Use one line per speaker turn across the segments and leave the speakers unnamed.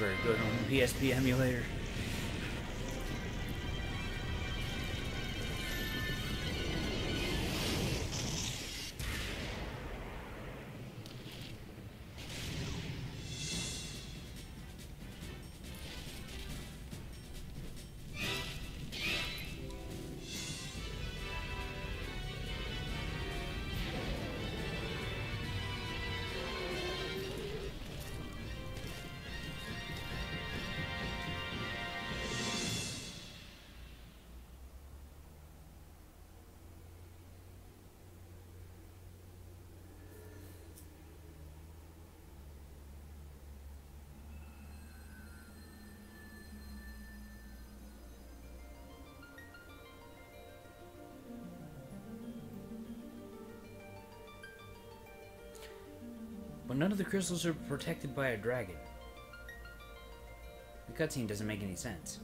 very good on PSP emulator. But none of the crystals are protected by a dragon. The cutscene doesn't make any sense.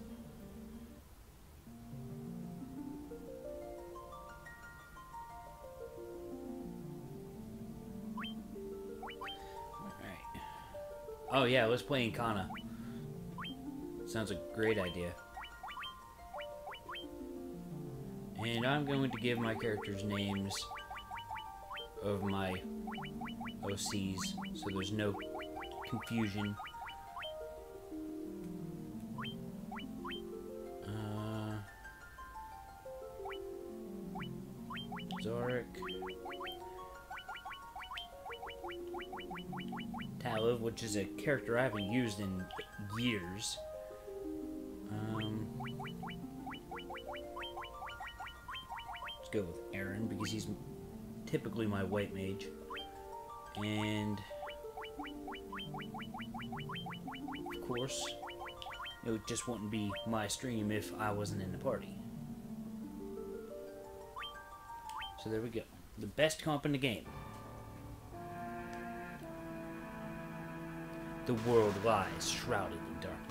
Alright. Oh yeah, let's play Kana. Sounds a great idea. And I'm going to give my characters names of my OCs so there's no confusion. Uh. Talov, which is a character I haven't used in years. Um, let's go with Aaron because he's typically my white mage. And of course, it just wouldn't be my stream if I wasn't in the party. So there we go. The best comp in the game. The world lies shrouded in darkness.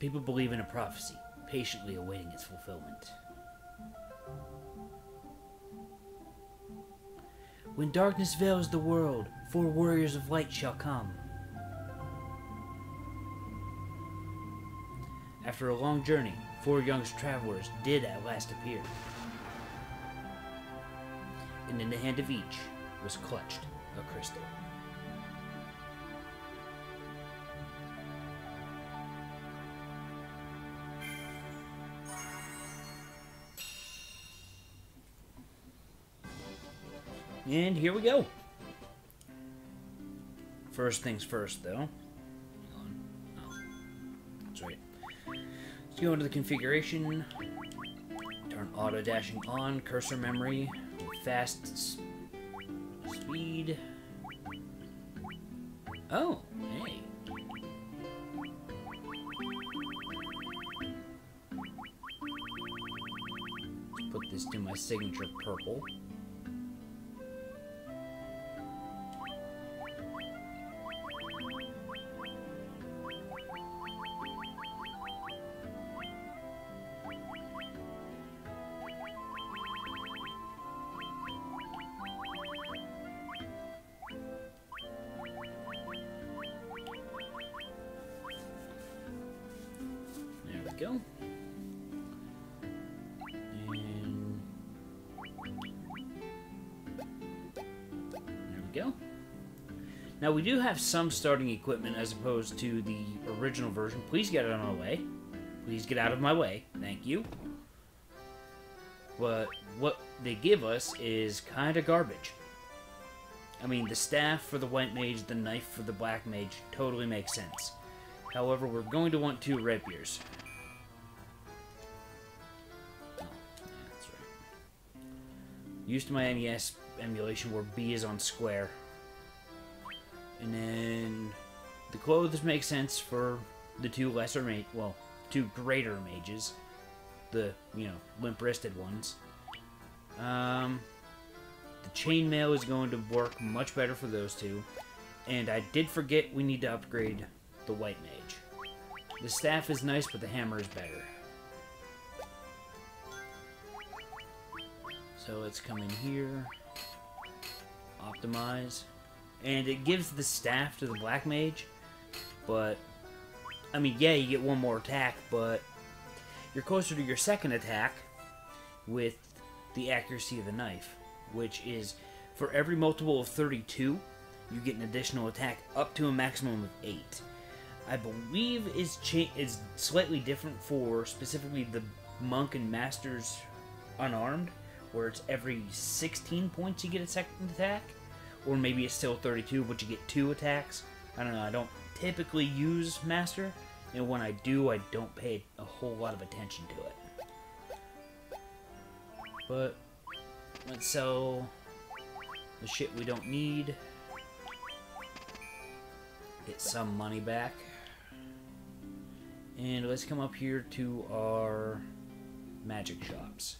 People believe in a prophecy, patiently awaiting its fulfillment. When darkness veils the world, four warriors of light shall come. After a long journey, four young travelers did at last appear. And in the hand of each was clutched a crystal. And here we go. First things first, though. Let's go into the configuration. Turn auto dashing on, cursor memory, fast speed. Oh, hey. Let's put this to my signature purple. Now we do have some starting equipment as opposed to the original version. Please get out of my way. Please get out of my way. Thank you. But what they give us is kind of garbage. I mean, the staff for the white mage, the knife for the black mage, totally makes sense. However, we're going to want two rapiers. Oh, Used to my NES emulation where B is on square. And then the clothes make sense for the two lesser mage, well, two greater mages, the you know limp-wristed ones. Um, the chainmail is going to work much better for those two, and I did forget we need to upgrade the white mage. The staff is nice, but the hammer is better. So let's come in here, optimize, and it gives the staff to the black mage, but I mean, yeah, you get one more attack, but you're closer to your second attack with the accuracy of the knife, which is for every multiple of 32, you get an additional attack up to a maximum of 8. I believe is is slightly different for specifically the monk and masters unarmed, where it's every 16 points you get a second attack, or maybe it's still 32 but you get two attacks. I don't know. I don't typically use master, and when I do, I don't pay a whole lot of attention to it. But let's sell the shit we don't need. Get some money back. And let's come up here to our magic shops.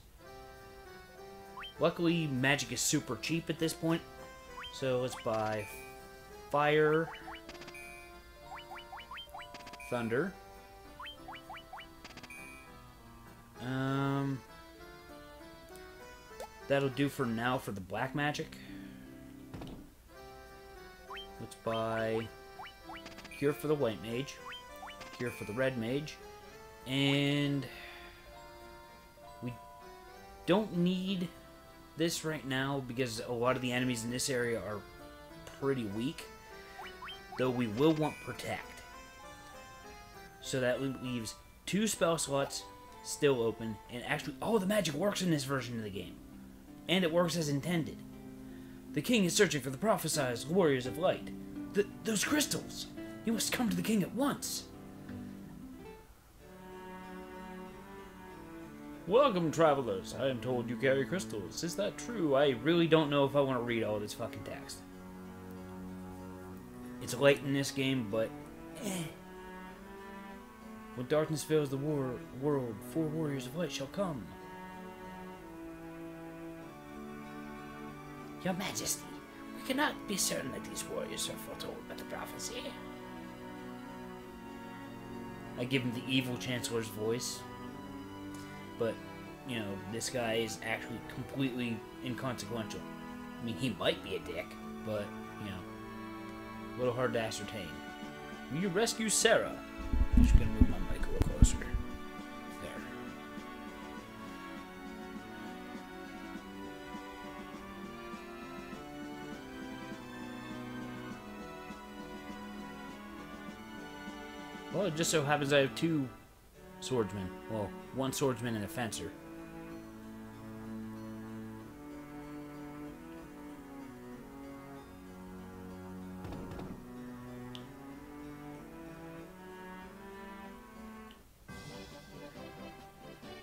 Luckily, magic is super cheap at this point. So let's buy fire, thunder. Um, that'll do for now for the black magic. Let's buy cure for the white mage, cure for the red mage, and we don't need this right now because a lot of the enemies in this area are pretty weak. Though we will want protect. So that leaves two spell slots still open, and actually all the magic works in this version of the game. And it works as intended. The king is searching for the prophesied warriors of light. Th those crystals! You must come to the king at once! Welcome, travelers. I am told you carry crystals. Is that true? I really don't know if I want to read all this fucking text. It's late in this game, but eh. When darkness fills the war world, four warriors of light shall come.
Your Majesty, we cannot be certain that these warriors are foretold by the prophecy.
I give him the evil chancellor's voice. But, you know, this guy is actually completely inconsequential. I mean, he might be a dick, but, you know, a little hard to ascertain. You rescue Sarah. I'm just gonna move my mic a little closer. There. Well, it just so happens I have two swordsmen. Well, one swordsman and a fencer.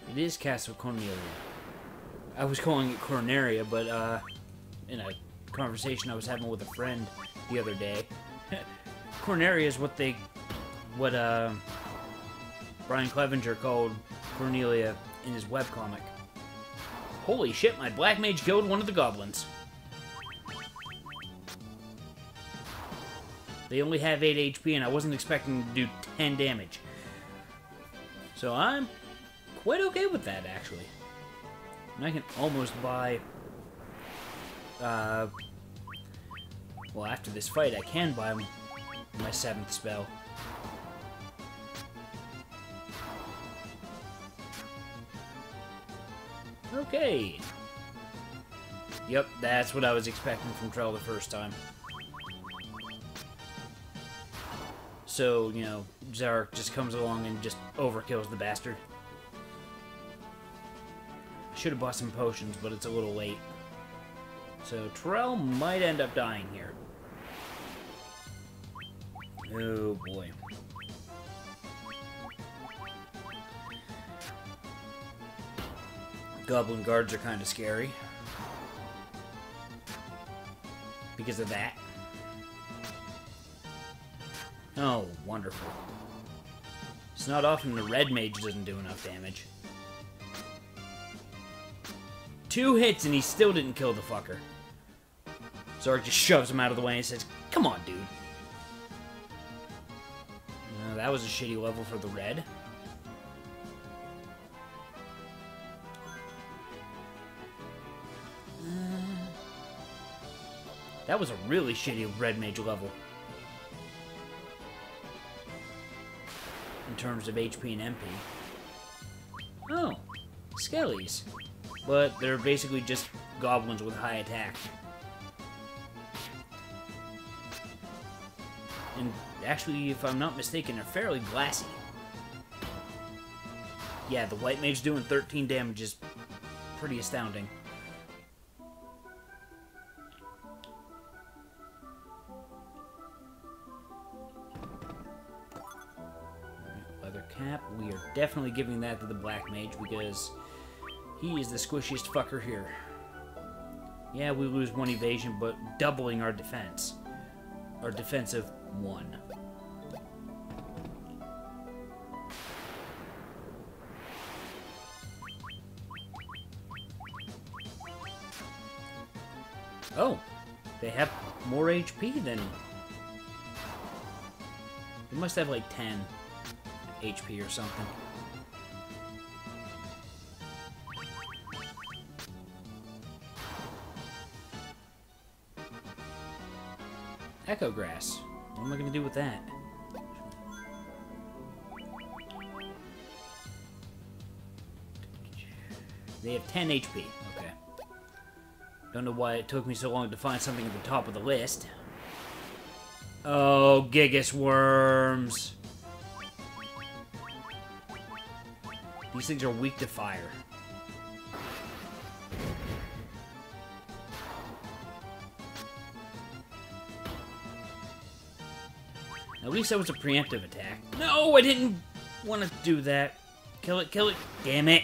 It is Castle Cornelia. I was calling it Corneria, but uh, in a conversation I was having with a friend the other day, Corneria is what they, what uh, Brian Clevenger called Cornelia in his webcomic. Holy shit, my black mage killed one of the goblins. They only have 8 HP, and I wasn't expecting to do 10 damage. So I'm quite okay with that, actually. And I can almost buy... Uh, well, after this fight, I can buy my seventh spell. Okay. Yep, that's what I was expecting from Trell the first time. So, you know, Zarek just comes along and just overkills the bastard. Should have bought some potions, but it's a little late. So, Terrell might end up dying here. Oh, boy. Goblin guards are kind of scary. because of that. Oh, wonderful. It's not often the red mage doesn't do enough damage. Two hits and he still didn't kill the fucker. Zark just shoves him out of the way and says, Come on, dude. Uh, that was a shitty level for the red. That was a really shitty red mage level. In terms of HP and MP. Oh, Skellies. But they're basically just goblins with high attack. And actually, if I'm not mistaken, they're fairly glassy. Yeah, the white mage doing 13 damage is pretty astounding. Definitely giving that to the black mage because he is the squishiest fucker here. Yeah, we lose one evasion, but doubling our defense. Our defensive one. Oh, they have more HP than... They must have like 10 HP or something. Echo Grass. What am I going to do with that? They have 10 HP. Okay. Don't know why it took me so long to find something at the top of the list. Oh, Gigas Worms. These things are weak to fire. At least that was a preemptive attack. No, I didn't want to do that. Kill it, kill it. Damn it.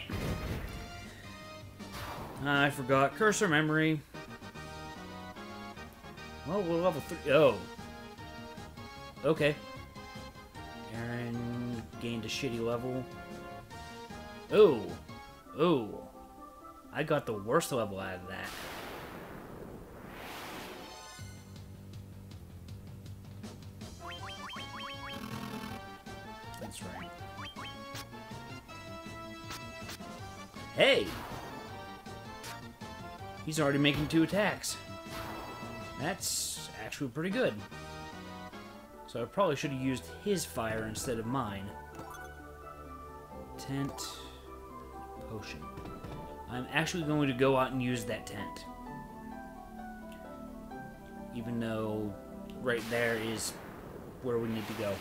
Ah, I forgot. Cursor memory. Well, we're level 3. Oh. Okay. Aaron gained a shitty level. Oh. Oh. I got the worst level out of that. He's already making two attacks. That's actually pretty good. So I probably should have used his fire instead of mine. Tent. Potion. I'm actually going to go out and use that tent. Even though right there is where we need to go.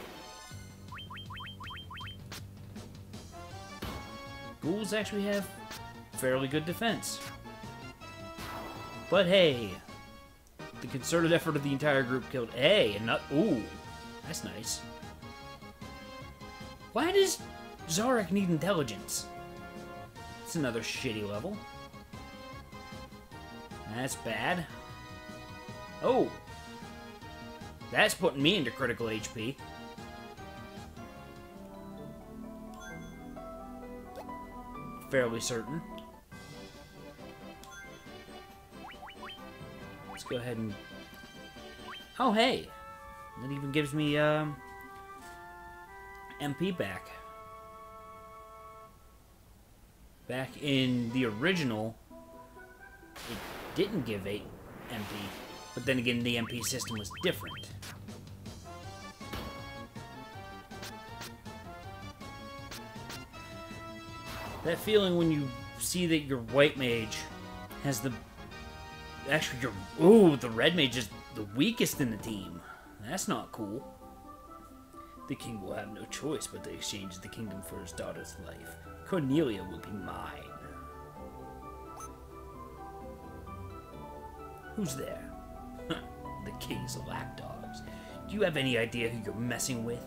Ghouls actually have fairly good defense. But hey, the concerted effort of the entire group killed. A and not. Ooh, that's nice. Why does Zarek need intelligence? It's another shitty level. That's bad. Oh! That's putting me into critical HP. Fairly certain. Go ahead and... Oh, hey! That even gives me, um... MP back. Back in the original, it didn't give 8 MP. But then again, the MP system was different. That feeling when you see that your white mage has the... Actually, your... Ooh, the red mage is the weakest in the team. That's not cool. The king will have no choice but to exchange the kingdom for his daughter's life. Cornelia will be mine. Who's there? the king's lapdogs. Do you have any idea who you're messing with?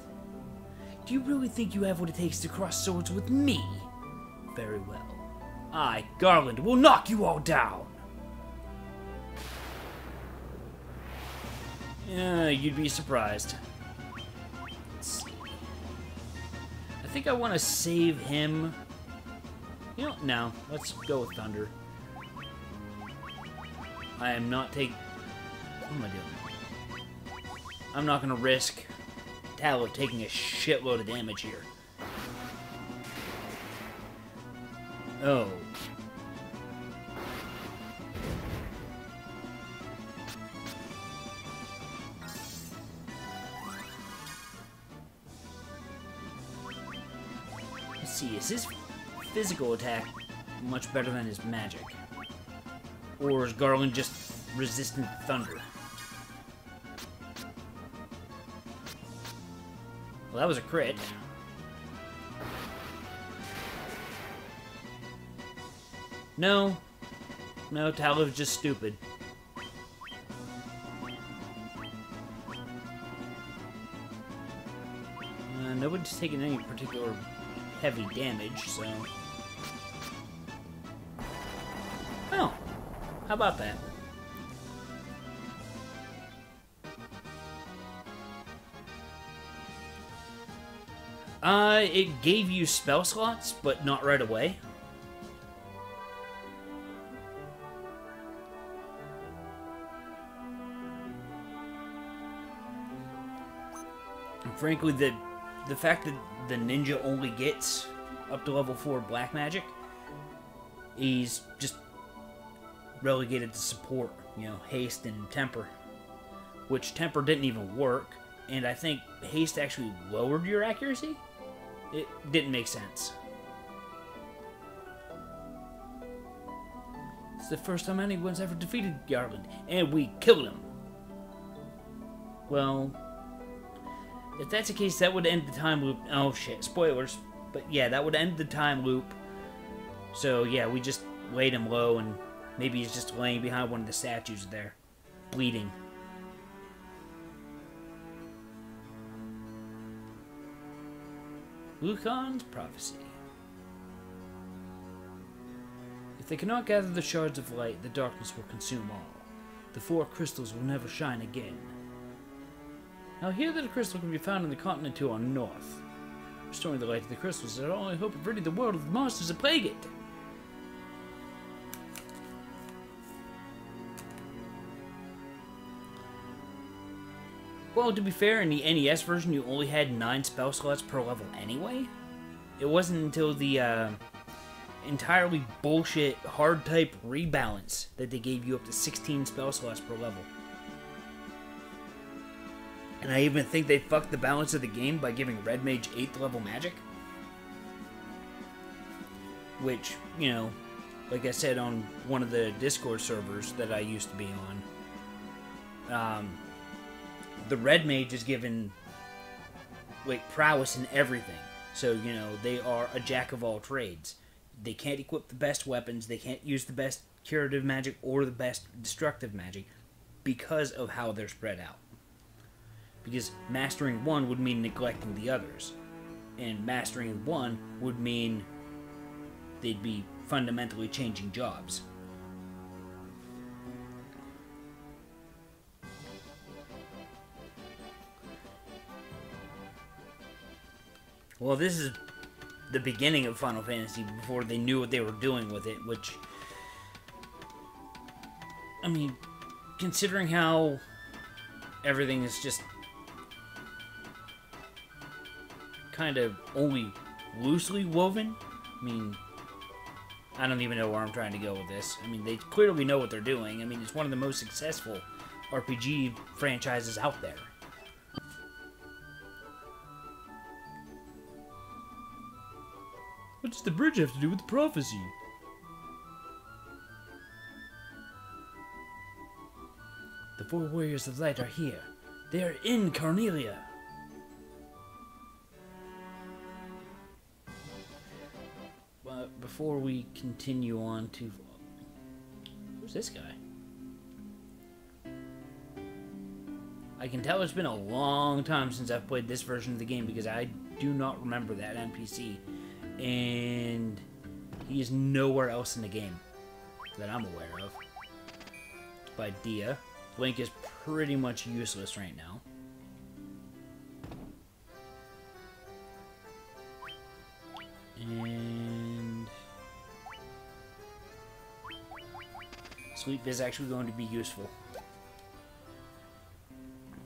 Do you really think you have what it takes to cross swords with me? Very well. I, Garland, will knock you all down! Yeah, you'd be surprised. I think I want to save him. You know, no. Let's go with Thunder. I am not taking... What am I doing? I'm not going to risk Tallow taking a shitload of damage here. Oh. See, is his physical attack much better than his magic? Or is Garland just resistant thunder? Well, that was a crit. No. No, Taliv's just stupid. Uh, nobody's taking any particular heavy damage, so... Oh. How about that? Uh, it gave you spell slots, but not right away. And frankly, the the fact that the ninja only gets up to level 4 black magic, he's just relegated to support, you know, haste and temper. Which temper didn't even work, and I think haste actually lowered your accuracy? It didn't make sense. It's the first time anyone's ever defeated Garland, and we killed him. Well, if that's the case, that would end the time loop. Oh shit, spoilers. But yeah, that would end the time loop. So yeah, we just laid him low, and maybe he's just laying behind one of the statues there, bleeding. Lukahn's prophecy. If they cannot gather the shards of light, the darkness will consume all. The four crystals will never shine again. Now here that a crystal can be found in the continent to our north. Restoring the light to the crystals is our only hope of ridding the world of the monsters that plague it. Well, to be fair, in the NES version, you only had 9 spell slots per level anyway. It wasn't until the uh, entirely bullshit hard type rebalance that they gave you up to 16 spell slots per level. And I even think they fucked the balance of the game by giving Red Mage 8th level magic. Which, you know, like I said on one of the Discord servers that I used to be on, um, the red mage is given like prowess in everything. So, you know, they are a jack of all trades. They can't equip the best weapons, they can't use the best curative magic or the best destructive magic because of how they're spread out. Because mastering one would mean neglecting the others. And mastering one would mean they'd be fundamentally changing jobs. Well, this is the beginning of Final Fantasy before they knew what they were doing with it, which. I mean, considering how everything is just kind of only loosely woven, I mean, I don't even know where I'm trying to go with this. I mean, they clearly know what they're doing. I mean, it's one of the most successful RPG franchises out there. What does the bridge have to do with the prophecy? The four warriors of light are here. They are in Cornelia. Before we continue on to... Who's this guy? I can tell it's been a long time since I've played this version of the game because I do not remember that NPC and he is nowhere else in the game that I'm aware of. Buy Dia. Blink is pretty much useless right now. And... Sleep is actually going to be useful.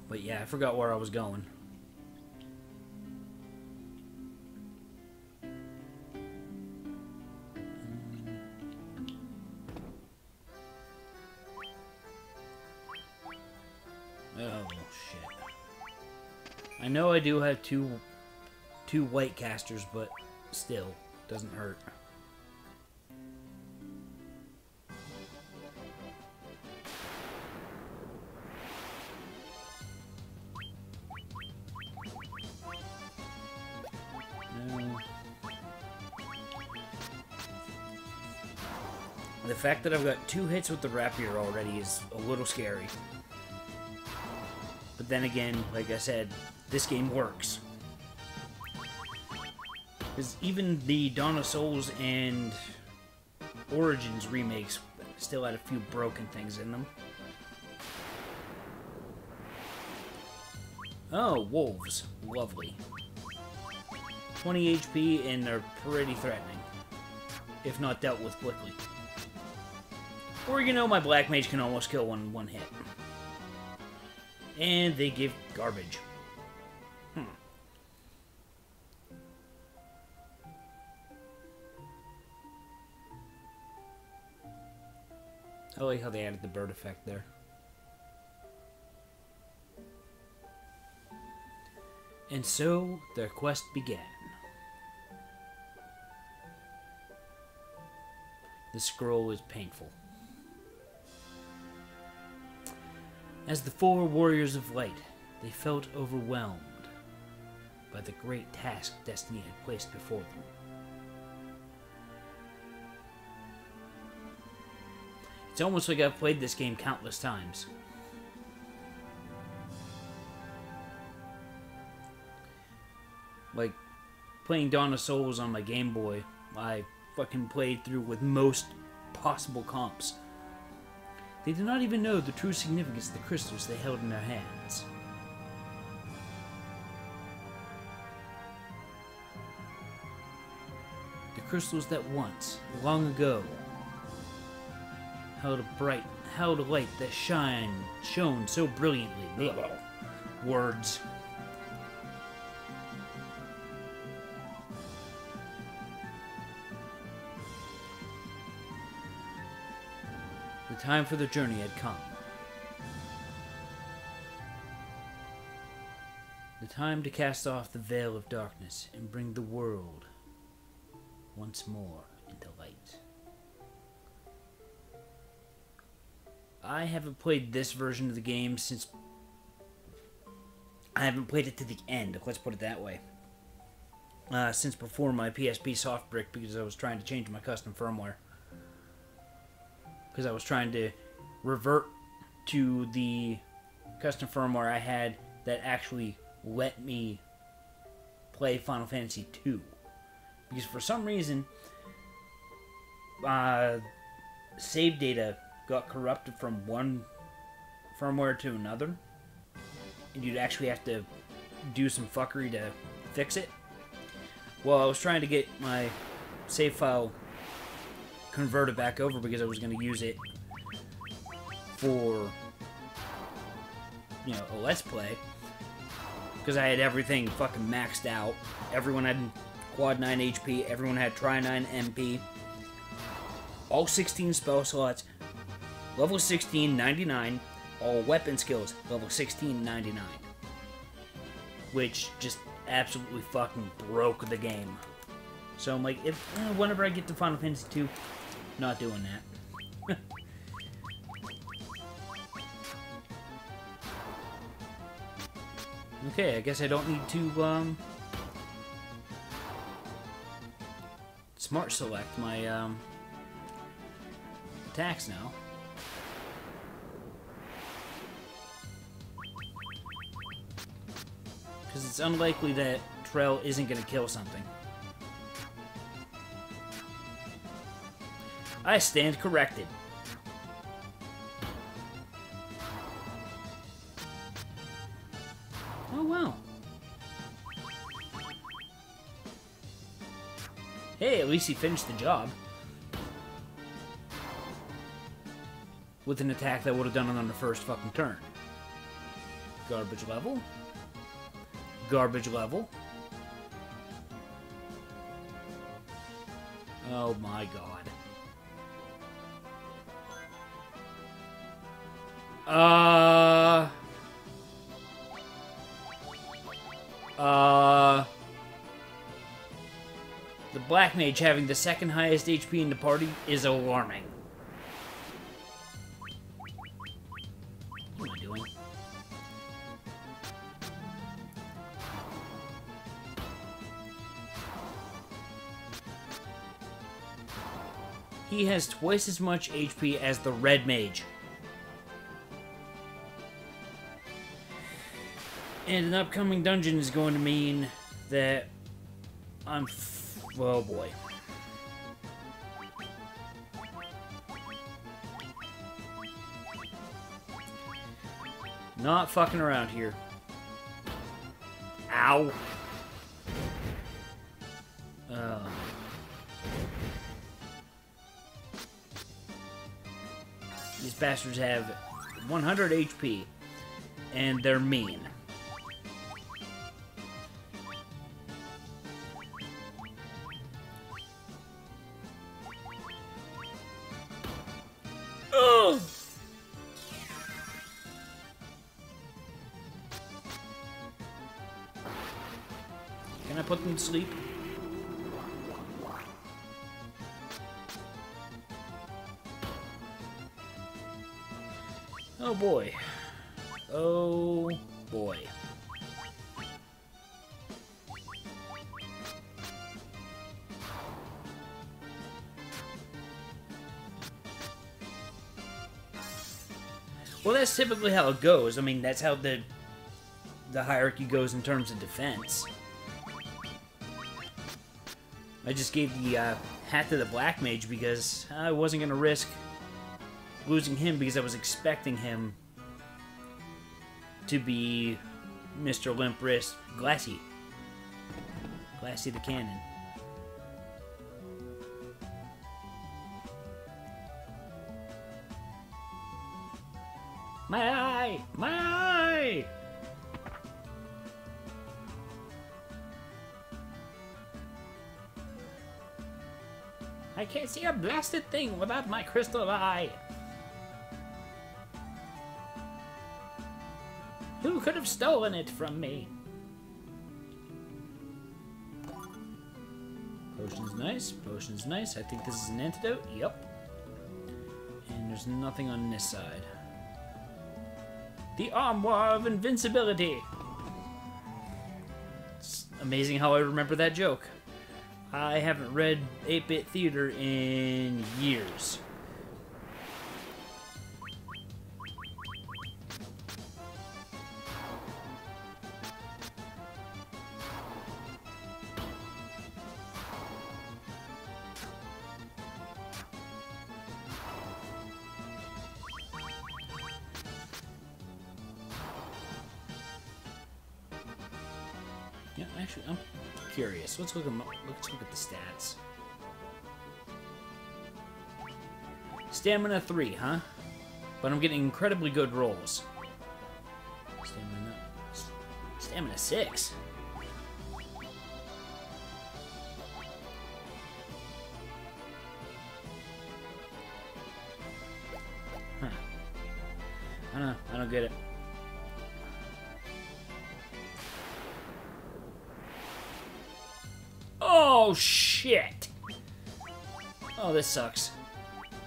But yeah, I forgot where I was going. Mm. Oh shit. I know I do have two two white casters, but still doesn't hurt. Fact that I've got two hits with the rapier already is a little scary. But then again, like I said, this game works. Because even the Dawn of Souls and Origins remakes still had a few broken things in them. Oh, wolves. Lovely. 20 HP and they're pretty threatening. If not dealt with quickly. Or, you know, my Black Mage can almost kill one one hit. And they give garbage. Hmm. I like how they added the bird effect there. And so their quest began. The scroll was painful. As the four warriors of light, they felt overwhelmed by the great task destiny had placed before them. It's almost like I've played this game countless times. Like playing Dawn of Souls on my Game Boy, I fucking played through with most possible comps. They did not even know the true significance of the crystals they held in their hands. The crystals that once, long ago, held a bright, held a light that shine, shone so brilliantly. Words. Time for the journey had come. The time to cast off the veil of darkness and bring the world once more into light. I haven't played this version of the game since. I haven't played it to the end, let's put it that way. Uh, since before my PSP soft brick because I was trying to change my custom firmware because I was trying to revert to the custom firmware I had that actually let me play Final Fantasy II. Because for some reason, uh, save data got corrupted from one firmware to another, and you'd actually have to do some fuckery to fix it. Well, I was trying to get my save file convert it back over because I was going to use it for, you know, a Let's Play. Because I had everything fucking maxed out. Everyone had quad 9 HP, everyone had tri 9 MP. All 16 spell slots, level 16, 99. All weapon skills, level 16, 99. Which just absolutely fucking broke the game. So I'm like, if eh, whenever I get to Final Fantasy 2, not doing that. okay, I guess I don't need to, um... Smart select my, um... Attacks now. Because it's unlikely that Trell isn't going to kill something. I stand corrected. Oh, wow. Hey, at least he finished the job. With an attack that would have done it on the first fucking turn. Garbage level. Garbage level. Oh my god. Uh. Uh. The Black Mage having the second highest HP in the party is alarming. What am I doing? He has twice as much HP as the Red Mage. And an upcoming dungeon is going to mean that I'm. F- oh boy. Not fucking around here. Ow. Uh. These bastards have 100 HP, and they're mean. To sleep? Oh boy. Oh boy. Well, that's typically how it goes. I mean, that's how the the hierarchy goes in terms of defense. I just gave the uh, hat to the Black Mage because I wasn't going to risk losing him because I was expecting him to be Mr. Limp Wrist Glassy. Glassy the Cannon. Can't see a blasted thing without my crystal eye. Who could have stolen it from me? Potion's nice. Potion's nice. I think this is an antidote. Yep. And there's nothing on this side. The Armoire of Invincibility. It's amazing how I remember that joke. I haven't read 8-Bit Theater in years. Stats. Stamina three, huh? But I'm getting incredibly good rolls. Stamina, stamina six. Huh. I don't know. I don't get it. Shit! Oh, this sucks.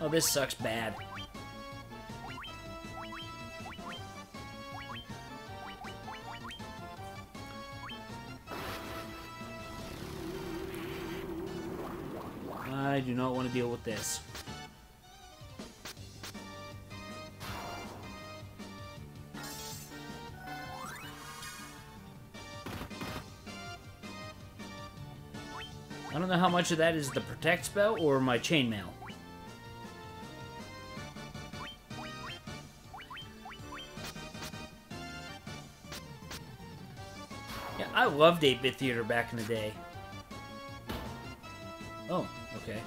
Oh, this sucks bad. I do not want to deal with this. Much of that is the protect spell or my chainmail. Yeah, I loved 8-Bit Theater back in the day. Oh, okay.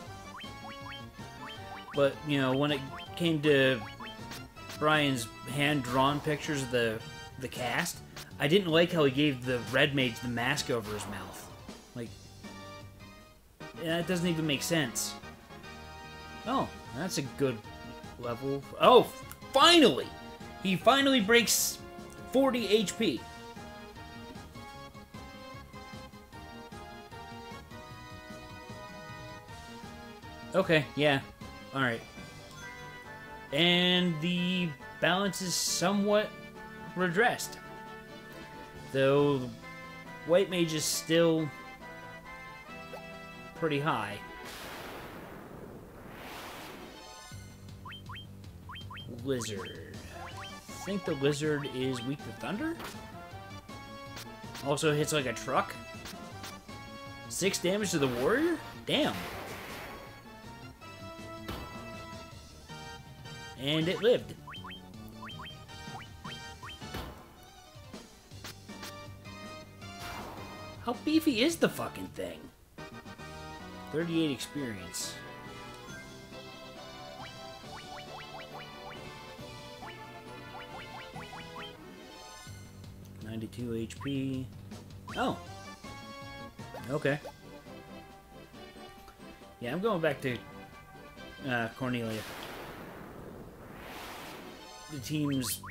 But, you know, when it came to Brian's hand-drawn pictures of the, the cast, I didn't like how he gave the red mage the mask over his mouth. That doesn't even make sense. Oh, that's a good level. Oh, finally! He finally breaks 40 HP. Okay, yeah. Alright. And the balance is somewhat redressed. Though White Mage is still pretty high. Lizard. I think the lizard is weak to thunder? Also hits like a truck? Six damage to the warrior? Damn. And it lived. How beefy is the fucking thing? 38 experience. Ninety-two HP. Oh. Okay. Yeah, I'm going back to uh, Cornelia. The team's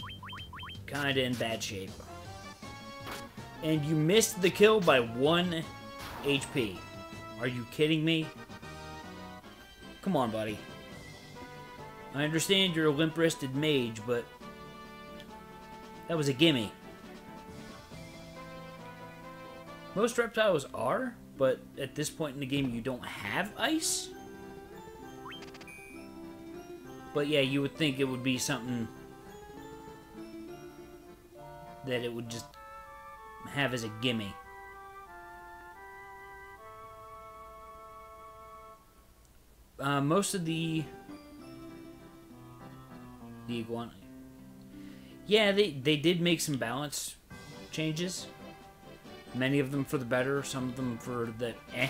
kinda in bad shape. And you missed the kill by one HP. Are you kidding me? Come on, buddy. I understand you're a limp-wristed mage, but that was a gimme. Most reptiles are, but at this point in the game you don't have ice? But yeah, you would think it would be something that it would just have as a gimme. Uh, most of the the iguana. Yeah, they they did make some balance changes. Many of them for the better, some of them for the eh.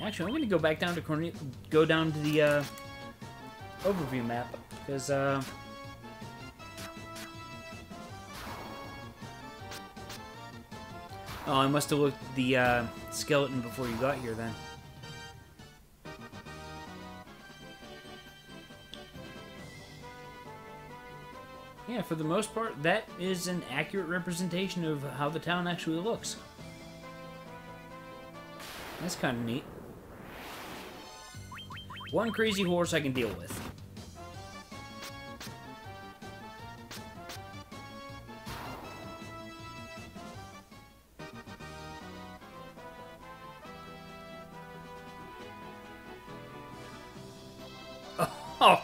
Actually, I'm gonna go back down to Corne go down to the uh, overview map because uh, Oh, I must have looked the uh, skeleton before you got here then. Yeah, for the most part, that is an accurate representation of how the town actually looks. That's kind of neat. One crazy horse I can deal with.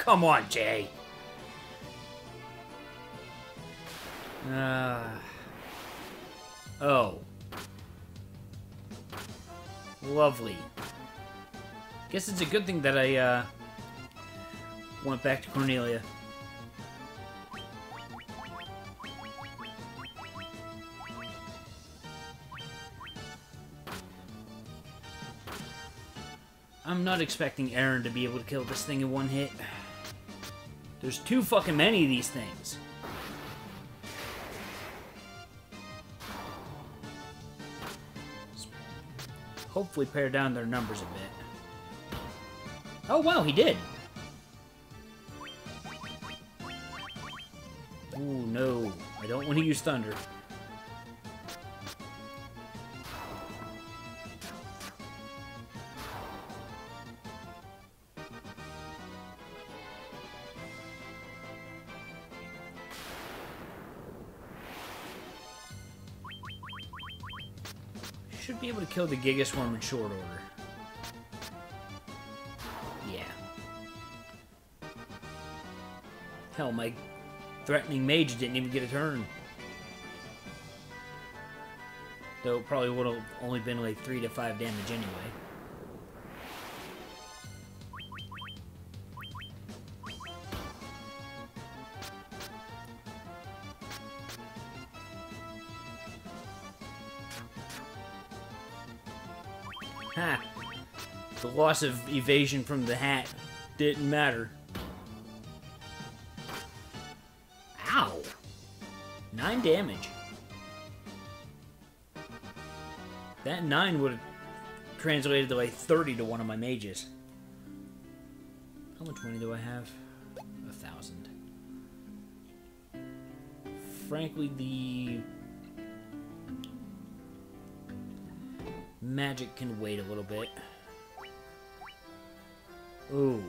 Come on, Jay. Uh, oh. Lovely. Guess it's a good thing that I, uh, went back to Cornelia. I'm not expecting Aaron to be able to kill this thing in one hit. There's too fucking many of these things. Hopefully pare down their numbers a bit. Oh wow, he did! Ooh, no. I don't want to use Thunder. Kill the Gigas Worm in short order. Yeah. Hell, my threatening mage didn't even get a turn. Though it probably would have only been like 3 to 5 damage anyway. Of evasion from the hat didn't matter. Ow! Nine damage. That nine would have translated to like 30 to one of my mages. How much money do I have? A thousand. Frankly, the magic can wait a little bit. Ooh.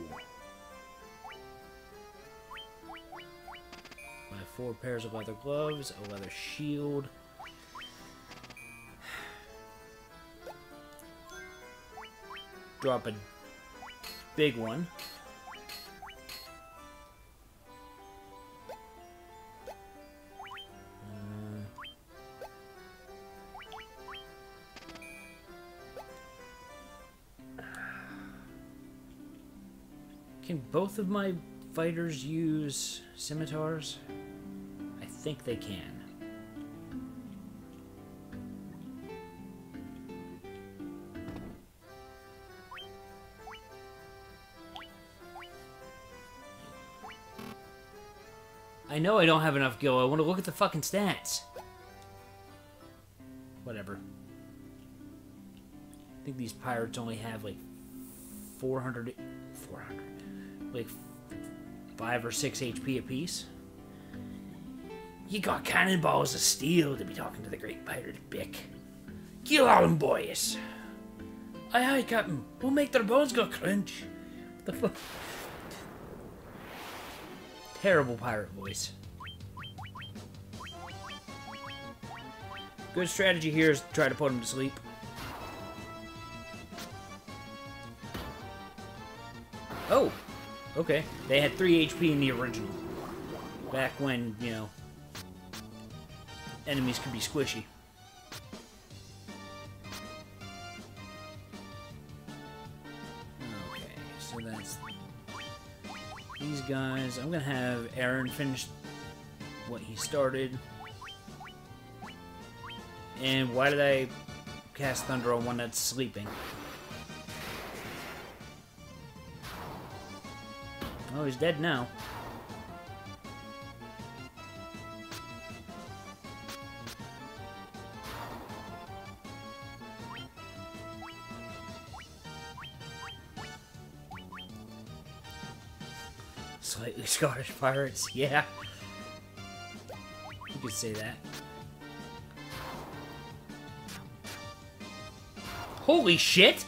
My four pairs of leather gloves, a leather shield. Drop a big one. Both of my fighters use scimitars? I think they can. I know I don't have enough gil. I want to look at the fucking stats. Whatever. I think these pirates only have like 400, 400, like five or six HP apiece.
You got cannonballs of steel to be talking to the great pirate Bikke. Kill all them boys. Aye, aye, Captain. We'll make their bones go crunch.
The fuck? Terrible pirate voice. Good strategy here is to try to put him to sleep. Okay. They had 3 HP in the original. Back when, you know, enemies could be squishy. Okay, so that's these guys. I'm gonna have Aaron finish what he started. And why did I cast Thunder on one that's sleeping? Oh, he's dead now. Slightly Scottish pirates, yeah. You could say that. Holy shit!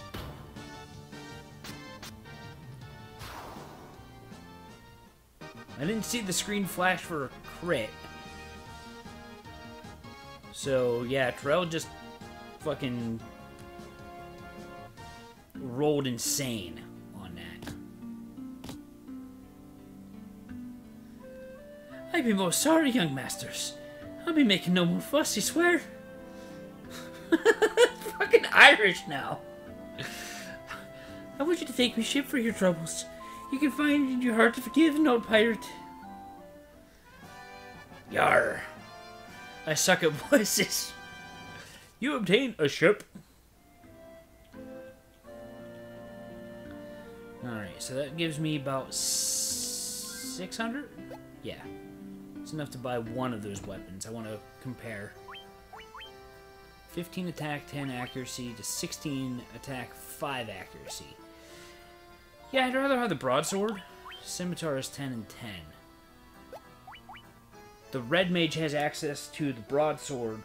I didn't see the screen flash for a crit. So, yeah, Terrell just fucking rolled insane on that.
I be most sorry, young masters. I'll be making no more fuss, I swear. Fucking Irish now. I want you to take me ship for your troubles. You can find it in your heart to forgive an old pirate.
Yar. I suck at voices. You obtain a ship. Alright, so that gives me about 600? Yeah. It's enough to buy one of those weapons. I want to compare 15 attack, 10 accuracy to 16 attack, 5 accuracy. Yeah, I'd rather have the broadsword. Scimitar is 10 and 10. The red mage has access to the broadsword,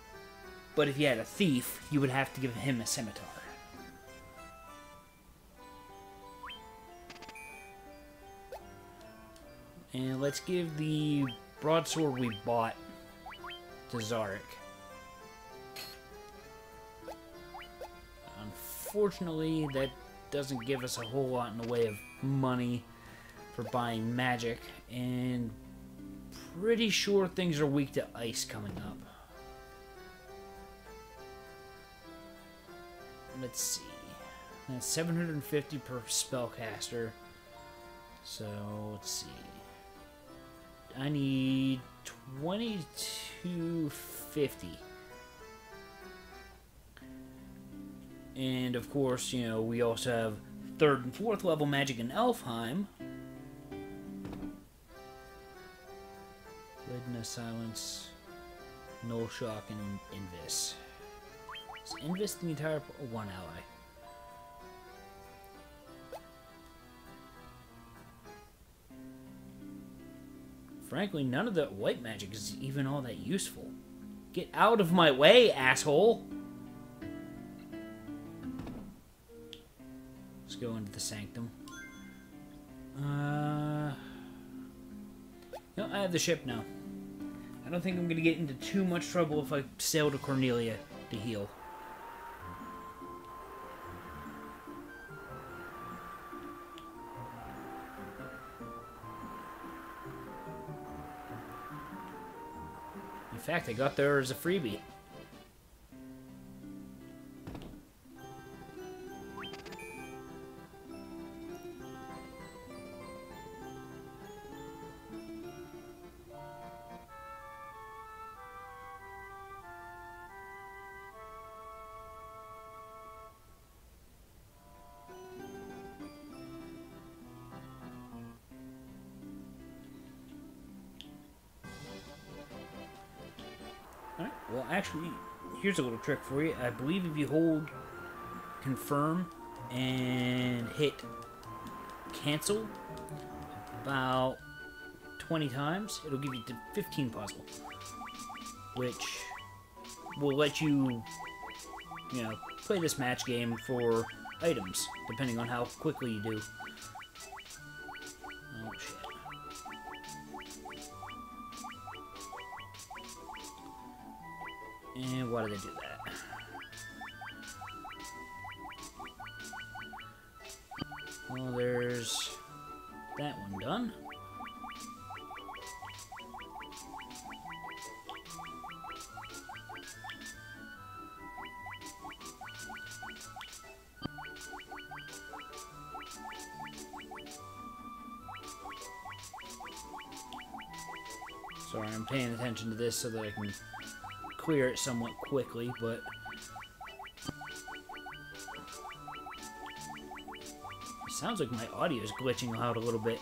but if you had a thief, you would have to give him a scimitar. And let's give the broadsword we bought to Zarek. Unfortunately, that doesn't give us a whole lot in the way of money for buying magic, and pretty sure things are weak to ice coming up. Let's see. That's 750 per spellcaster. So, let's see. I need 2250. And of course, you know, we also have third and fourth level magic in Elfheim. Blindna Silence, Null Shock, and Invis. Is Invis the entire or one ally? Frankly, none of the white magic is even all that useful. Get out of my way, asshole! Let's go into the sanctum. Uh, no, I have the ship now. I don't think I'm gonna get into too much trouble if I sail to Cornelia to heal. In fact, I got there as a freebie. Well actually, here's a little trick for you. I believe if you hold confirm and hit cancel about 20 times, it'll give you 15 puzzle. Which will let you, you know, play this match game for items, depending on how quickly you do. Attention to this so that I can clear it somewhat quickly, but... It sounds like my audio is glitching out a little bit.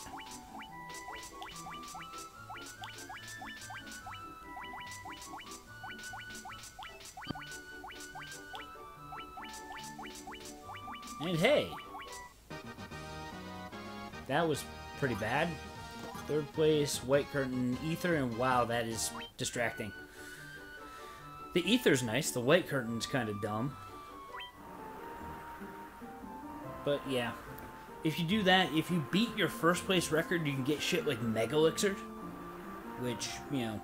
And hey! That was pretty bad. Third place, White Curtain, Ether, and wow, that is distracting. The ether's nice, the white curtain's kind of dumb. But yeah, if you do that, if you beat your first place record, you can get shit like Mega Elixir, which, you know,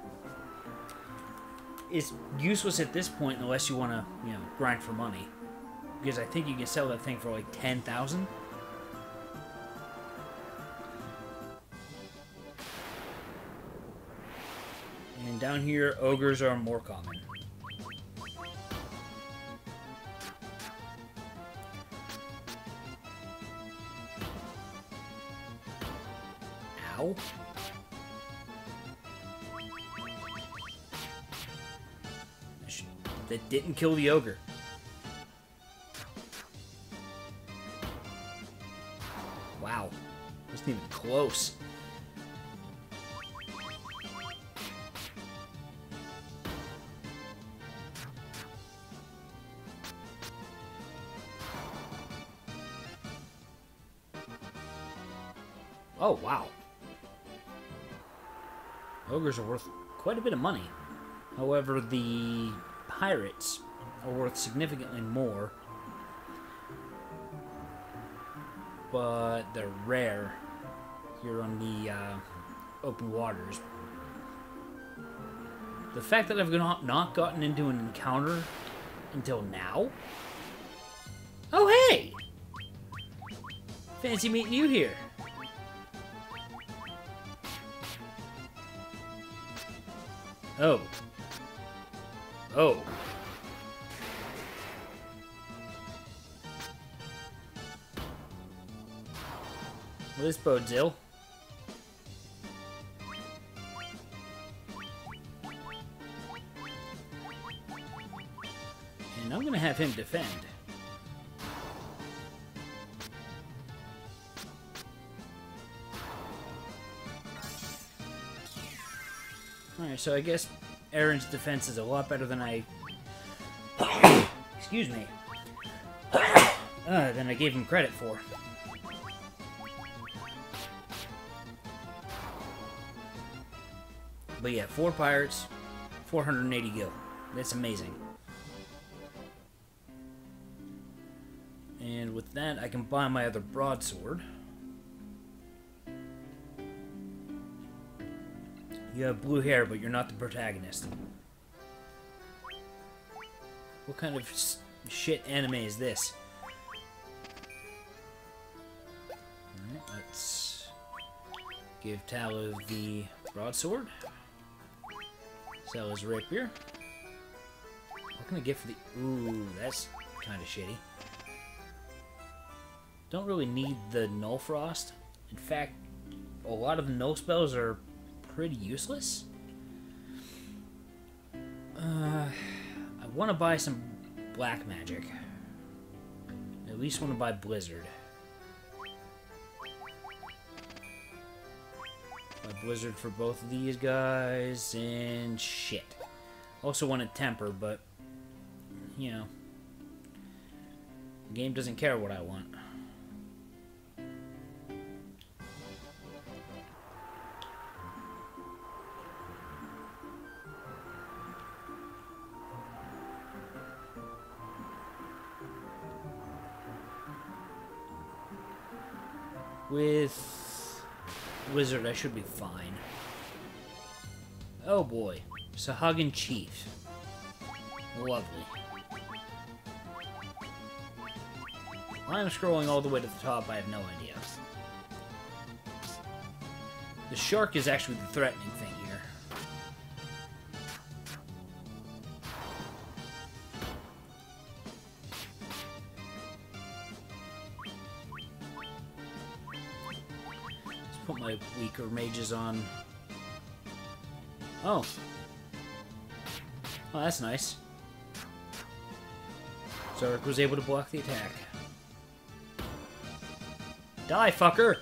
is useless at this point unless you want to, you know, grind for money. Because I think you can sell that thing for like 10,000. Down here, ogres are more common. Ow. That didn't kill the ogre. Wow. Wasn't even close. Ogres are worth quite a bit of money. However, the pirates are worth significantly more. But they're rare here on the uh, open waters. The fact that I've not not gotten into an encounter until now? Oh, hey! Fancy meeting you here. Oh. Oh. Well, this bodes. And I'm gonna have him defend. Alright, so I guess Aaron's defense is a lot better than I... Excuse me. uh, than I gave him credit for. But yeah, four pirates, 480 gil. That's amazing. And with that, I can buy my other broadsword. You have blue hair, but you're not the protagonist. What kind of shit anime is this? Let's give Talo the broadsword. Sell his rapier. What can I get for the... Ooh, that's kind of shitty. Don't really need the Null Frost. In fact, a lot of the Null spells are pretty useless. Uh, I want to buy some black magic. At least want to buy Blizzard. Buy Blizzard for both of these guys, and shit. Also wanted Temper, but, you know. The game doesn't care what I want. Should be fine. Oh boy. Sahagin Chief. Lovely. I'm scrolling all the way to the top, I have no idea. The shark is actually the threatening thing my weaker mages on. Oh. Oh, that's nice. Zarek was able to block the attack. Die, fucker!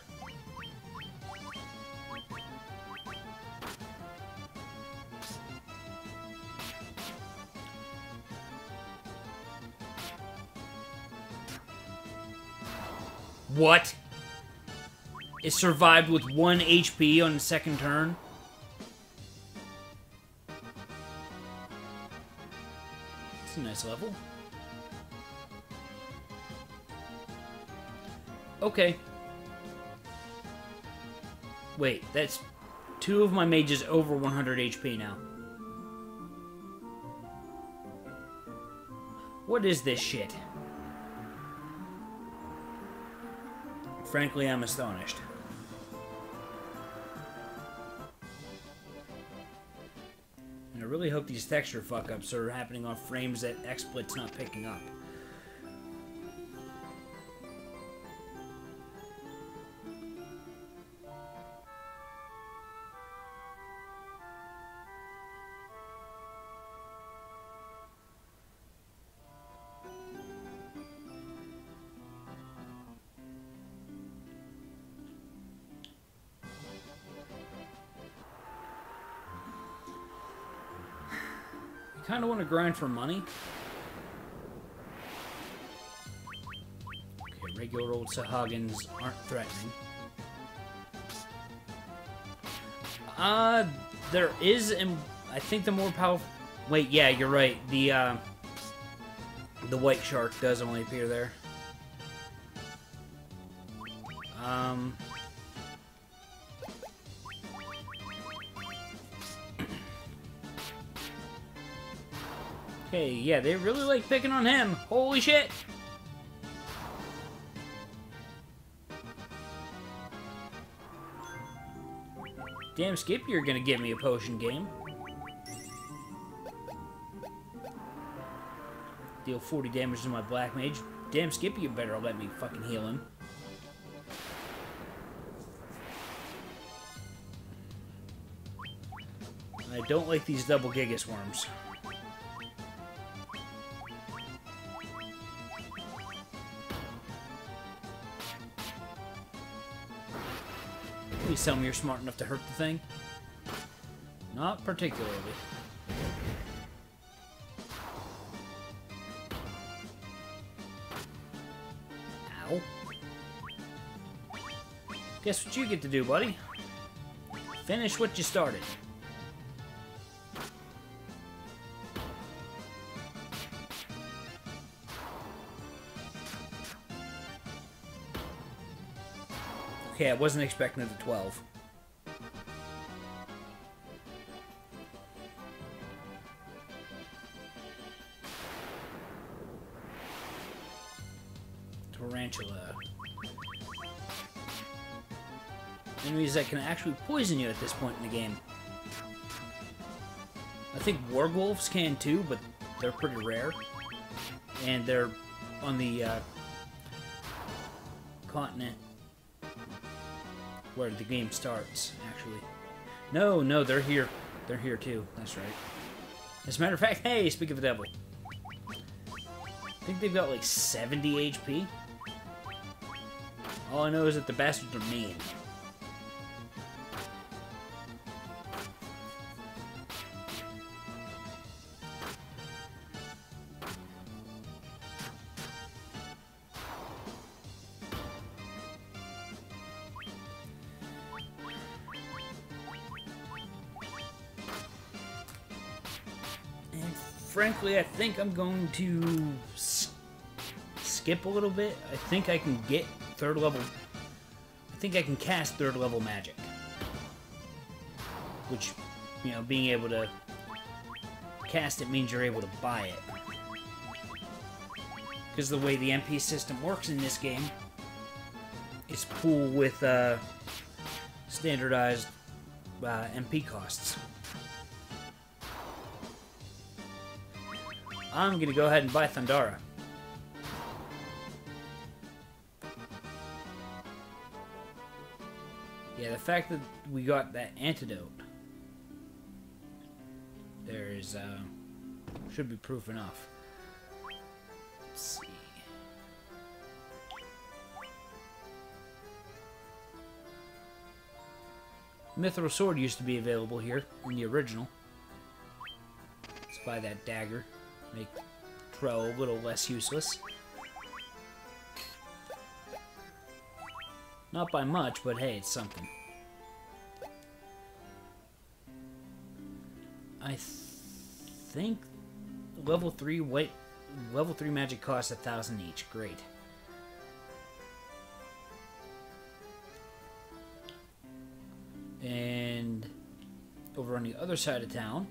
Survived with 1 HP on the second turn? It's a nice level. Okay. Wait, that's two of my mages over 100 HP now. What is this shit? Frankly, I'm astonished. These texture fuck-ups are happening on frames that XSplit's not picking up. Kind of want to grind for money. Okay, regular old Sahagins aren't threatening. Uh, there is, and I think the more powerful... Wait, yeah, you're right. The, uh, the white shark does only appear there. Yeah, they really like picking on him. Holy shit! Damn, Skip, you're gonna give me a potion game. Deal 40 damage to my Black Mage. Damn, Skip, you better let me fucking heal him. I don't like these double Gigas worms. Please tell me you're smart enough to hurt the thing. Not particularly. Ow. Guess what you get to do, buddy? Finish what you started. Okay, I wasn't expecting it at 12. Tarantula. Enemies that can actually poison you at this point in the game. I think werewolves can too, but they're pretty rare. And they're on the uh, continent where the game starts, actually. No, no, they're here. They're here too. That's right. As a matter of fact, hey, speak of the devil. I think they've got like 70 HP. All I know is that the bastards are mean. I think I'm going to skip a little bit. I think I can get third level. I think I can cast third level magic. Which, you know, being able to cast it means you're able to buy it. Because the way the MP system works in this game, is pool with uh, standardized uh, MP costs. I'm gonna go ahead and buy Thundara. Yeah, the fact that we got that antidote there is uh, should be proof enough. Let's see. Mithril sword used to be available here in the original. Let's buy that dagger. Make throw a little less useless. Not by much, but hey, it's something. I th think level three wait level three magic costs a thousand each. Great. And over on the other side of town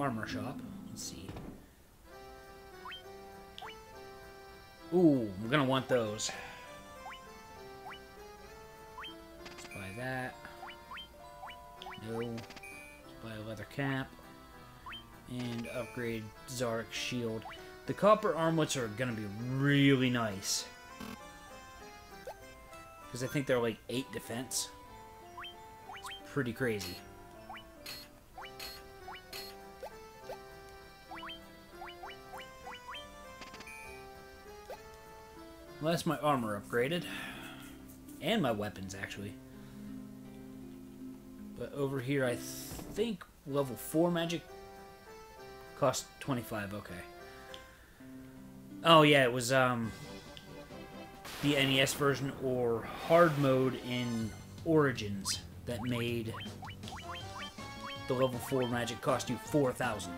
armor shop. Let's see. Ooh, I'm gonna want those. Let's buy that. No. Let's buy a leather cap. And upgrade Zarek's shield. The copper armlets are gonna be really nice. Because I think they're like 8 defense. It's pretty crazy. That's my armor upgraded. And my weapons, actually. But over here, I think level 4 magic cost 25, okay. Oh, yeah, it was, um, the NES version or hard mode in Origins that made the level 4 magic cost you 4,000.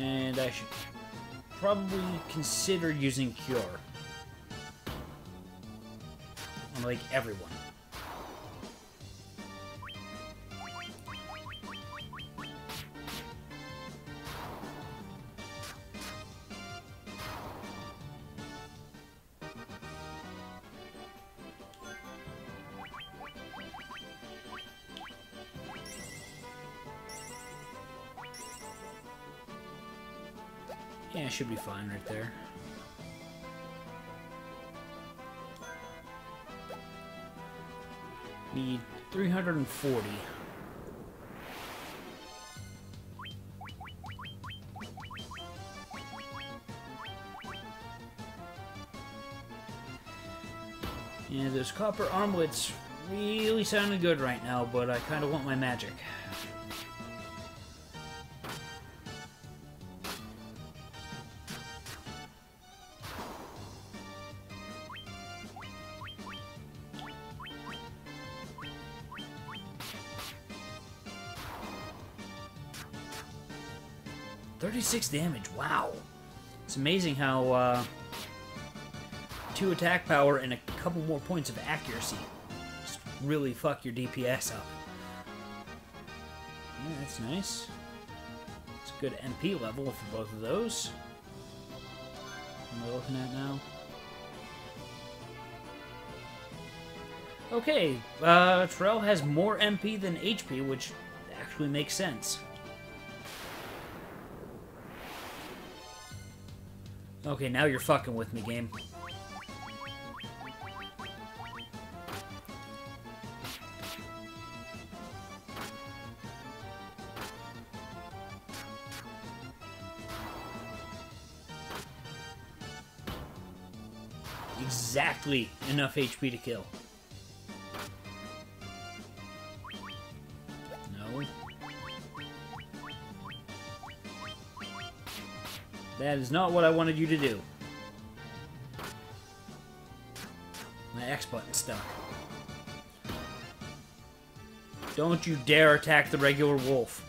And I should probably consider using Cure. On like everyone. should be fine right there. Need 340. Yeah, those copper armlets really sounding good right now, but I kind of want my magic. Thirty-six damage. Wow. It's amazing how uh, two attack power and a couple more points of accuracy just really fuck your DPS up. Yeah, that's nice. It's a good MP level for both of those. What am I looking at now? Okay, uh, has more MP than HP, which actually makes sense. Okay, now you're fucking with me, game. Exactly enough HP to kill. Is not what I wanted you to do. My X button stuck. Don't you dare attack the regular wolf.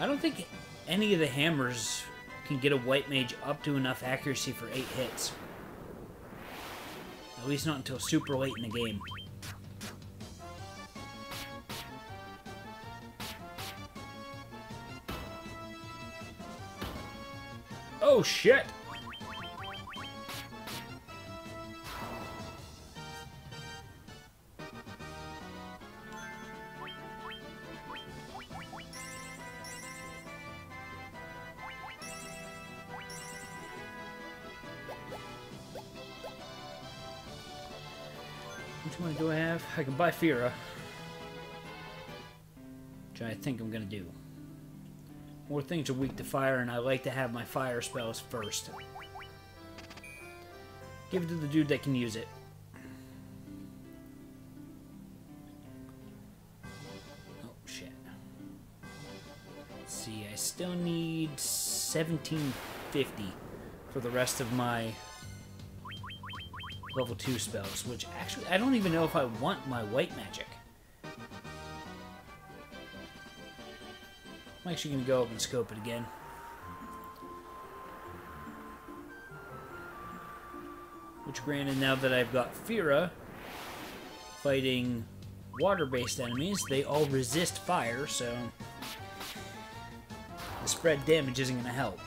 I don't think any of the hammers can get a white mage up to enough accuracy for 8 hits. At least not until super late in the game. Oh shit! Buy Fira. Which I think I'm gonna do. More things are weak to fire, and I like to have my fire spells first. Give it to the dude that can use it. Oh, shit. Let's see, I still need 1750 for the rest of my level 2 spells, which actually, I don't even know if I want my white magic. I'm actually going to go up and scope it again. Which granted, now that I've got Fira fighting water-based enemies, they all resist fire, so the spread damage isn't going to help.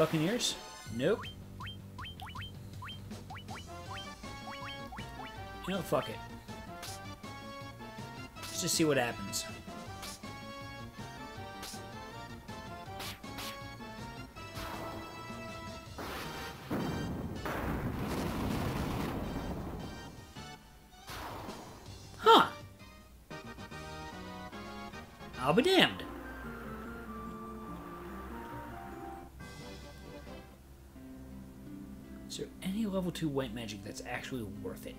Buccaneers? Nope. You know, fuck it. Let's just see what happens. 2 white magic that's actually worth it?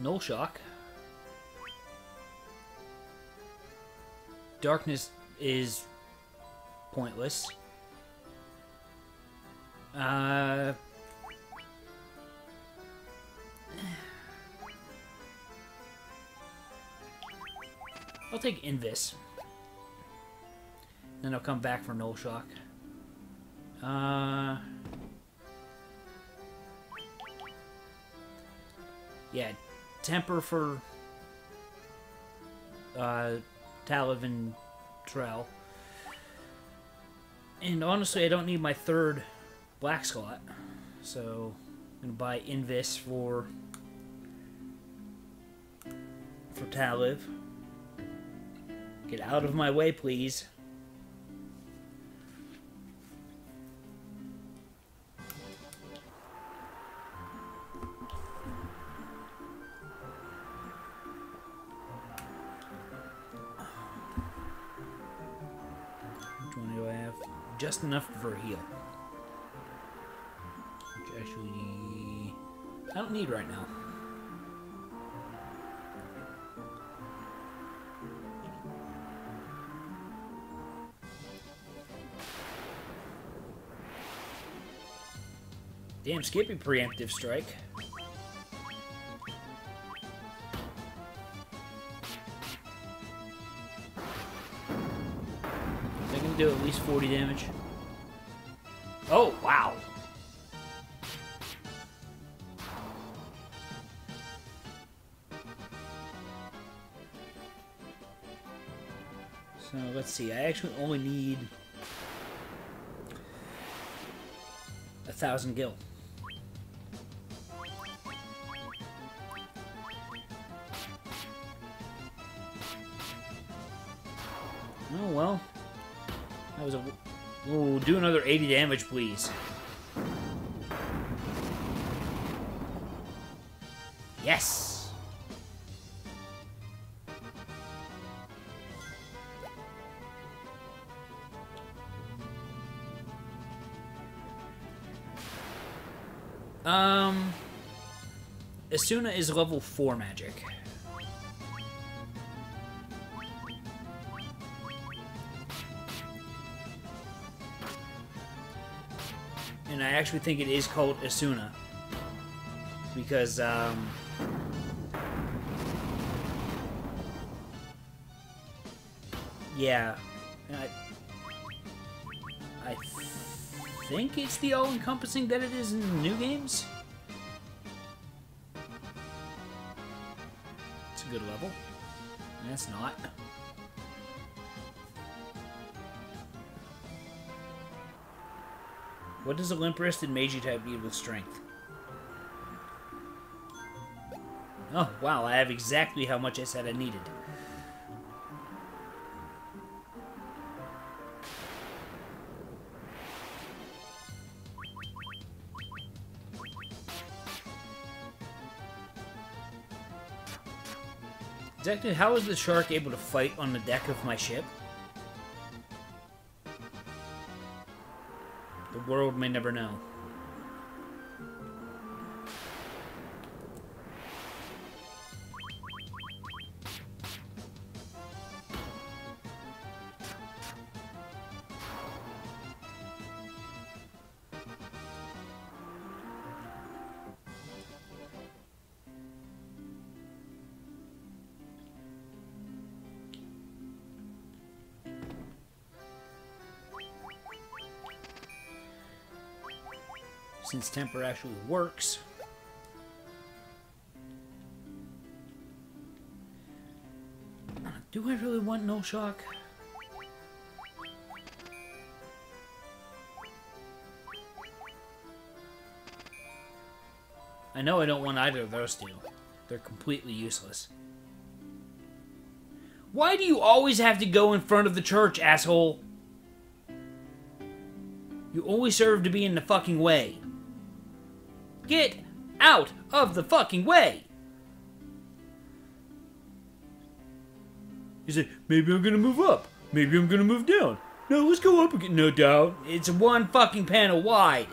Null Shock. Darkness is pointless. Uh... I'll take Invis. Then I'll come back for Null Shock. Uh... Yeah, Temper for uh, Talav and Trell. And honestly, I don't need my third black slot. so I'm gonna buy Invis for for Taliv. Get out of my way, please. Just enough for a heal. Which actually I don't need right now. Damn, Skippy preemptive strike. They can do at least 40 damage. Oh, wow. So let's see. I actually only need a thousand gil. 80 damage, please. Yes! Um. Esuna is level 4 magic. I actually think it is called Esuna because um, yeah, I, I think it's the all-encompassing that it is in new games. It's a good level. That's not. What does a limp wristed Meiji type need with strength? Oh, wow, I have exactly how much I said I needed. Exactly how is the shark able to fight on the deck of my ship? The world may never know. Since temper actually works. Uh, do I really want Null Shock? I know I don't want either of those two. They're completely useless. Why do you always have to go in front of the church, asshole? You always serve to be in the fucking way. Get out of the fucking way! He said, maybe I'm gonna move up. Maybe I'm gonna move down. No, let's go up again. No doubt. It's one fucking panel wide.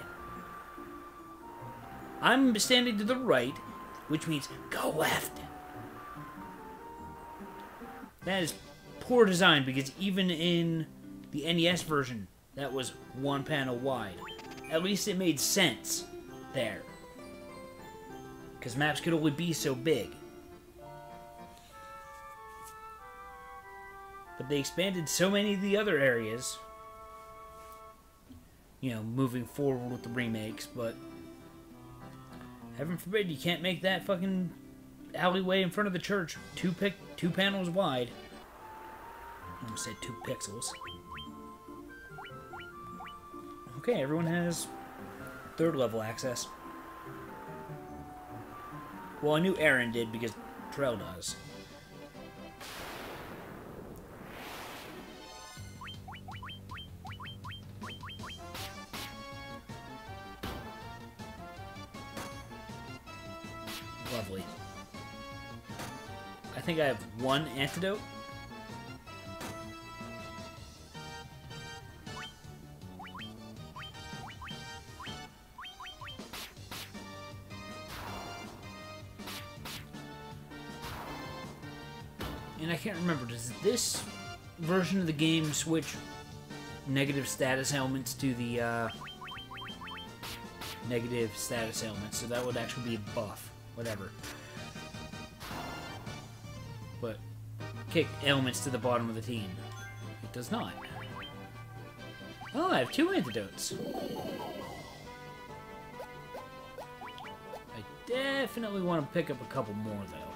I'm standing to the right, which means go left. That is poor design because even in the NES version, that was one panel wide. At least it made sense there. Because maps could only be so big. But they expanded so many of the other areas. You know, moving forward with the remakes, but heaven forbid you can't make that fucking alleyway in front of the church two pic two panels wide. I almost said two pixels. Okay, everyone has third level access. Well, I knew Aaron did because Trell does. Lovely. I think I have one antidote. Remember, does this version of the game switch negative status elements to the uh, negative status elements? So that would actually be a buff. Whatever. But kick elements to the bottom of the team. It does not. Oh, I have two antidotes. I definitely want to pick up a couple more, though.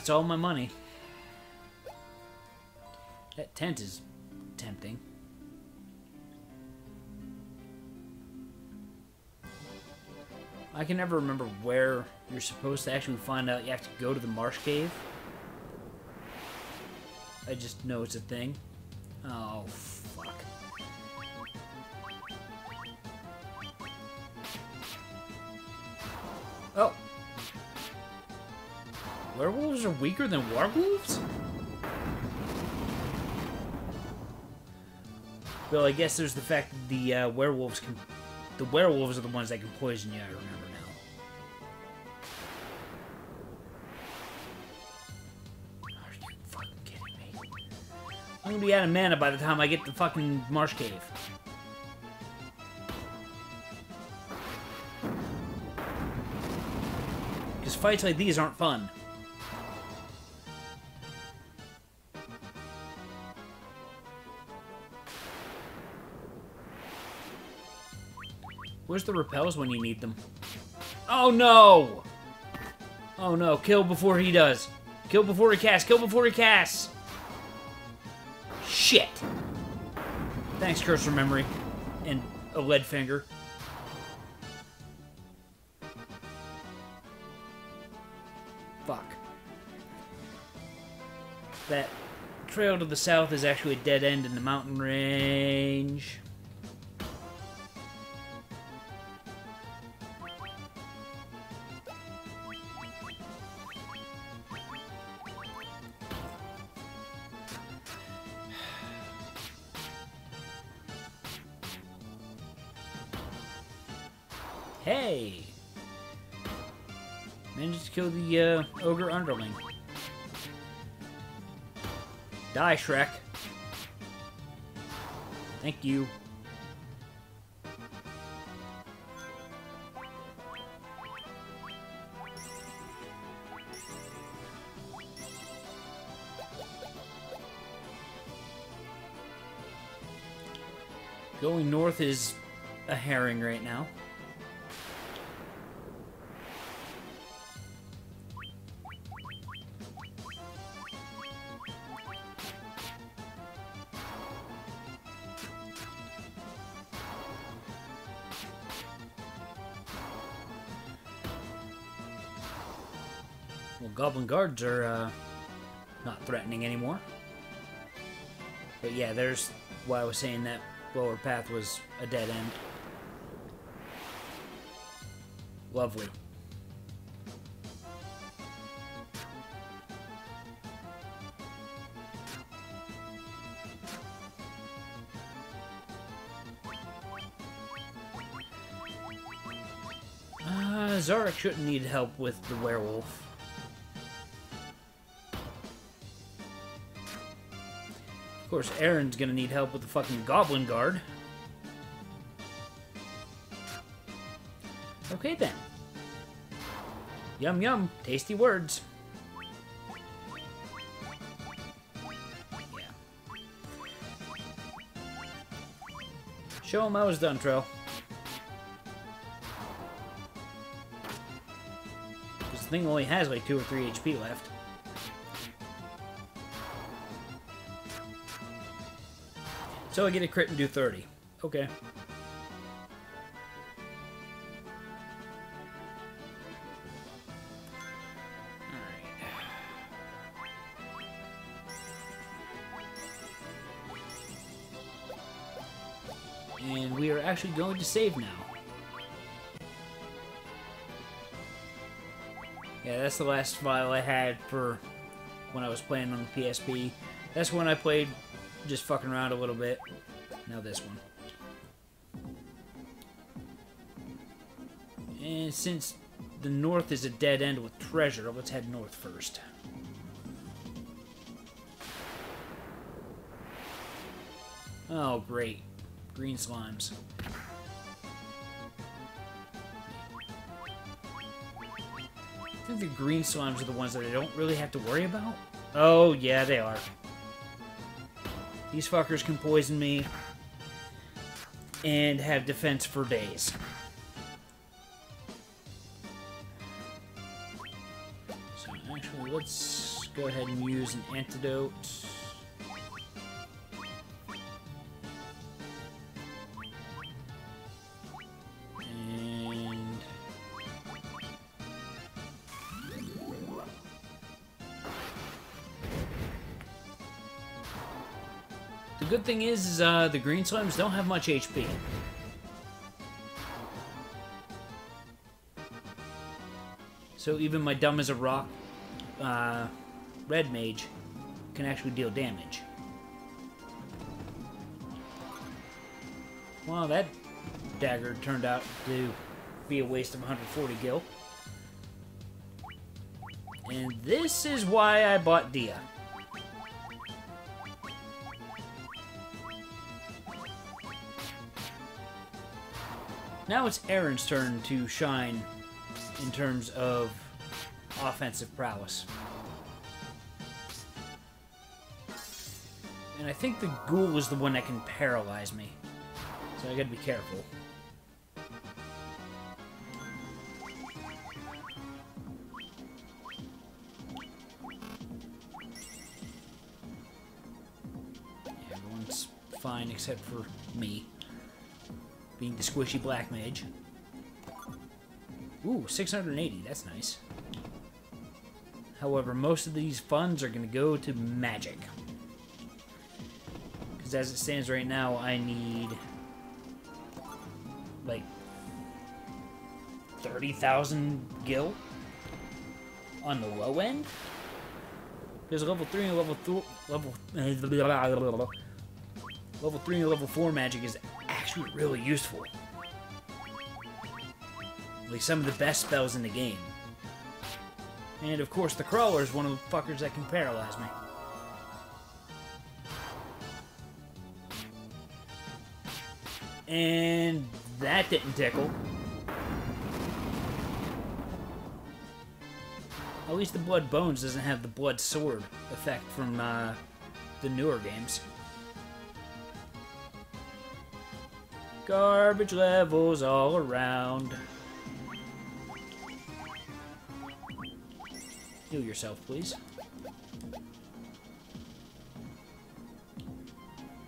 That's all my money. That tent is tempting. I can never remember where you're supposed to actually find out you have to go to the marsh cave. I just know it's a thing. Oh. Werewolves are weaker than werewolves? Well, I guess there's the fact that the uh, werewolves can... The werewolves are the ones that can poison you, I remember now. Are you fucking kidding me? I'm gonna be out of mana by the time I get to fucking Marsh Cave. Because fights like these aren't fun. Where's the repels when you need them? Oh no! Oh no, kill before he does. Kill before he casts, kill before he casts! Shit! Thanks, Cursor Memory. And a lead finger. Fuck. That trail to the south is actually a dead end in the mountain range. Uh, ogre underling. Die, Shrek. Thank you. Going north is a herring right now. Goblin Guards are uh, not threatening anymore. But yeah, there's why I was saying that lower path was a dead end. Lovely. Uh, Zarek shouldn't need help with the werewolf. Of course, Aaron's gonna need help with the fucking Goblin Guard. Okay then. Yum yum, tasty words. Yeah. Show him I was done, Trail. This thing only has like 2 or 3 HP left. So I get a crit and do 30. Okay. And we are actually going to save now. Yeah, that's the last file I had for when I was playing on the PSP. That's when I played just fucking around a little bit. Now this one. And since the north is a dead end with treasure, let's head north first. Oh, great. Green slimes. I think the green slimes are the ones that I don't really have to worry about. Oh, yeah, they are. These fuckers can poison me and have defense for days. So actually, let's go ahead and use an antidote. Thing is, is uh, the green slimes don't have much HP. So even my dumb as a rock uh, red mage can actually deal damage. Well, that dagger turned out to be a waste of 140 gil. And this is why I bought Dia. Now it's Aaron's turn to shine in terms of offensive prowess. And I think the ghoul is the one that can paralyze me. So I gotta be careful. Everyone's fine except for me. Being the squishy black mage. Ooh, 680. That's nice. However, most of these funds are going to go to magic. Because as it stands right now, I need... Like... 30,000 gil? On the low end? There's level 3 and level 4... Level... Level 3 and level 4 magic is actually really useful. Like some of the best spells in the game. And of course, the crawler is one of the fuckers that can paralyze me. And that didn't tickle. At least the Blood Bones doesn't have the Blood Sword effect from uh, the newer games. Garbage levels all around. Heal yourself, please.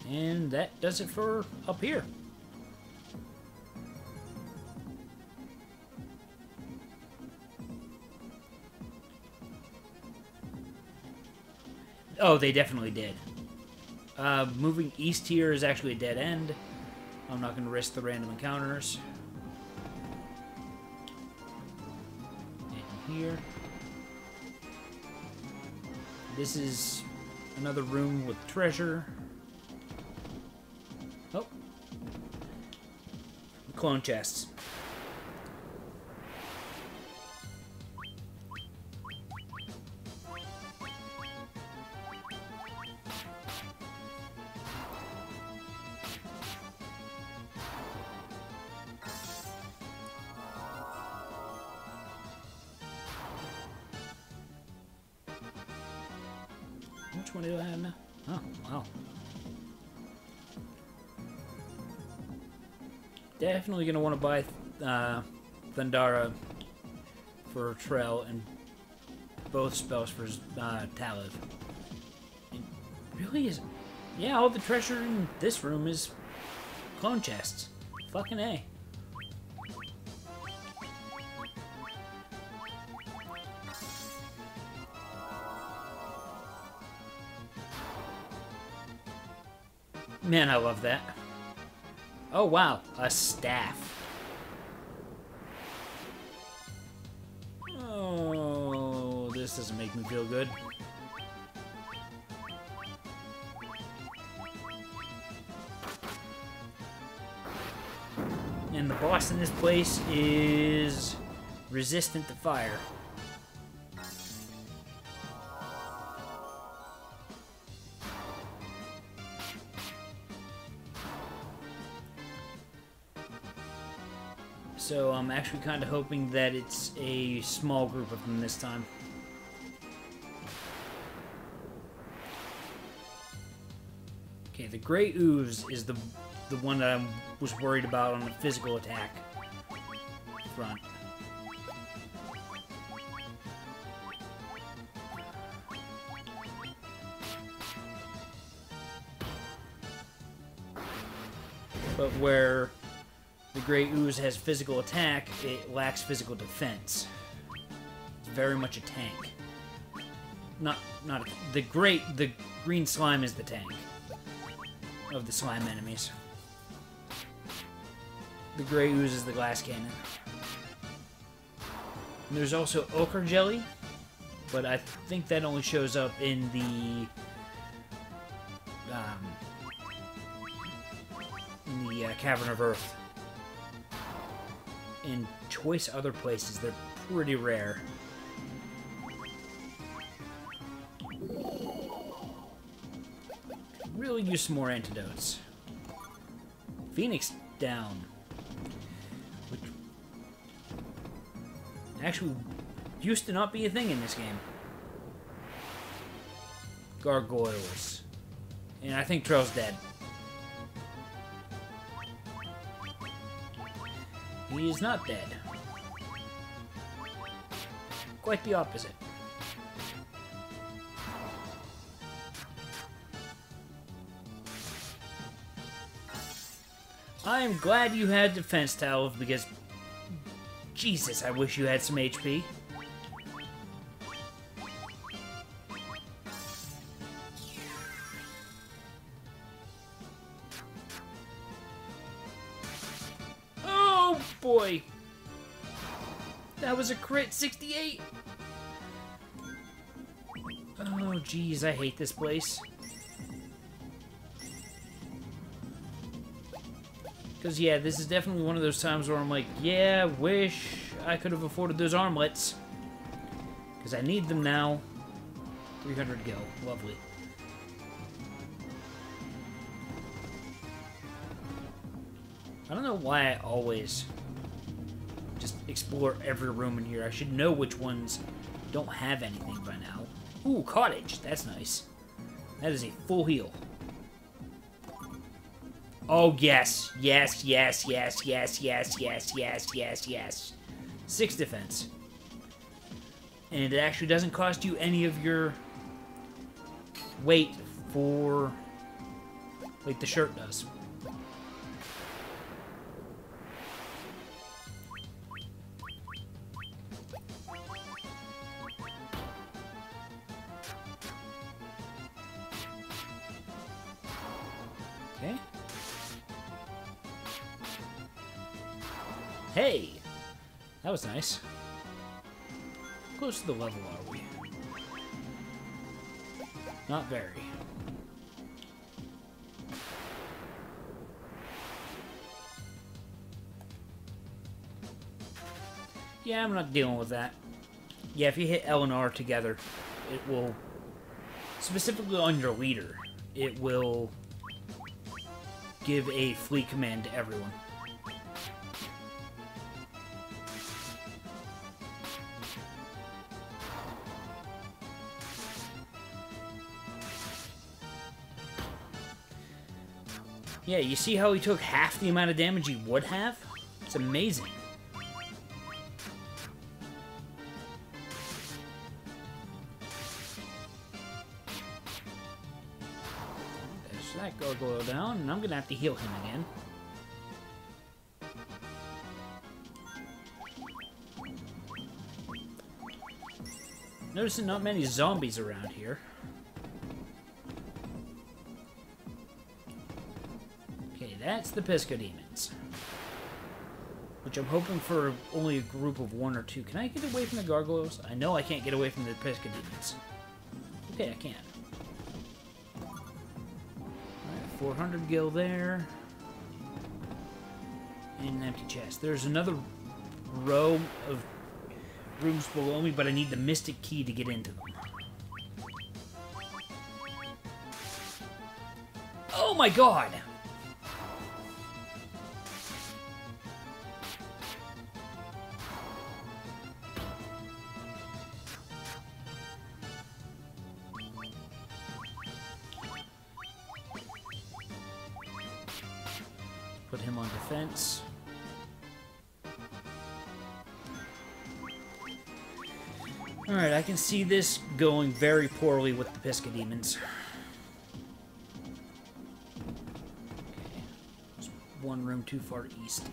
And that does it for up here. Oh, they definitely did. Uh, moving east here is actually a dead end. I'm not going to risk the random encounters. And here. This is another room with treasure. Oh. Clone chests. Definitely gonna want to buy uh, Thundara for Trell and both spells for uh, Taliv. It really is. Yeah, all the treasure in this room is clone chests. Fucking A. Man, I love that. Oh, wow. A staff. Oh, this doesn't make me feel good. And the boss in this place is resistant to fire. I'm actually kind of hoping that it's a small group of them this time. Okay, the Grey Ooze is the the one that I was worried about on the physical attack front. But where Grey Ooze has physical attack, it lacks physical defense. It's very much a tank. Not, not a, the great, the green slime is the tank of the slime enemies. The Grey Ooze is the glass cannon. And there's also ochre jelly, but I think that only shows up in the um, in the uh, Cavern of Earth in choice other places. They're pretty rare. Really use some more antidotes. Phoenix down. Which actually used to not be a thing in this game. Gargoyles. And I think Trail's dead. He is not dead. Quite the opposite. I am glad you had defense Talv because Jesus, I wish you had some HP. A crit 68! Oh jeez, I hate this place. Because, yeah, this is definitely one of those times where I'm like, yeah, wish I could have afforded those armlets. Because I need them now. 300 gil. Lovely. I don't know why I always explore every room in here. I should know which ones don't have anything by now. Ooh, cottage. That's nice. That is a full heal. Oh, yes. Yes, yes, yes, yes, yes, yes, yes, yes, yes. Six defense. And it actually doesn't cost you any of your weight for... like the shirt does. Was nice. How close to the level are we? Not very. Yeah, I'm not dealing with that. Yeah, if you hit L and R together, it will... Specifically on your leader, it will give a flee command to everyone. Yeah, you see how he took half the amount of damage he would have? It's amazing. There's that gargoyle down, and I'm gonna have to heal him again. Noticing not many zombies around here. The Pisco Demons. Which I'm hoping for only a group of one or two. Can I get away from the gargoyles? I know I can't get away from the Pisco Demons. Okay, I can. Alright, 400 gil there. And an empty chest. There's another row of rooms below me, but I need the Mystic Key to get into them. Oh my god! See this going very poorly with the Pisco Demons. One room too far east.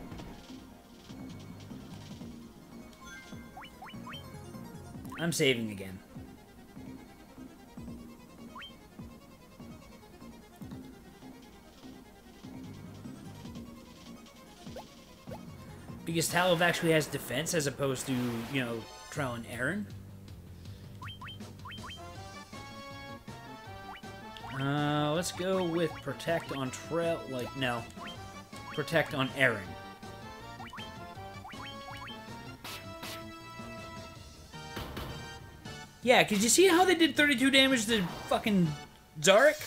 I'm saving again. Because Talov actually has defense as opposed to, you know, Trell and Aaron. Let's go with Protect on Trail. Like, no. Protect on Aaron. Yeah, because you see how they did 32 damage to fucking Zarek?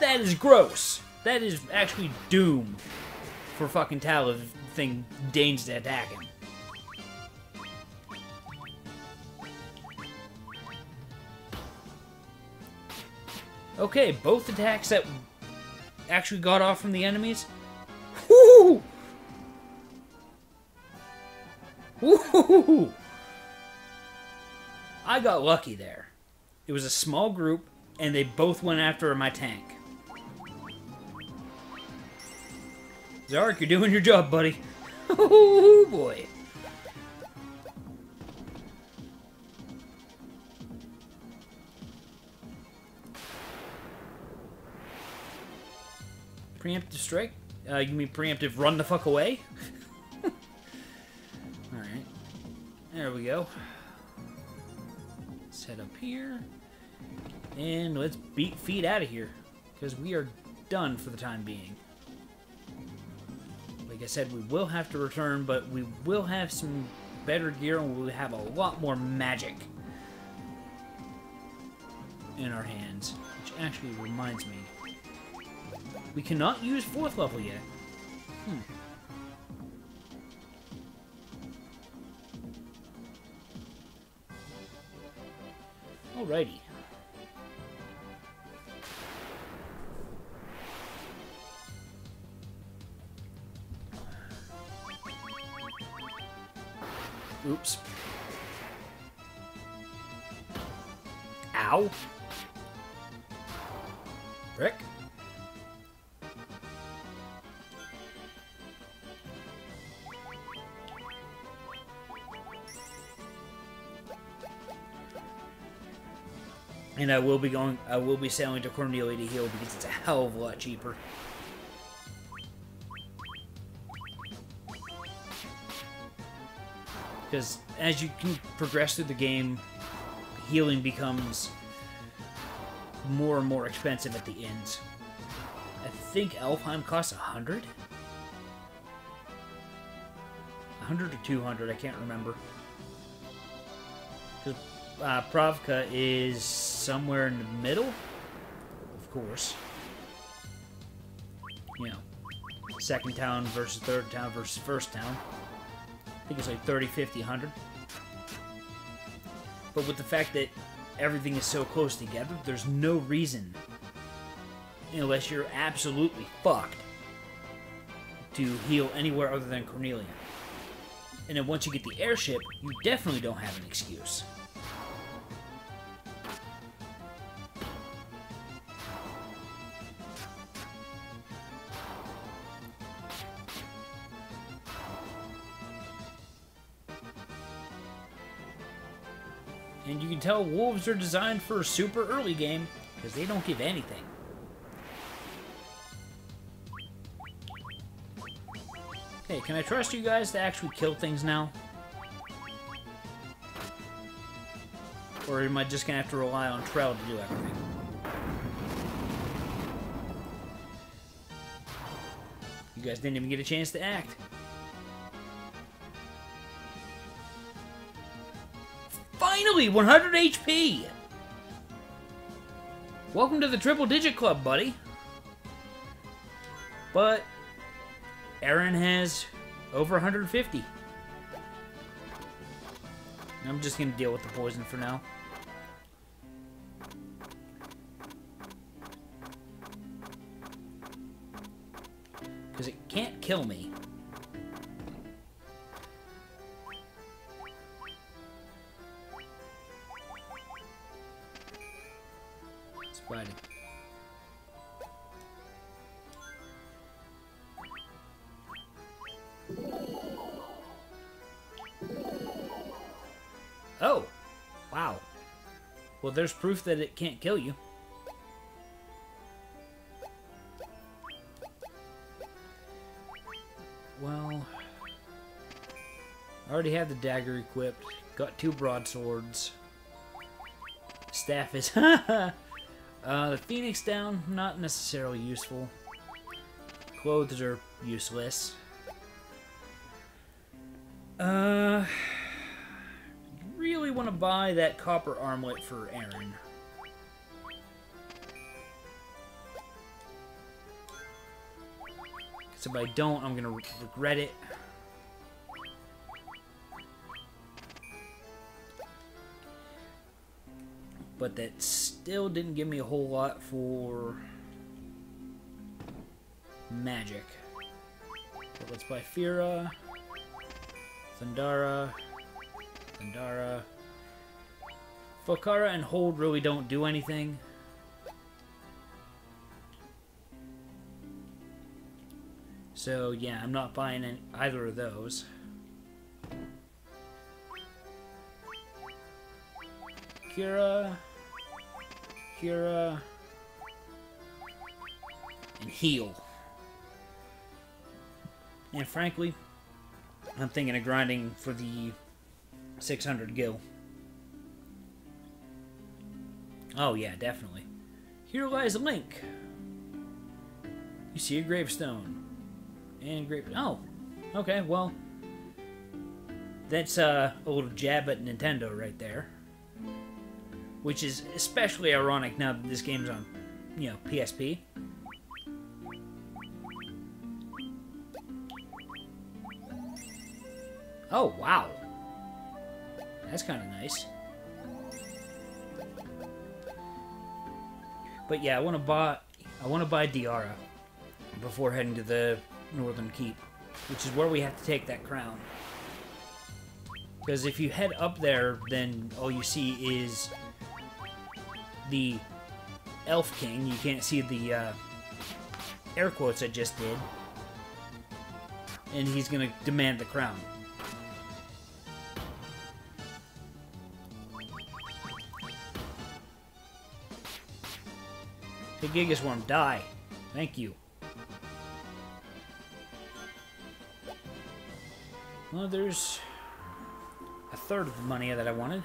That is gross. That is actually doom for fucking Tal if thing deigns to attack him. Okay, both attacks that actually got off from the enemies. Woo! Woo! I got lucky there. It was a small group, and they both went after my tank. Zarek, you're doing your job, buddy. Oh boy. Preemptive strike? Uh, you mean preemptive run the fuck away? Alright. There we go. Let's head up here. And let's beat feet out of here. Because we are done for the time being. Like I said, we will have to return, but we will have some better gear and we'll have a lot more magic in our hands. Which actually reminds me, we cannot use fourth level yet. Hmm. Alrighty. Oops. Ow. And I will be going, I will be sailing to Cornelia to heal because it's a hell of a lot cheaper. Because as you can progress through the game, healing becomes more and more expensive at the ends. I think Elfheim costs a hundred? A hundred or two hundred, I can't remember. Because uh, Pravoka is somewhere in the middle, of course. You know, second town versus third town versus first town. I think it's like 30, 50, 100. But with the fact that everything is so close together, there's no reason, unless you're absolutely fucked, to heal anywhere other than Cornelia. And then once you get the airship, you definitely don't have an excuse. Tell wolves are designed for a super early game because they don't give anything. Hey, can I trust you guys to actually kill things now? Or am I just gonna have to rely on Trell to do everything? You guys didn't even get a chance to act. Finally, 100 HP! Welcome to the triple digit club, buddy. But Aaron has over 150. I'm just gonna deal with the poison for now. Because it can't kill me. Well, there's proof that it can't kill you. Well... I already have the dagger equipped. Got two broadswords. Staff is... uh, the phoenix down, not necessarily useful. Clothes are useless. Uh want to buy that copper armlet for Aaron. Because if I don't, I'm going to re regret it. But that still didn't give me a whole lot for magic. So let's buy Fira, Thundara, Thundara. Focara and Hold really don't do anything. So yeah, I'm not buying any, either of those. Cura, Cura, and Heal. And frankly, I'm thinking of grinding for the 600 gil. Oh yeah, definitely. Here lies a link. You see a gravestone. And grave Oh. Okay, well. That's uh, a little jab at Nintendo right there. Which is especially ironic now that this game's on, you know, PSP. Oh, wow. That's kind of nice. But yeah, I want to buy I want to buy Diara before heading to the Northern Keep, which is where we have to take that crown. Because if you head up there, then all you see is the Elf King. You can't see the uh, air quotes I just did. And he's going to demand the crown. The Gigas Worm, die. Thank you. Well, there's a third of the money that I wanted.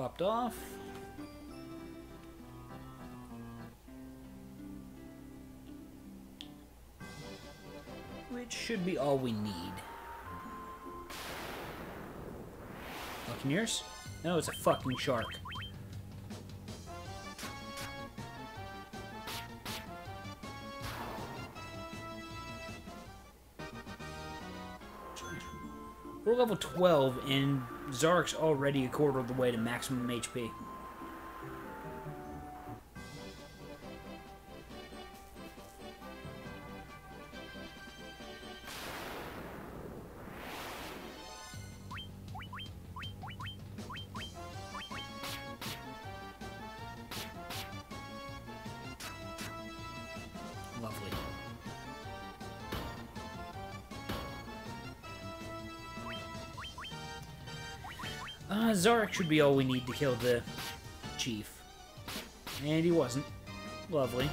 Topped off. Which should be all we need. Buccaneers? No, it's a fucking shark. We're level 12 and Zarek's already a quarter of the way to maximum HP. Zarek should be all we need to kill the chief. And he wasn't. Lovely.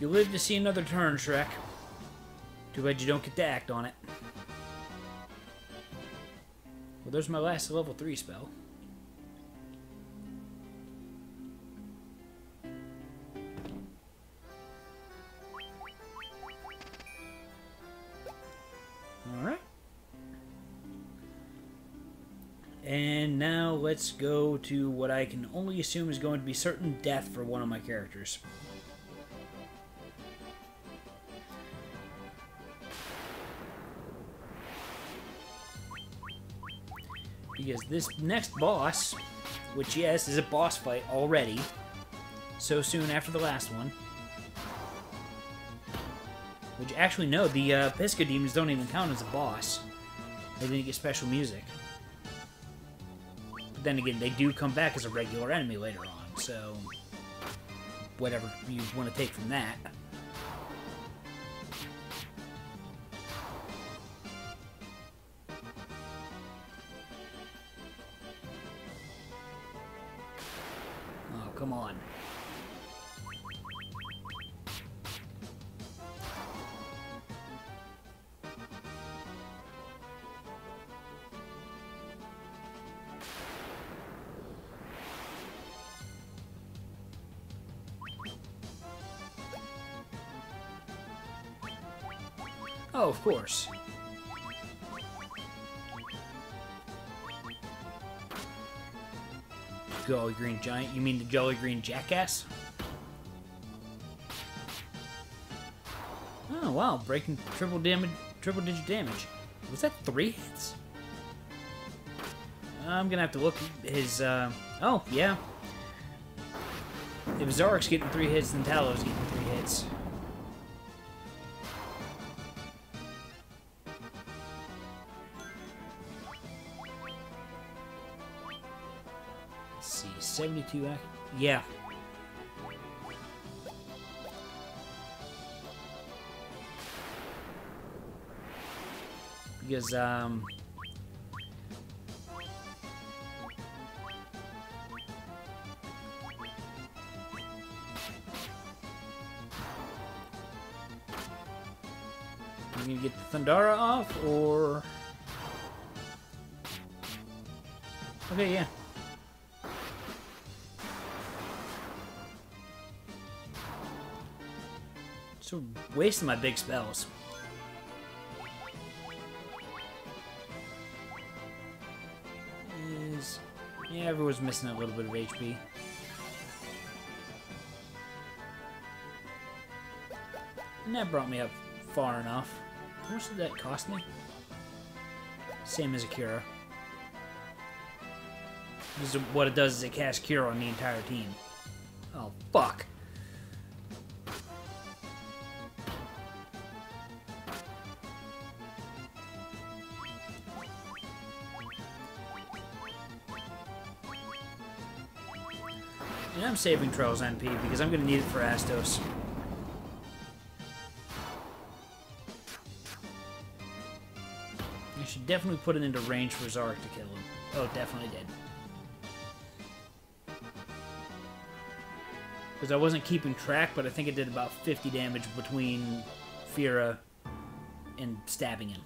You live to see another turn, Shrek. Too bad you don't get to act on it. Well, there's my last level 3 spell. Let's go to what I can only assume is going to be certain death for one of my characters. Because this next boss, which yes, is a boss fight already, so soon after the last one, which actually, no, the uh, Pisco Demons don't even count as a boss. They didn't get special music. But then again, they do come back as a regular enemy later on, so... Whatever you want to take from that. Of course. Jolly Green Giant? You mean the Jolly Green Jackass? Oh, wow. Breaking triple damage, triple digit damage. Was that three hits? I'm gonna have to look his, uh... Oh, yeah. If Zarek's getting three hits, then Talow's getting 72 ac- Yeah. Because, um... You gonna get the Thundara off, or... Okay, yeah. Wasting my big spells. Is yeah, everyone's missing a little bit of HP. And that brought me up far enough. How much did that cost me? Same as Akira. This is what it does is it casts Cure on the entire team. Oh, fuck. Saving Trail's NP because I'm going to need it for Astos. I should definitely put it into range for Zark to kill him. Oh, definitely did. Because I wasn't keeping track, but I think it did about 50 damage between Fira and stabbing him.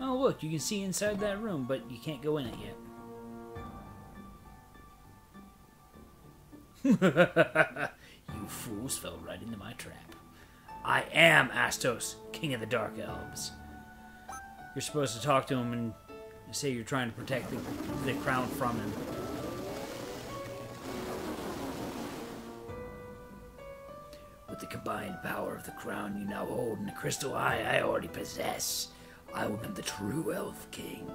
Oh, look, you can see inside that room, but you can't go in it yet. you fools fell right into my trap. I am Astos, King of the Dark Elves. You're supposed to talk to him and say you're trying to protect the, the crown from him. With the combined power of the crown you now hold and the crystal eye I already possess, I will be the true Elf King.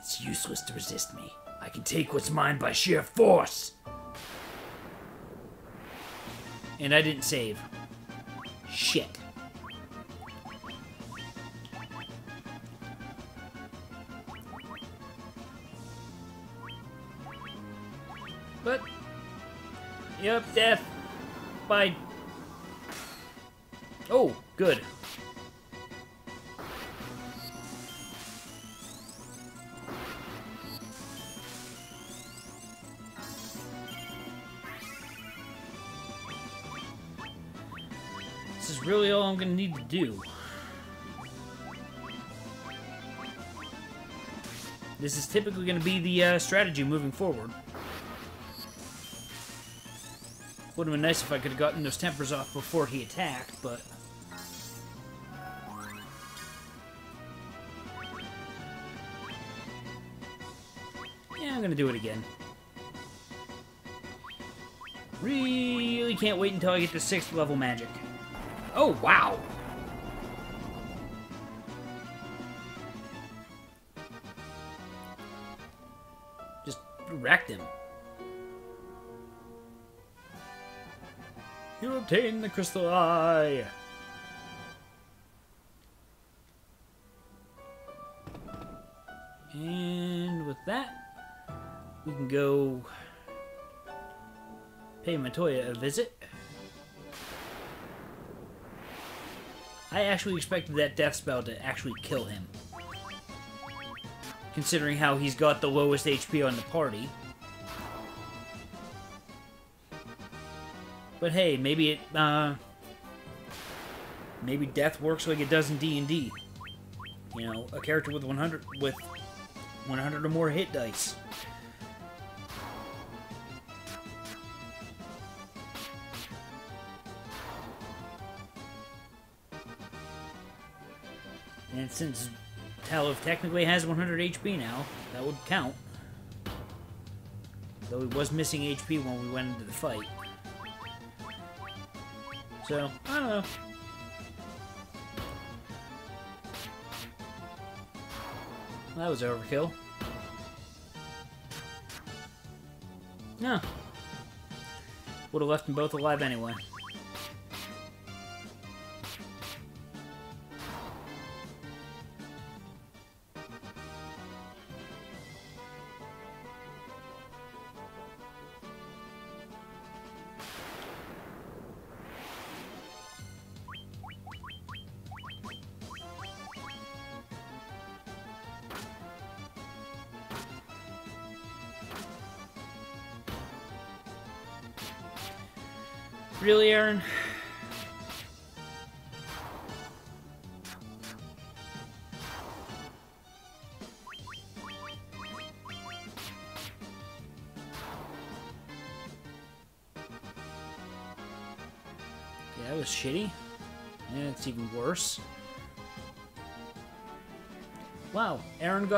It's useless to resist me. I can take what's mine by sheer force. And I didn't save. Shit. But Yep, death. by... Oh, good. I'm gonna need to do. This is typically to be the uh, strategy moving forward. Would have been nice if I could have gotten those tempers off before he attacked, but... Yeah, I'm to do it again. Really can't wait until I get to 6th level magic. Oh, wow! Just wrecked him. You obtain the crystal eye. And with that, we can go pay Matoya a visit. I actually expected that death spell to actually kill him. Considering how he's got the lowest HP on the party. But hey, maybe it, uh... Maybe death works like it does in D&D. You know, a character with 100, with 100 or more hit dice. Since Talos technically has 100 HP now, that would count. Though he was missing HP when we went into the fight. So, I don't know. That was overkill. No. Would have left them both alive anyway.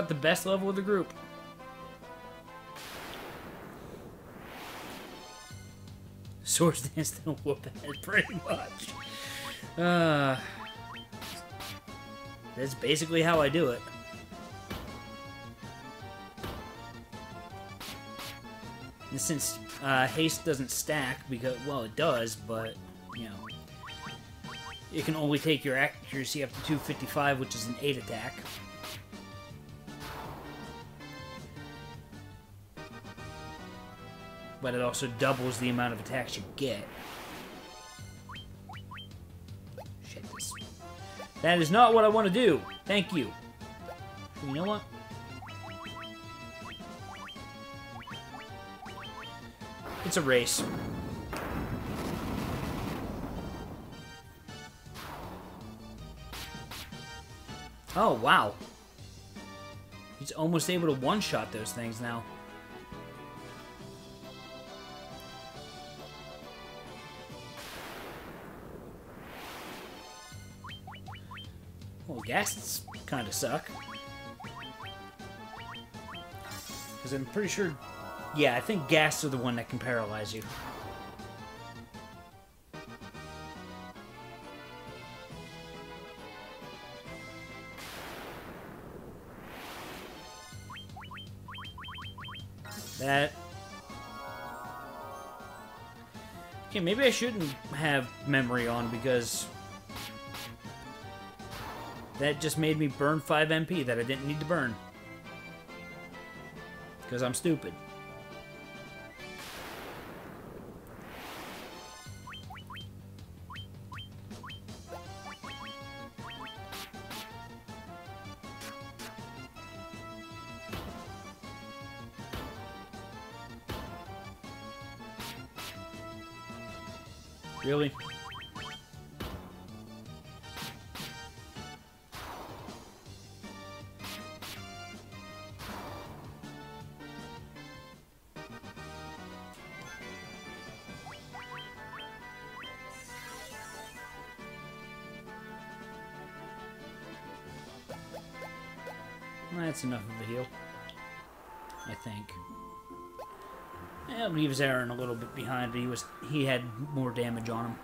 Got the best level of the group. Swords dance to whoop it, pretty much. Uh, that's basically how I do it. And since uh, haste doesn't stack, because, well, it does, but, you know, it can only take your accuracy up to 255, which is an 8 attack. But it also doubles the amount of attacks you get. Shit, this... That is not what I want to do. Thank you. You know what? It's a race. Oh, wow. He's almost able to one-shot those things now. Ghasts kind of suck. Because I'm pretty sure... Yeah, I think ghasts are the one that can paralyze you. That... Okay, maybe I shouldn't have memory on because that just made me burn 5 MP that I didn't need to burn. Because I'm stupid. Enough of a heal. I think. Yeah, leaves Aaron a little bit behind, but he was he had more damage on him.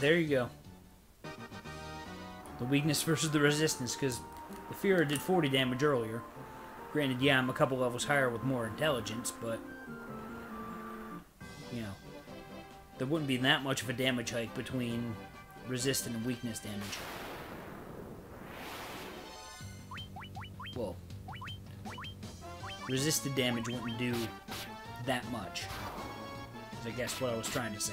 There you go. The weakness versus the resistance, because the Fira did 40 damage earlier. Granted, yeah, I'm a couple levels higher with more intelligence, but... You know. There wouldn't be that much of a damage hike between resistant and weakness damage. Well, resisted damage wouldn't do that much. Is I guess what I was trying to say.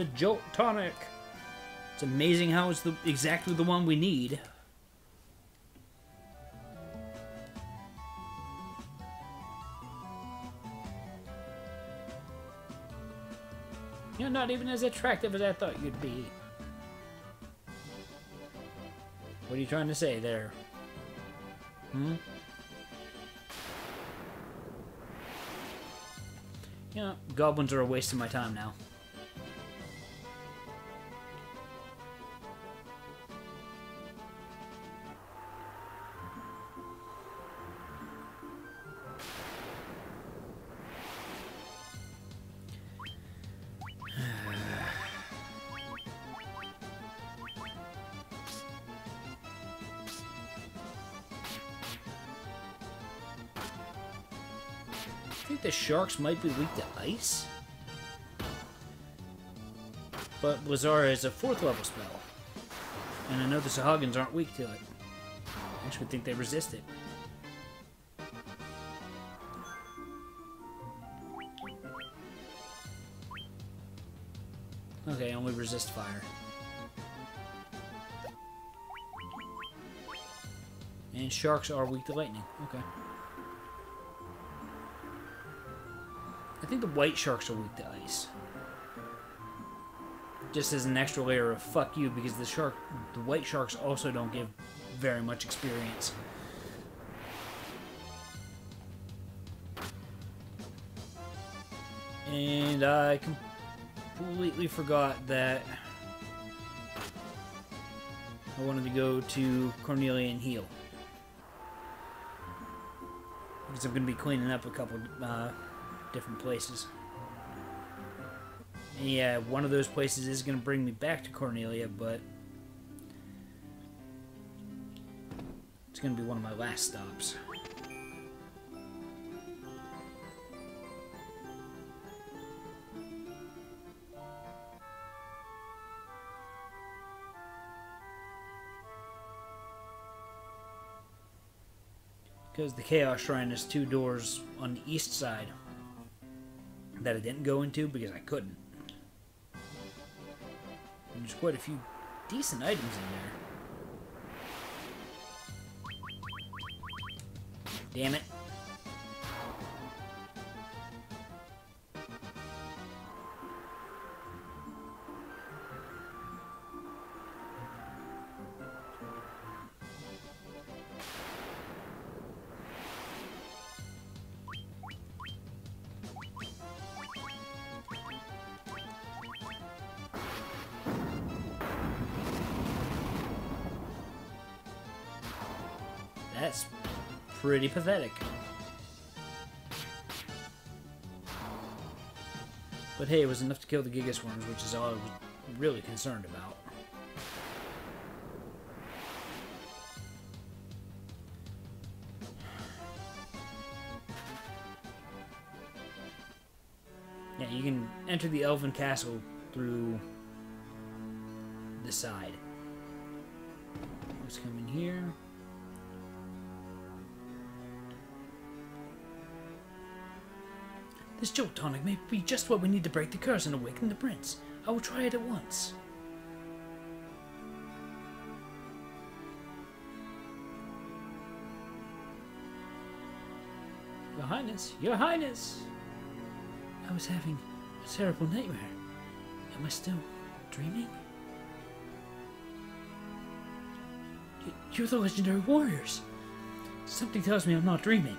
The Jolt Tonic. It's amazing how it's the exactly the one we need. You're not even as attractive as I thought you'd be. What are you trying to say there? Hmm? Yeah, goblins are a waste of my time now. Sharks might be weak to ice. But Blizzara is a fourth level spell. And I know the Sahagins aren't weak to it. I actually think they resist it. Okay, only resist fire. And sharks are weak to lightning. Okay. Think the white sharks are weak to ice. Just as an extra layer of fuck you, because the shark, the white sharks also don't give very much experience. And I completely forgot that I wanted to go to Cornelia and heal. Because I'm going to be cleaning up a couple uh, different places. Yeah, uh, one of those places is going to bring me back to Cornelia, but it's going to be one of my last stops. Because the Chaos Shrine has two doors on the east side that I didn't go into because I couldn't. And there's quite a few decent items in there. Damn it. Pretty pathetic. But hey, it was enough to kill the Gigas worms, which is all I was really concerned about. Yeah, you can enter the Elven Castle through the side. Let's come in here. This jolt tonic may be just what we need to break the curse and awaken the prince. I will try it at once. Your Highness, Your Highness! I was having a terrible nightmare. Am I still dreaming? You're the legendary warriors. Something tells me I'm not dreaming.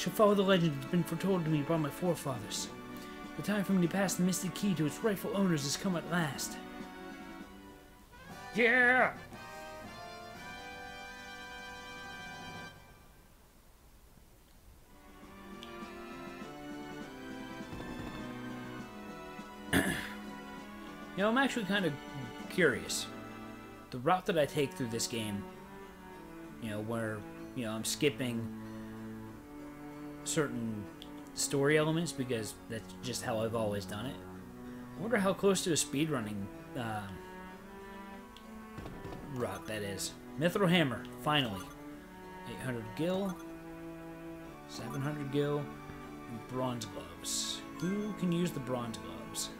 Shall follow the legend that's been foretold to me by my forefathers. The time for me to pass the Mystic Key to its rightful owners has come at last. Yeah! you know, I'm actually kind of curious. The route that I take through this game, you know, where, you know, I'm skipping certain story elements because that's just how I've always done it. I wonder how close to a speedrunning uh, route that is. Mithril Hammer, finally. 800 gil, 700 gil, and bronze gloves. Who can use the bronze gloves?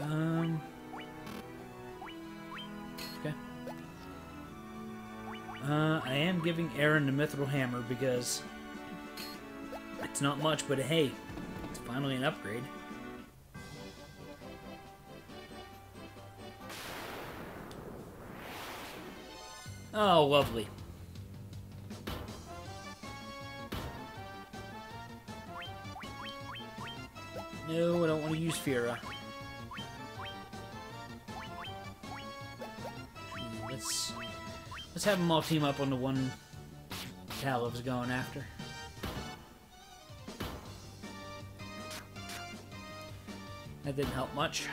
Um. Giving Aaron the Mithril Hammer because it's not much, but hey, it's finally an upgrade. Oh, lovely. No, I don't want to use Fira. Let's have them all team up on the one Taliv's going after. That didn't help much.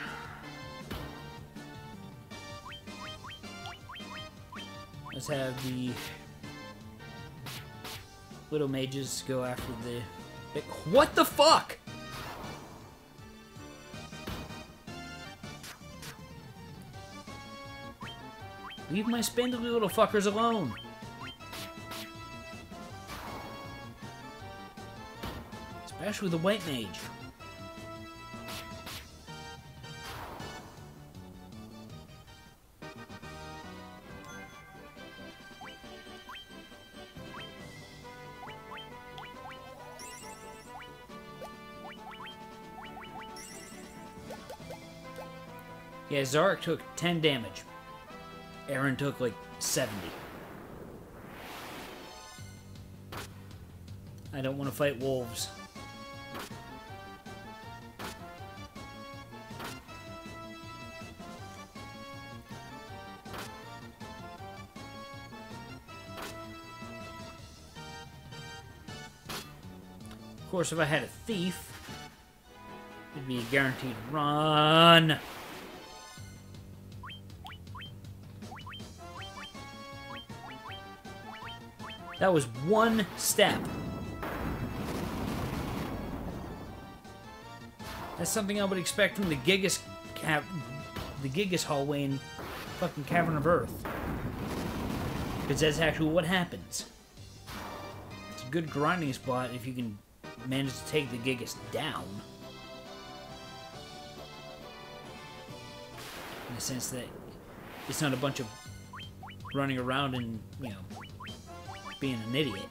Let's have the little mages go after the. What the fuck? Leave my spindly little fuckers alone. Especially the white mage. Yeah, Zarek took 10 damage. Aaron took like 70. I don't want to fight wolves. Of course, if I had a thief, it'd be a guaranteed run. That was one step. That's something I would expect from the Gigas cap, the Gigas hallway in fucking Cavern of Earth. Because that's actually what happens. It's a good grinding spot if you can manage to take the Gigas down. In the sense that it's not a bunch of running around and, you know, being an idiot.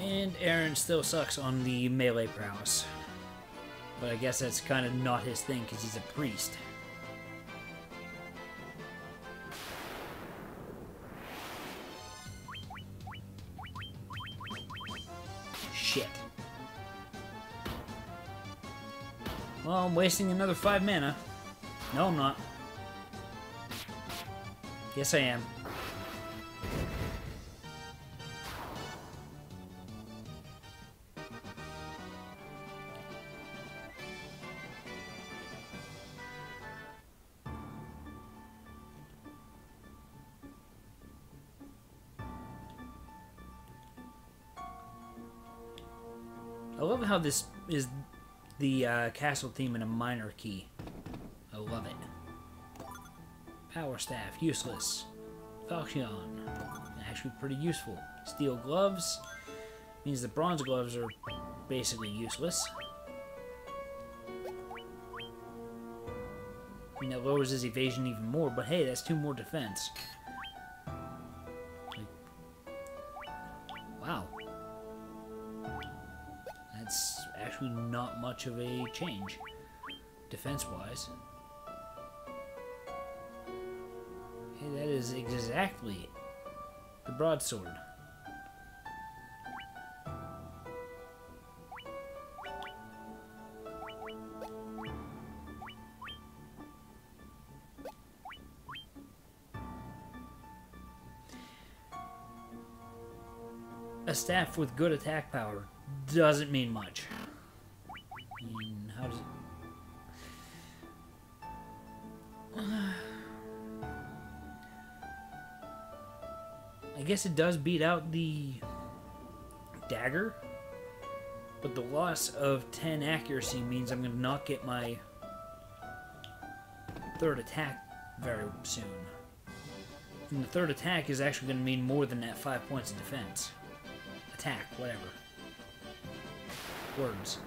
And Aaron still sucks on the melee prowess. But I guess that's kind of not his thing because he's a priest. I'm wasting another five mana. No, I'm not. Yes, I am. I love how this is the uh, castle theme in a minor key. I love it. Power staff, useless. Falchion, actually pretty useful. Steel gloves means the bronze gloves are basically useless. I mean, that lowers his evasion even more, but hey, that's two more defense. Of a change, defense-wise. Hey, that is exactly the broadsword. A staff with good attack power doesn't mean much. Guess it does beat out the dagger, but the loss of 10 accuracy means I'm going to not get my third attack very soon. And the third attack is actually going to mean more than that 5 points of defense. Attack, whatever. Words.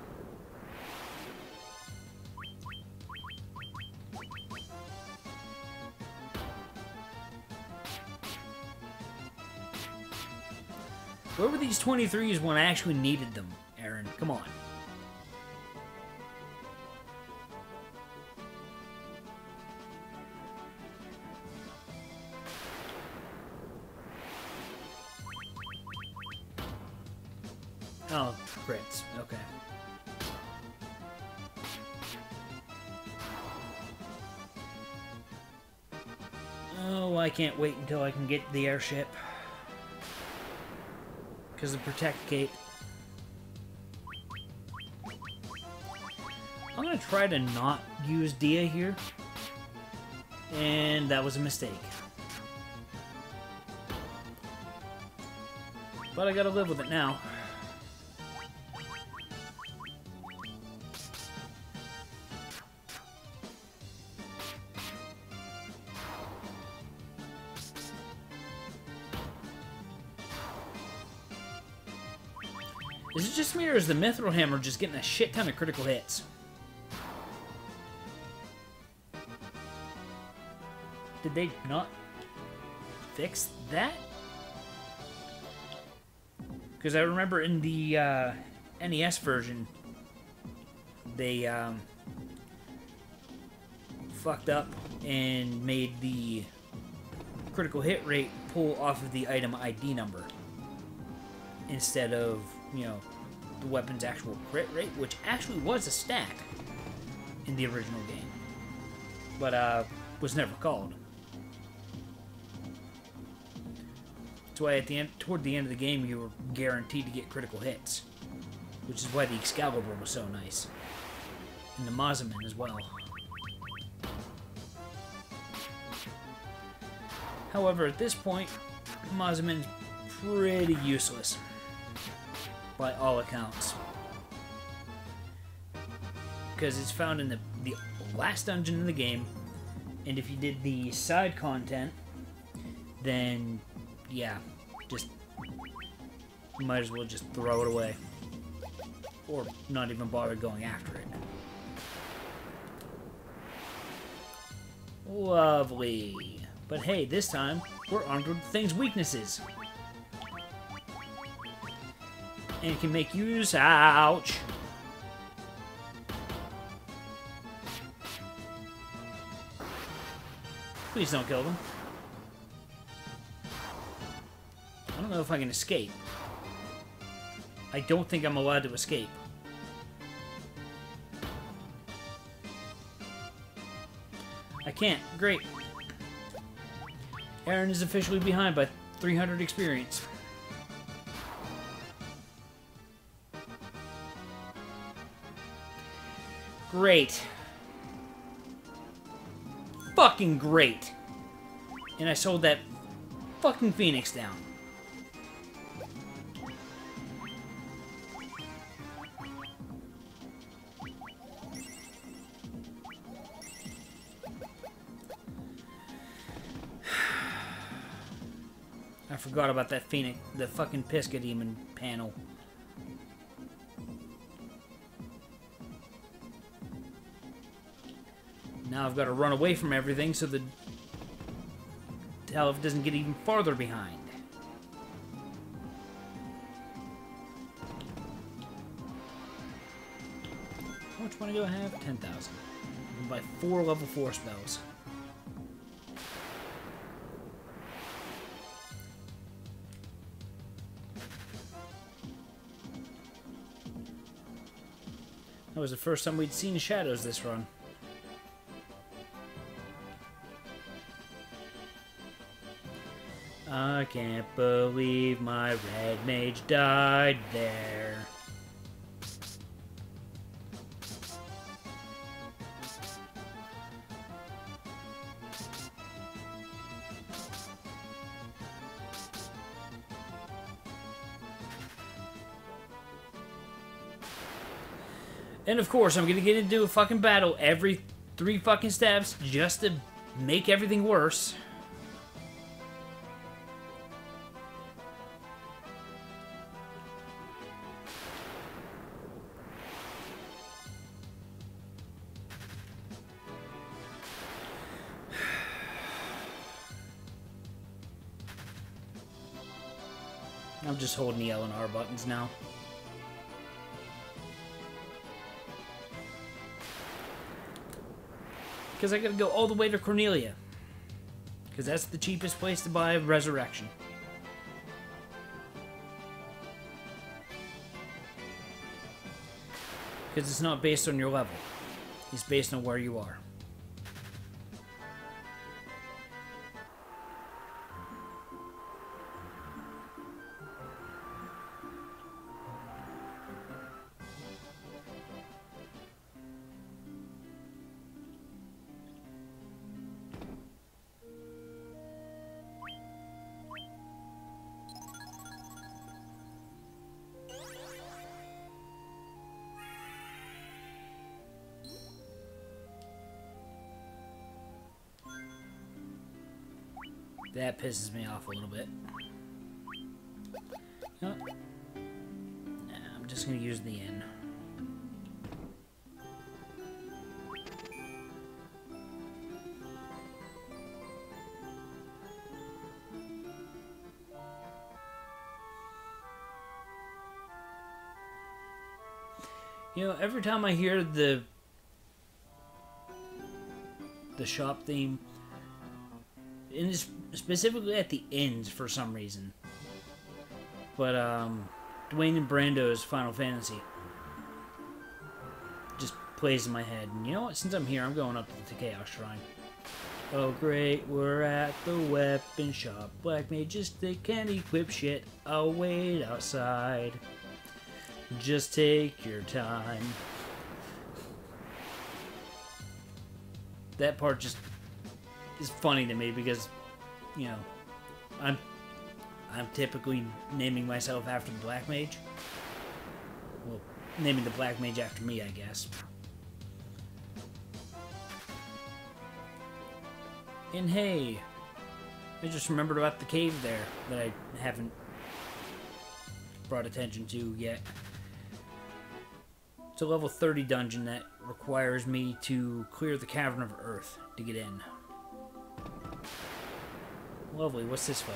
Where were these 23s when I actually needed them, Aaron? Come on. Oh, crits. Okay. Oh, I can't wait until I can get the airship. Because of Protect gate. I'm going to try to not use Dia here. And that was a mistake. But I gotta live with it now. The Mithril Hammer just getting a shit ton of critical hits? Did they not fix that? Because I remember in the uh, NES version, they um, fucked up and made the critical hit rate pull off of the item ID number instead of, you know, the weapon's actual crit rate, which actually was a stat in the original game, but uh, was never called. That's why at the end, toward the end of the game, you were guaranteed to get critical hits, which is why the Excalibur was so nice, and the Masamune as well. However, at this point, Masamune's pretty useless by all accounts. Because it's found in the, the last dungeon in the game, and if you did the side content, then yeah, just you might as well just throw it away. Or not even bother going after it. Lovely. But hey, this time, we're armed with the thing's weaknesses. And it can make use... Ouch! Please don't kill them. I don't know if I can escape. I don't think I'm allowed to escape. I can't. Great. Aaron is officially behind by 300 experience. Great. Fucking great. And I sold that fucking Phoenix down. I forgot about that Phoenix, the fucking Pisco Demon panel. Now I've got to run away from everything so the Elf doesn't get even farther behind. How much money do I have? 10,000. I can buy four level 4 spells. That was the first time we'd seen shadows this run. I can't believe my red mage died there. And of course, I'm gonna get into a fucking battle every three fucking steps just to make everything worse. Just holding the L and R buttons now. Because I gotta go all the way to Cornelia. Because that's the cheapest place to buy Resurrection. Because it's not based on your level. It's based on where you are. Pisses me off a little bit. Nah, I'm just gonna use the inn. You know, every time I hear the the shop theme, and specifically at the ends for some reason. But um, Dwayne and Brando's Final Fantasy just plays in my head. And you know what? Since I'm here, I'm going up to the Chaos Shrine. Oh great, we're at the weapon shop. Black mages they can't equip shit. I'll wait outside. Just take your time. That part just is funny to me because, you know, I'm I'm typically naming myself after the Black Mage. Well, naming the Black Mage after me, I guess. And hey, I just remembered about the cave there that I haven't brought attention to yet. It's a level 30 dungeon that requires me to clear the Cavern of Earth to get in. Lovely, what's this fight?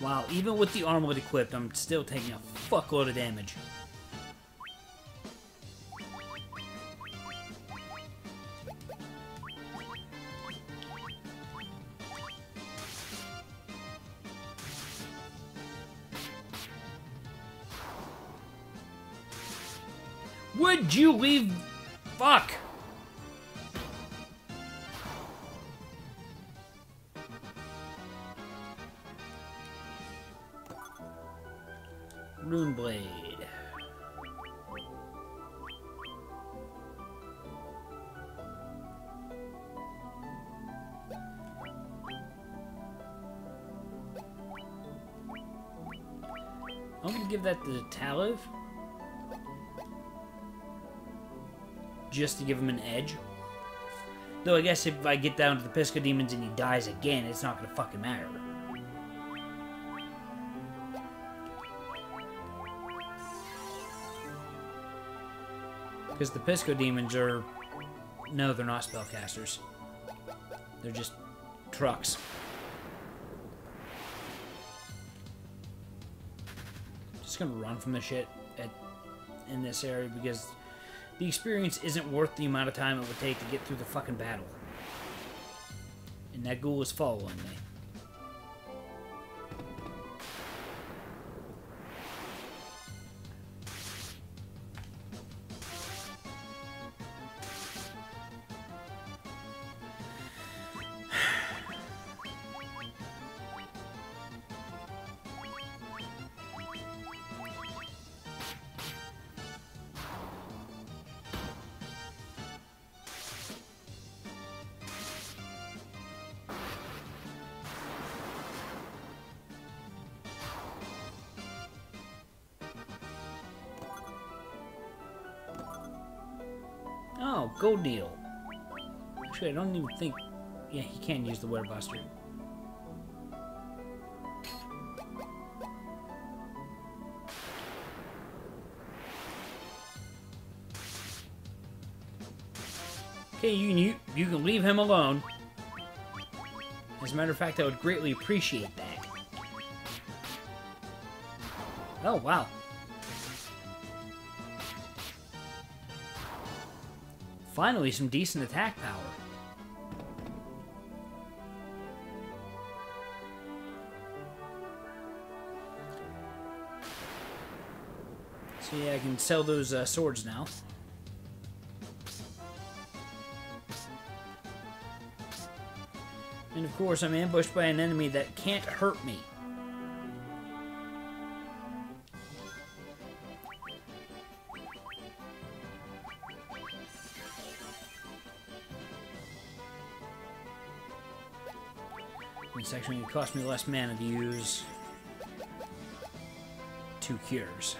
Wow, even with the armlet equipped, I'm still taking a fuckload of damage. That. Just to give him an edge. Though I guess if I get down to the Pisco Demons and he dies again, it's not gonna fucking matter. Because the Pisco Demons are... No, they're not spellcasters. They're just trucks. Just gonna run from the shit at, in this area because the experience isn't worth the amount of time it would take to get through the fucking battle. And that ghoul is following me. The Werebuster. Okay, you, you, you can leave him alone. As a matter of fact, I would greatly appreciate that. Oh, wow. Finally, some decent attack power. Can sell those uh, swords now. And of course, I'm ambushed by an enemy that can't hurt me. This actually going cost me less mana to use two cures.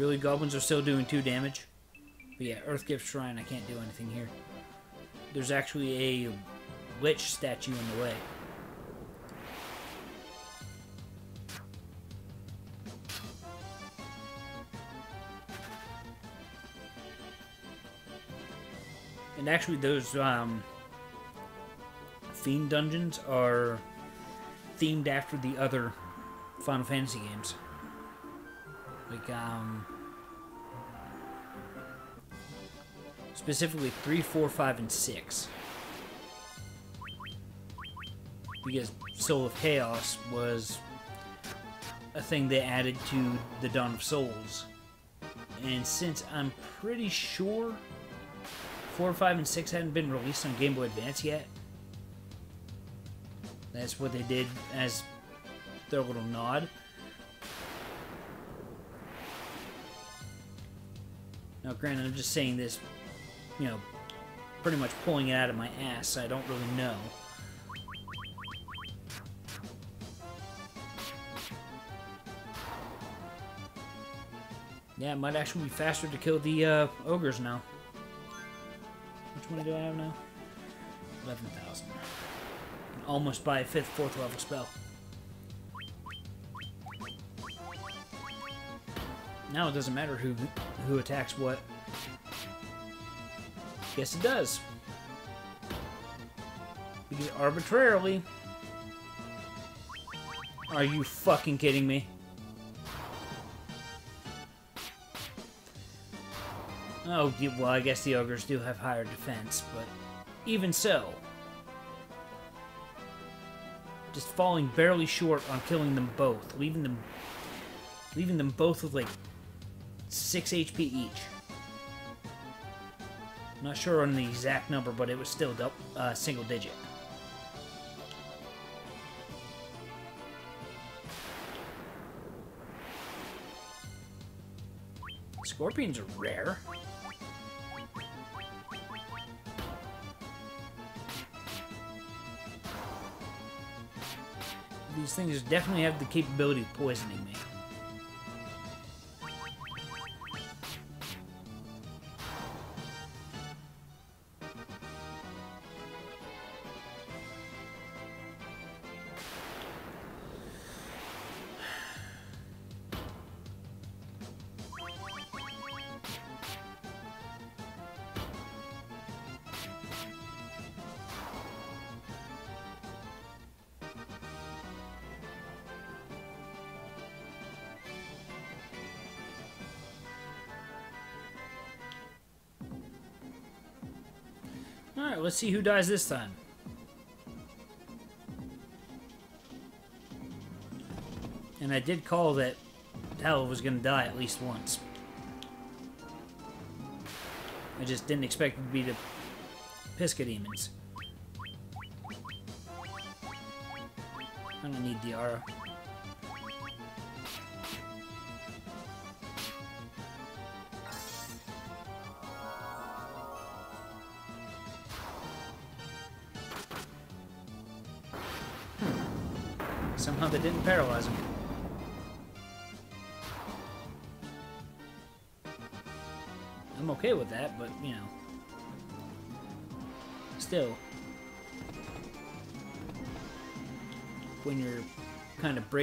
Really, goblins are still doing two damage? But yeah, Earthgift Shrine, I can't do anything here. There's actually a Lich statue in the way. And actually, those um, Fiend dungeons are themed after the other Final Fantasy games. Like, um, specifically 3, 4, 5, and 6. Because Soul of Chaos was a thing they added to the Dawn of Souls. And since I'm pretty sure 4, 5, and 6 hadn't been released on Game Boy Advance yet, that's what they did as their little nod. Now, granted, I'm just saying this, you know, pretty much pulling it out of my ass, I don't really know. Yeah, it might actually be faster to kill the uh, ogres now. Which one do I have now? 11,000. Almost buy a fifth, fourth level spell. Now it doesn't matter who who attacks what. Yes, it does. Because arbitrarily. Are you fucking kidding me? Oh, well, I guess the ogres do have higher defense, but even so, just falling barely short on killing them both, leaving them leaving them both with like 6 HP each. Not sure on the exact number, but it was still uh, single digit. Scorpions are rare. These things definitely have the capability of poisoning me. Let's see who dies this time. And I did call that Hell was going to die at least once. I just didn't expect it to be the Pisco Demons. I don't need Diara. Somehow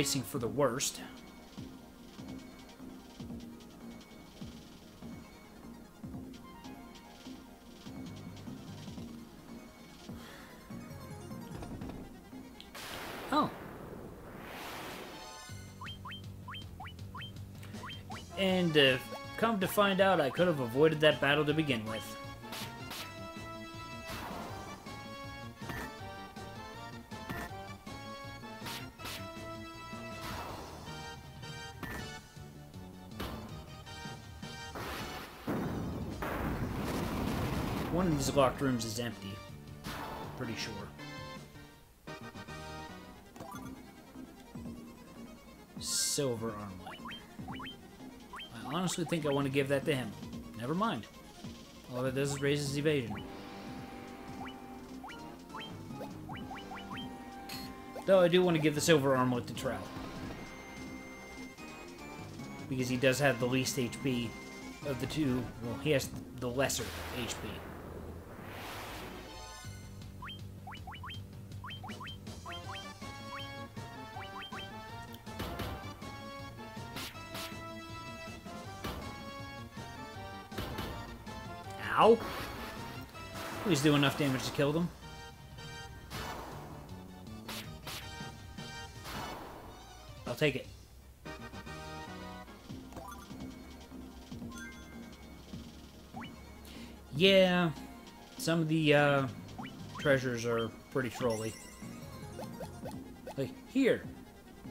bracing for the worst. Oh. And uh, come to find out, I could have avoided that battle to begin with. Locked rooms is empty. Pretty sure. Silver armlet. I honestly think I want to give that to him. Never mind. All that does is raise his evasion. Though I do want to give the silver armlet to Trout. Because he does have the least HP of the two. Well, he has the lesser HP. Please do enough damage to kill them. I'll take it. Yeah, some of the uh, treasures are pretty trolly. Like, here,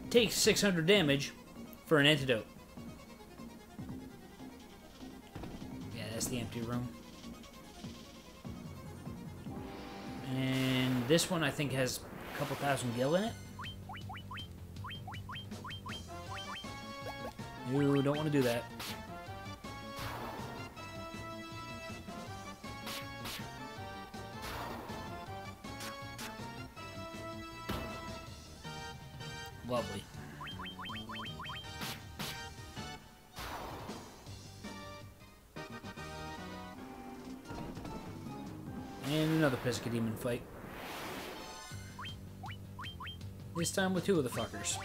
take 600 damage for an antidote. Yeah, that's the empty room. This one I think has a couple thousand gil in it. You don't want to do that. Lovely. And another Pisco Demon fight. This time with two of the fuckers.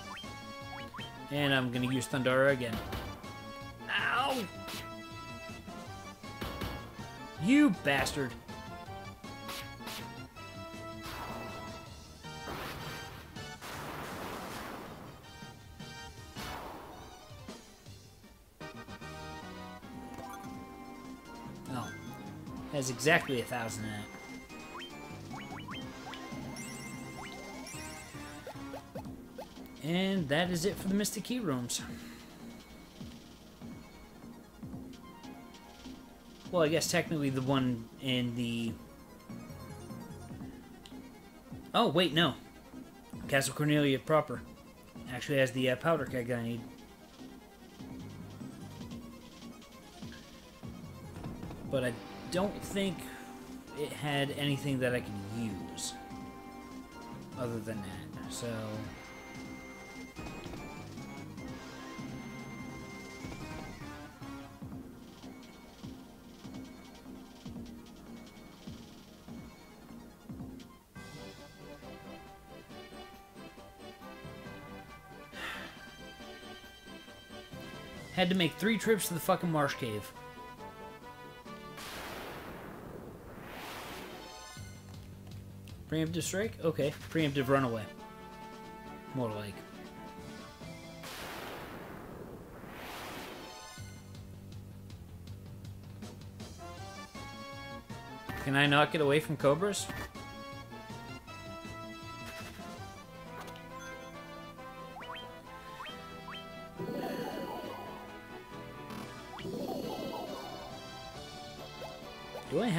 And I'm gonna use Thundara again. Ow! You bastard! Oh. Has exactly a thousand in it. And that is it for the Mystic Key rooms. Well, I guess technically the one in the... Oh, wait, no. Castle Cornelia proper. Actually has the uh, powder keg I need. But I don't think it had anything that I could use. Other than that, so... Had to make three trips to the fucking marsh cave. Preemptive strike? Okay. Preemptive runaway. More like. Can I not get away from cobras?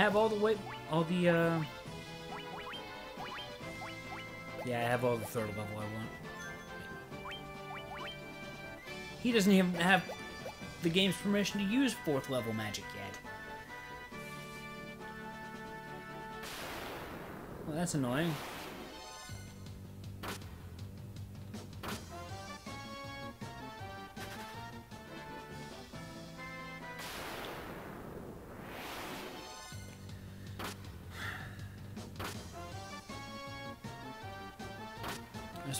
Have all the way, all the, uh... Yeah, I have all the third level I want. He doesn't even have the game's permission to use fourth level magic yet. Well, that's annoying.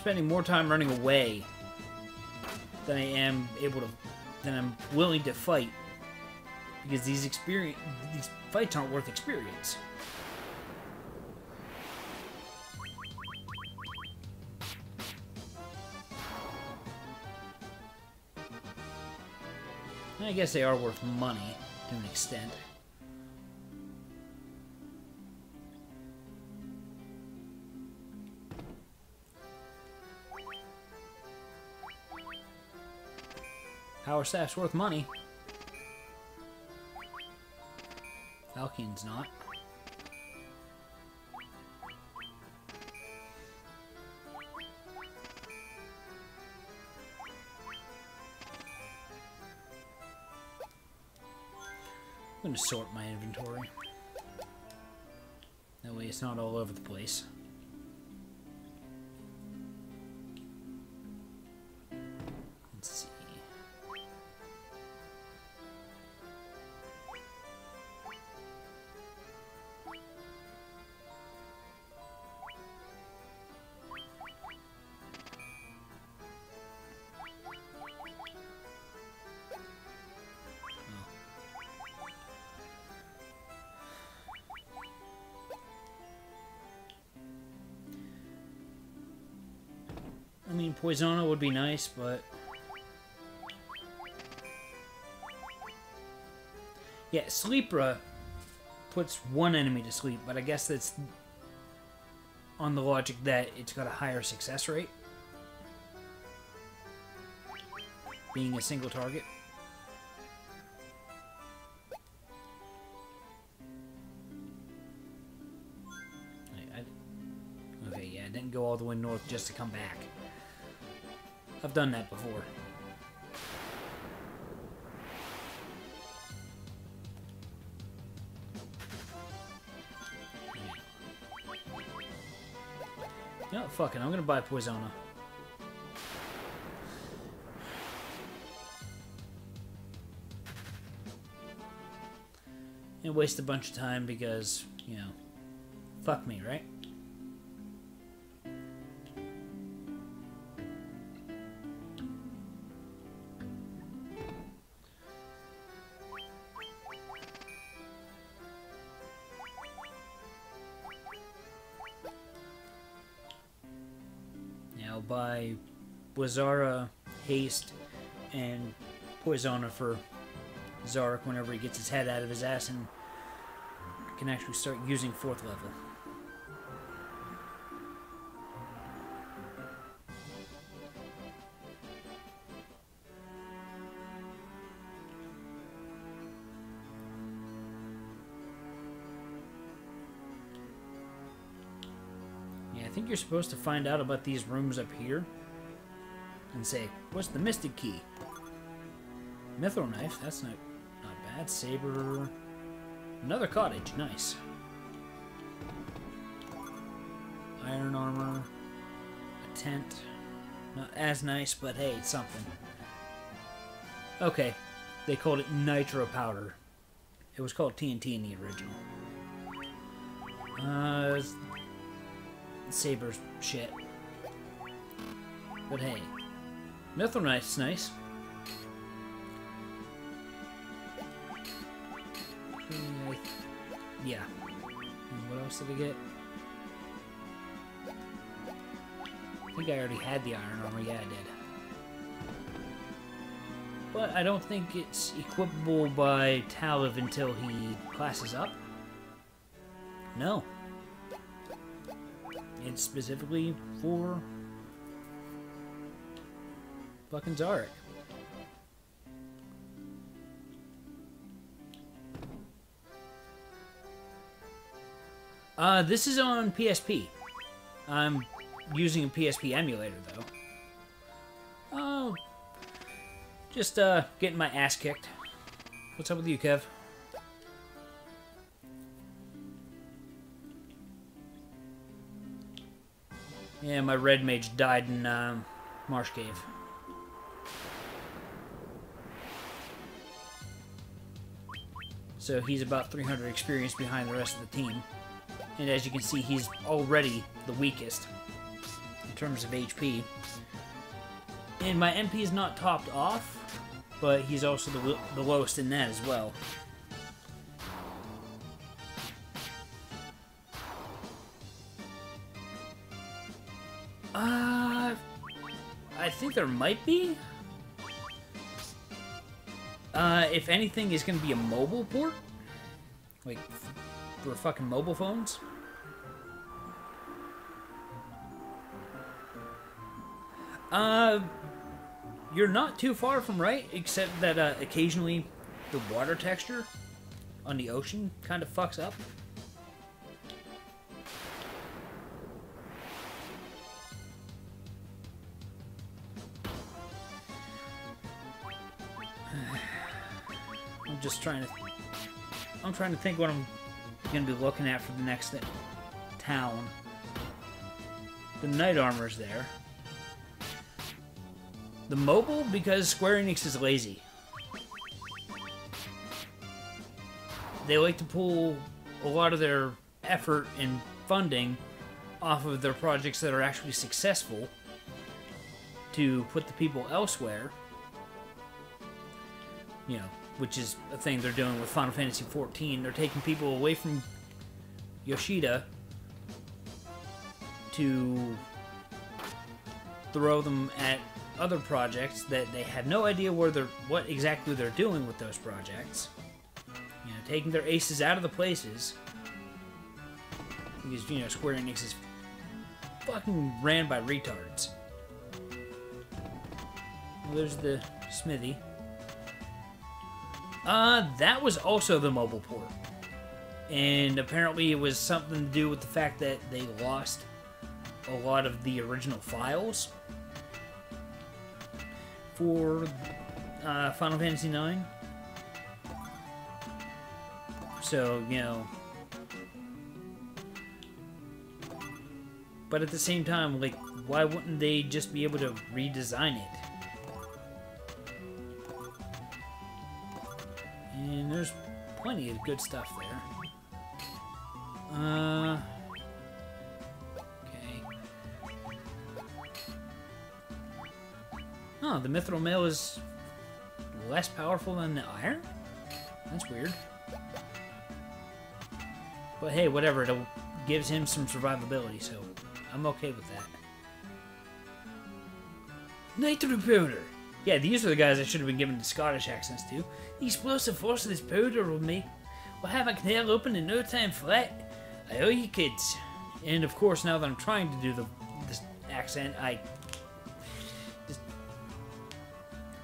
Spending more time running away than I am able to, than I'm willing to fight. Because these experience, these fights aren't worth experience. I guess they are worth money to an extent. Power Staff's worth money. Falcon's not. I'm going to sort my inventory. That way it's not all over the place. Poisona would be nice, but... Yeah, Sleepra puts one enemy to sleep, but I guess that's on the logic that it's got a higher success rate. Being a single target. Okay, yeah, I didn't go all the way north just to come back. I've done that before. You know, fuck it, I'm gonna buy Poisona. And waste a bunch of time because, you know, fuck me, right? Zara haste and Poisona for Zarek whenever he gets his head out of his ass and can actually start using fourth level. Yeah, I think you're supposed to find out about these rooms up here and say, what's the mystic key? Mithril knife, that's not, not bad. Saber. Another cottage, nice. Iron armor. A tent. Not as nice, but hey, it's something. Okay, they called it nitro powder. It was called TNT in the original. Uh, Saber's shit. But hey, Mithril knife's nice. Yeah. And what else did I get? I think I already had the iron armor. Yeah, I did. But I don't think it's equipable by Taliv until he classes up. No. It's specifically for fucking dark. Uh, this is on PSP. I'm using a PSP emulator, though. Oh, just, uh, getting my ass kicked. What's up with you, Kev? Yeah, my red mage died in, um, Marsh Cave. So he's about 300 experience behind the rest of the team. And as you can see, he's already the weakest in terms of HP. And my MP is not topped off, but he's also the, the lowest in that as well. Uh, I think there might be. Uh, if anything, is going to be a mobile port. Like, for fucking mobile phones. Uh, you're not too far from right, except that uh, occasionally the water texture on the ocean kind of fucks up. Just trying to. I'm trying to think what I'm gonna be looking at for the next town. The knight armor's there. The mobile because Square Enix is lazy. They like to pull a lot of their effort and funding off of their projects that are actually successful to put the people elsewhere. You know, which is a thing they're doing with Final Fantasy XIV. They're taking people away from Yoshida to throw them at other projects that they have no idea where they're what exactly they're doing with those projects. You know, taking their aces out of the places because you know Square Enix is fucking ran by retards. Well, there's the smithy. Uh, that was also the mobile port. And apparently it was something to do with the fact that they lost a lot of the original files for uh, Final Fantasy IX. So, you know. But at the same time, like, why wouldn't they just be able to redesign it? And there's plenty of good stuff there. Uh. Okay. Oh, the mithril mail is less powerful than the iron? That's weird. But hey, whatever. It gives him some survivability, so I'm okay with that. Nitro powder! Yeah, these are the guys I should have been given the Scottish accents to. The explosive force of this powder will make will have a canal open in no time flat. I owe you kids. And of course, now that I'm trying to do the this accent, I just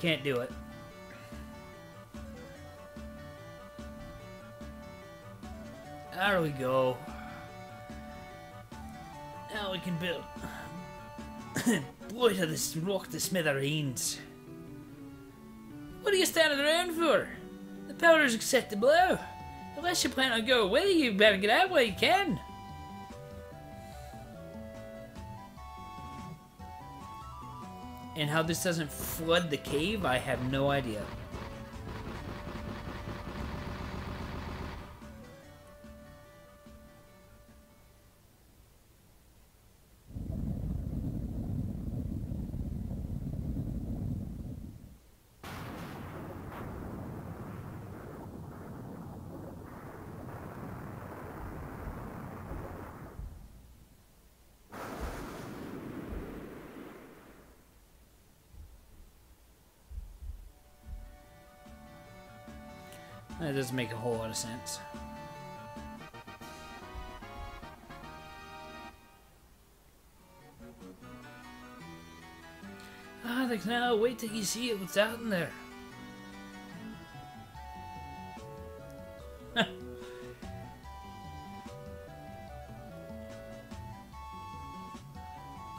can't do it. There we go.
Now we can build. Boy, to this rock to smithereens. What are you standing around for? The powder's set to blow. Unless you plan on going away, you better get out while you can.
And how this doesn't flood the cave, I have no idea. Doesn't make a whole lot of sense.
Ah, the canal, wait till you see it, what's out in there.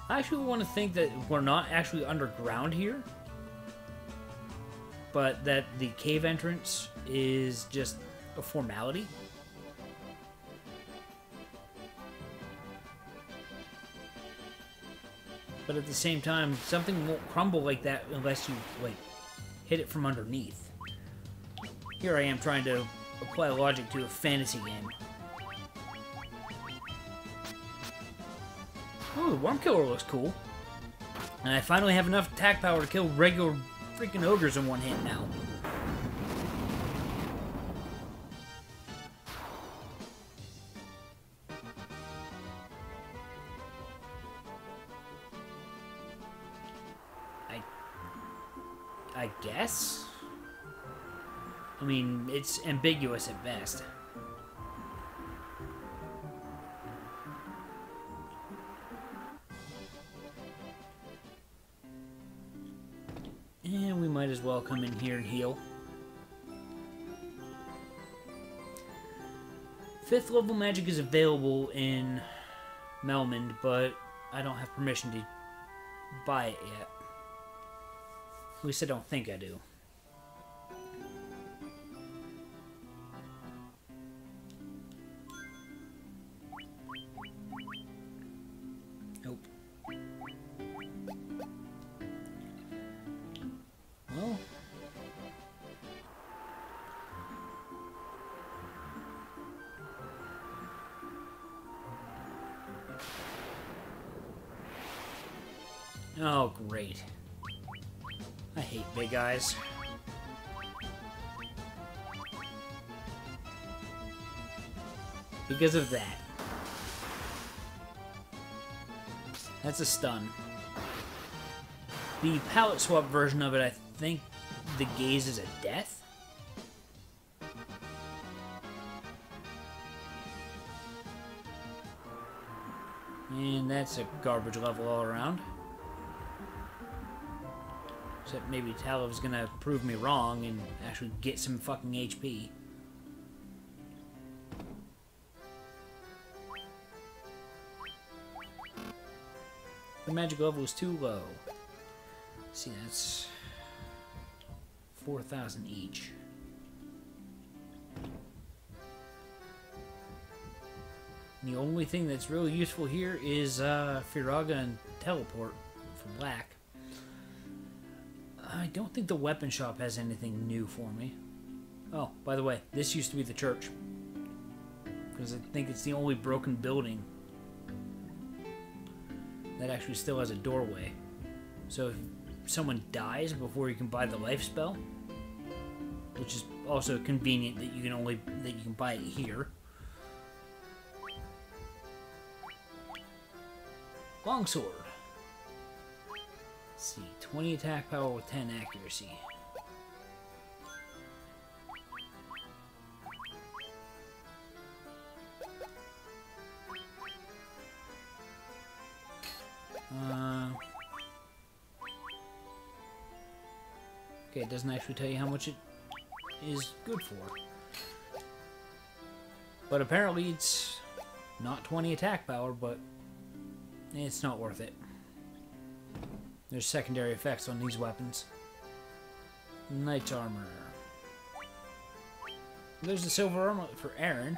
I actually want to think that we're not actually underground here, but that the cave entrance is just a formality. But at the same time, something won't crumble like that unless you, like, hit it from underneath. Here I am trying to apply logic to a fantasy game. Oh, the Worm Killer looks cool. And I finally have enough attack power to kill regular freaking ogres in one hit now. It's ambiguous at best. And we might as well come in here and heal. Fifth level magic is available in Melmond, but I don't have permission to buy it yet. At least I don't think I do. Because of that. That's a stun. The palette swap version of it, I think the gaze is a death. And that's a garbage level all around. Except maybe Taliv's gonna prove me wrong and actually get some fucking HP. The magic level is too low. see, that's 4,000 each. And the only thing that's really useful here is uh, Firaga and Teleport from Black. I don't think the weapon shop has anything new for me. Oh, by the way, this used to be the church. Because I think it's the only broken building that actually still has a doorway. So if someone dies before you can buy the life spell, which is also convenient that you can only that you can buy it here. Longsword. Let's see, 20 attack power with 10 accuracy. It doesn't actually tell you how much it is good for. But apparently it's not 20 attack power, but It's not worth it. There's secondary effects on these weapons. Knight armor. There's the silver armor for Aaron.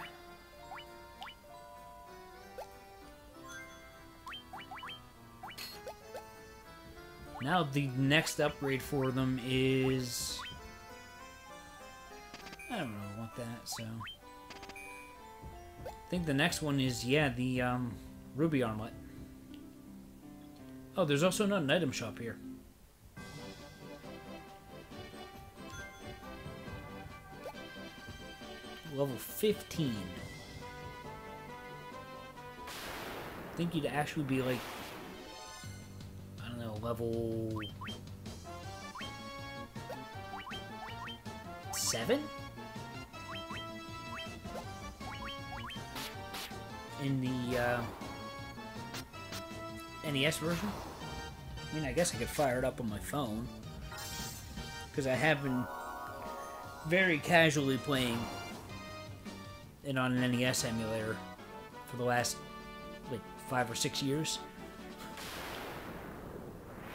Now the next upgrade for them is... I don't really want that, so... I think the next one is, yeah, the um, Ruby Armlet. Oh, there's also not an item shop here. Level 15. I think you'd actually be like, level 7? In the uh, NES version? I mean, I guess I could fire it up on my phone. Because I have been very casually playing it on an NES emulator for the last, like, five or six years.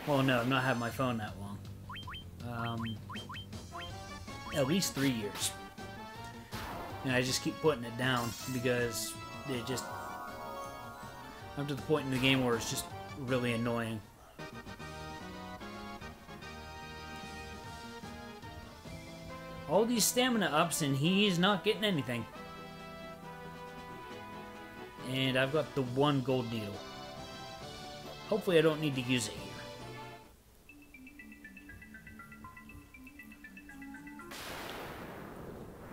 Well, no, I've not had my phone that long. Um, at least three years. And I just keep putting it down because it just... I'm to the point in the game where it's just really annoying. All these stamina ups and he's not getting anything. And I've got the one gold needle. Hopefully I don't need to use it here.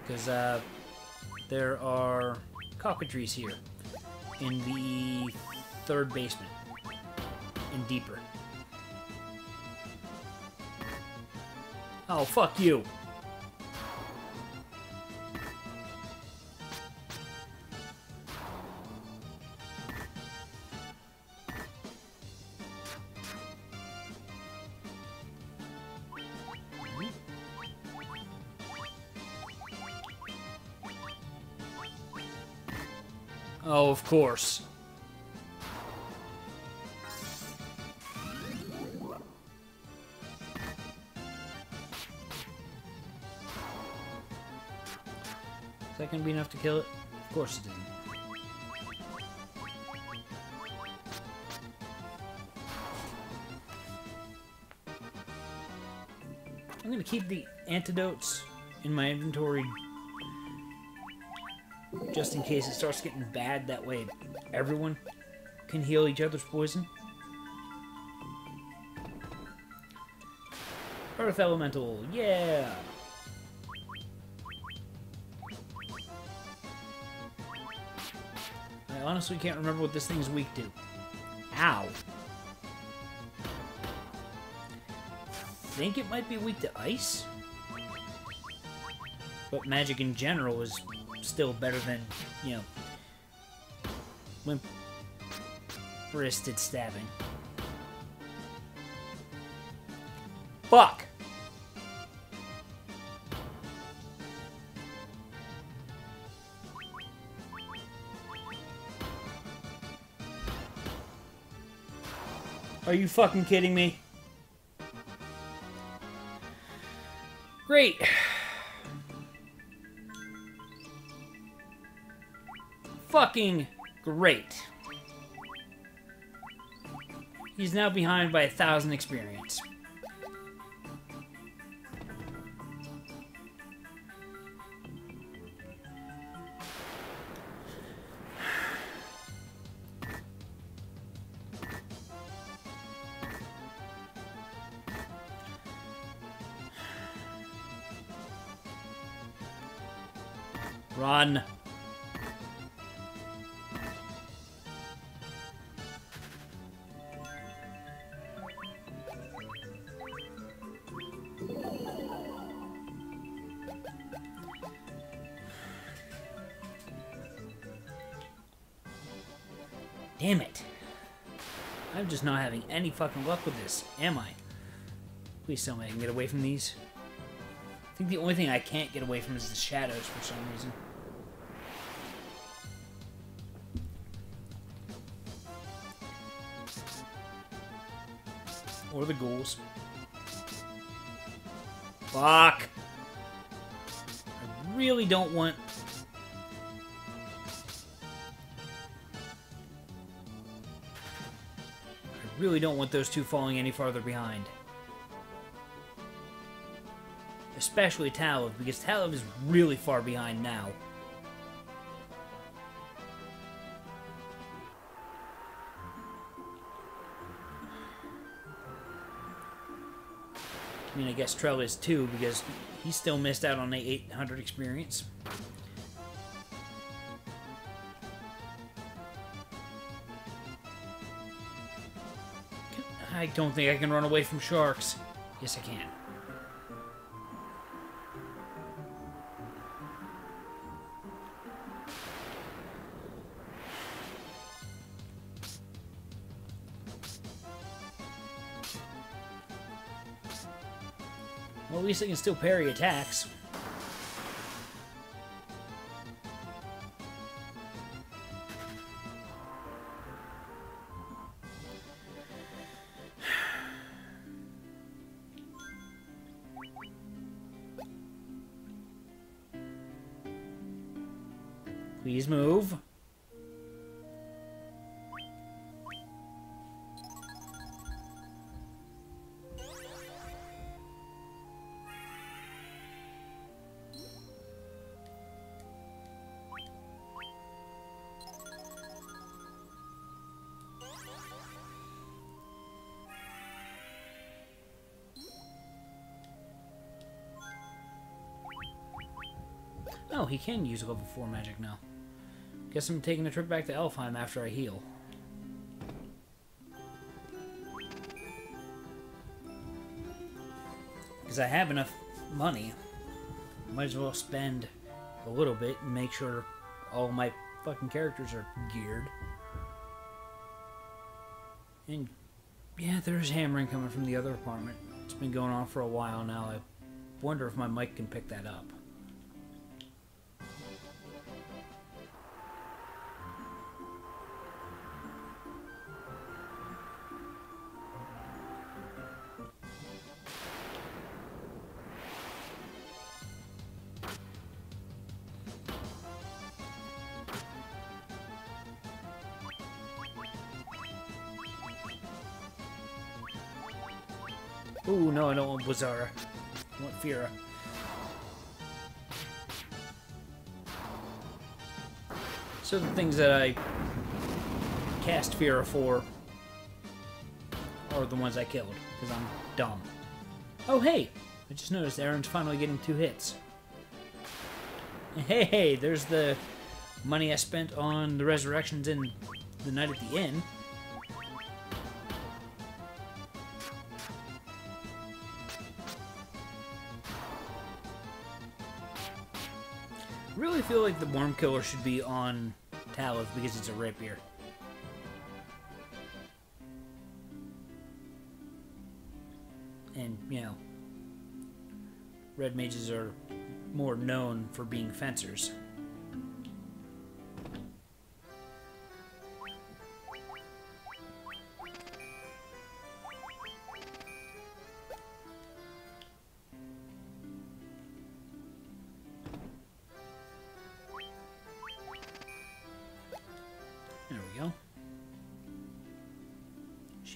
Because uh, there are cockatrices here in the third basement and deeper. Oh, fuck you. Of course. Is that gonna be enough to kill it? Of course it didn't. I'm gonna keep the antidotes in my inventory just in case it starts getting bad. That way, everyone can heal each other's poison. Earth Elemental, yeah! I honestly can't remember what this thing's weak to. Ow! think it might be weak to ice? But magic in general is still better than, you know, limp-wristed stabbing. Fuck! Are you fucking kidding me? Great. Fucking great. He's now behind by a thousand experience. Any fucking luck with this, am I? Please tell me I can get away from these. I think the only thing I can't get away from is the shadows for some reason. Or the ghouls. Fuck! I really don't want... really don't want those two falling any farther behind. Especially Talov, because Talov is really far behind now. I mean, I guess Trell is too, because he still missed out on the 800 experience. I don't think I can run away from sharks. Yes, I can. Well, at least I can still parry attacks. He can use level 4 magic now. Guess I'm taking a trip back to Elfheim after I heal. Because I have enough money. Might as well spend a little bit and make sure all my fucking characters are geared. And yeah, there's hammering coming from the other apartment. It's been going on for a while now. I wonder if my mic can pick that up. Want. I want Fira. So the things that I cast Fira for are the ones I killed, because I'm dumb. Oh, hey! I just noticed Aaron's finally getting two hits. Hey, hey, there's the money I spent on the resurrections in the night at the inn. Like the Worm Killer should be on Talith because it's a rapier. And, you know, red mages are more known for being fencers.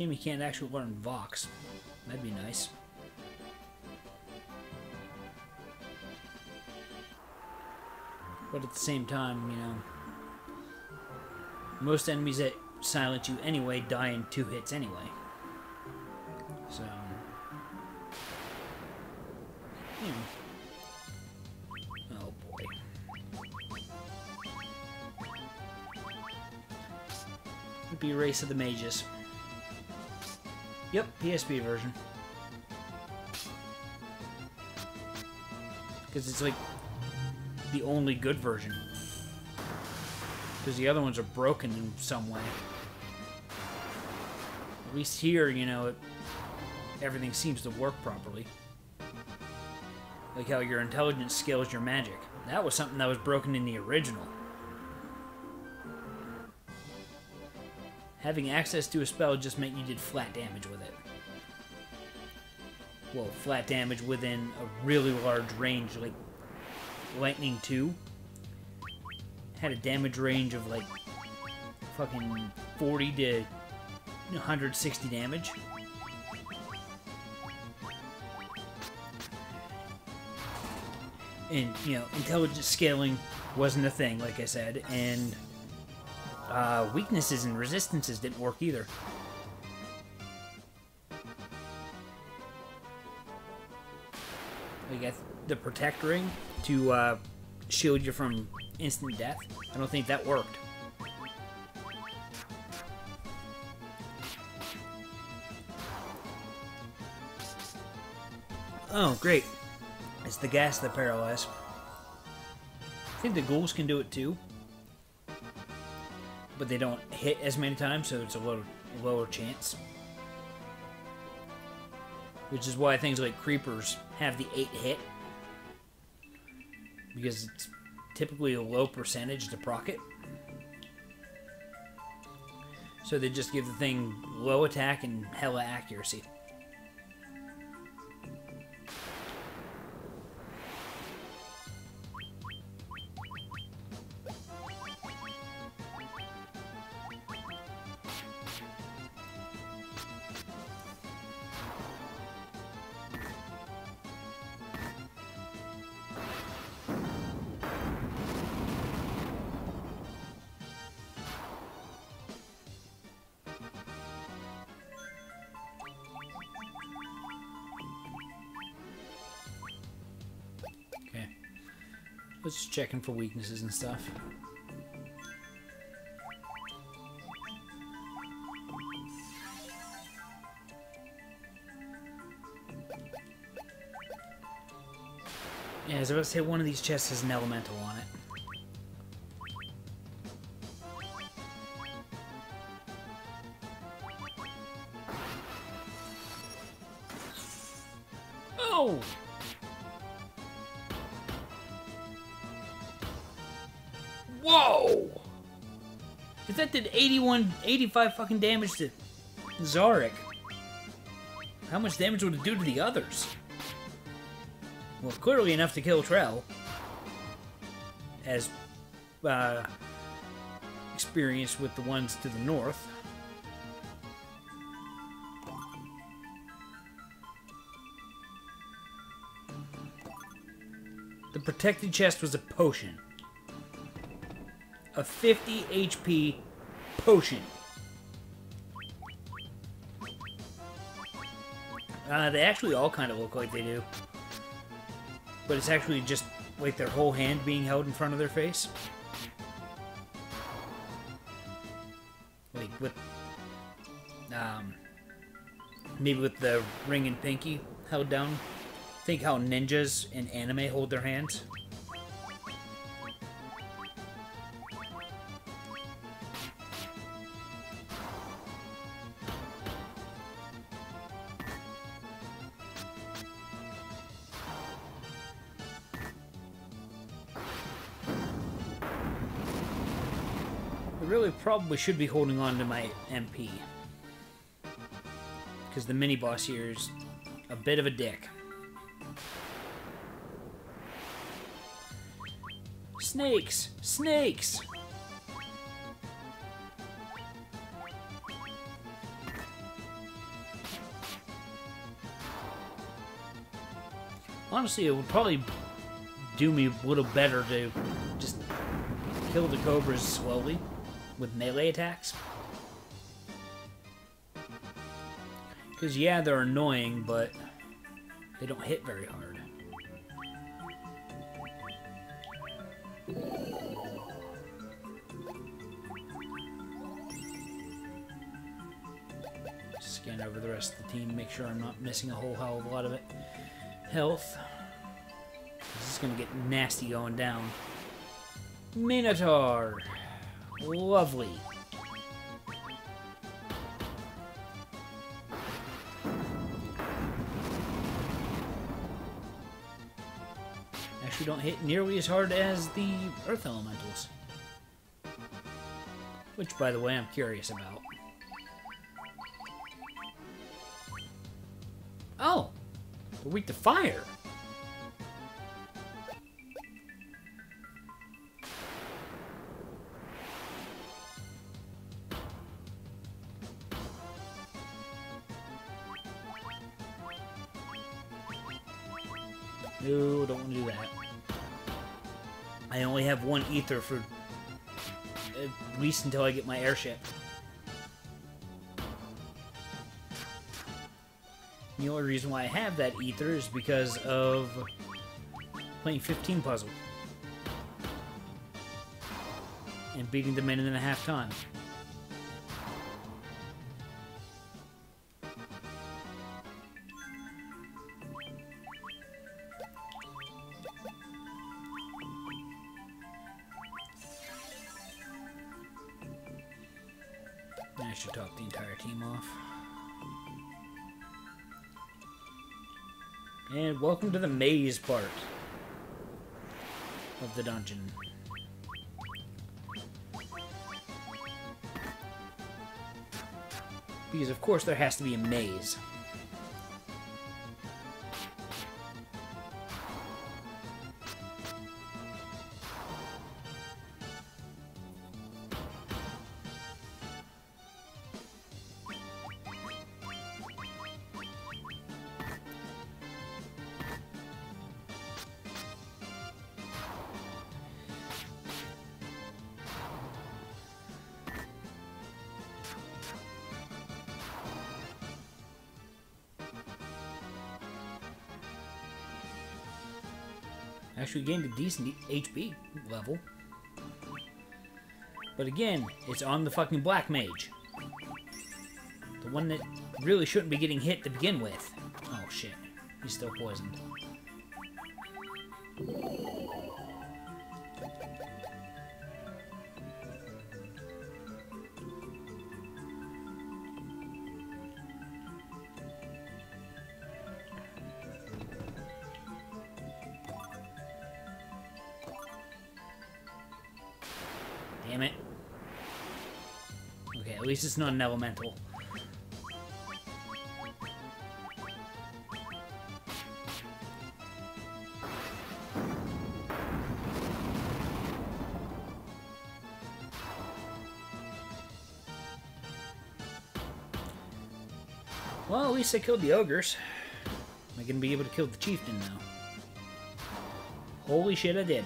Shame you can't actually learn Vox. That'd be nice. But at the same time, you know, most enemies that silence you anyway die in two hits anyway. So, you know. Oh be a Race of the Mages. Yep, PSP version. Because it's like the only good version. Because the other ones are broken in some way. At least here, you know, it, everything seems to work properly. Like how your intelligence scales your magic. That was something that was broken in the original. Having access to a spell just meant you did flat damage with it. well, flat damage within a really large range, like Lightning 2 had a damage range of like fucking 40 to 160 damage. And, you know, intelligence scaling wasn't a thing, like I said, and uh, weaknesses and resistances didn't work either. We got the protect ring to uh, shield you from instant death. I don't think that worked. Oh, great. It's the gas that paralyzes. I think the ghouls can do it too. But they don't hit as many times, so it's a lower, lower chance. Which is why things like creepers have the 8 hit. Because it's typically a low percentage to proc it. So they just give the thing low attack and hella accuracy. Checking for weaknesses and stuff. Yeah, as I was about to say one of these chests has an elemental on it. 81, 85 fucking damage to Zarek, how much damage would it do to the others? Well, clearly enough to kill Trell. As uh, experienced with the ones to the north. The protected chest was a potion. A 50 HP potion. Uh, they actually all kind of look like they do. But it's actually just like their whole hand being held in front of their face. Like with, um, maybe with the ring and pinky held down. Think how ninjas in anime hold their hands. Probably should be holding on to my MP. Because the mini boss here is a bit of a dick. Snakes! Snakes! Honestly, it would probably do me a little better to just kill the cobras slowly with melee attacks. Because, yeah, they're annoying, but they don't hit very hard. Scan over the rest of the team, make sure I'm not missing a whole hell of a lot of it. Health. This is going to get nasty going down. Minotaur. Lovely. Actually don't hit nearly as hard as the Earth Elementals. Which, by the way, I'm curious about. Oh! We're weak to fire. Ether for at least until I get my airship. The only reason why I have that ether is because of playing 15 puzzle. And beating the minute and a half time. Welcome to the maze part of the dungeon. Because of course there has to be a maze. Actually gained a decent HP level. But again, it's on the fucking Black Mage. The one that really shouldn't be getting hit to begin with. Oh shit, he's still poisoned. Least it's not an elemental. Well, at least I killed the ogres. Am I gonna be able to kill the chieftain now? Holy shit, I did.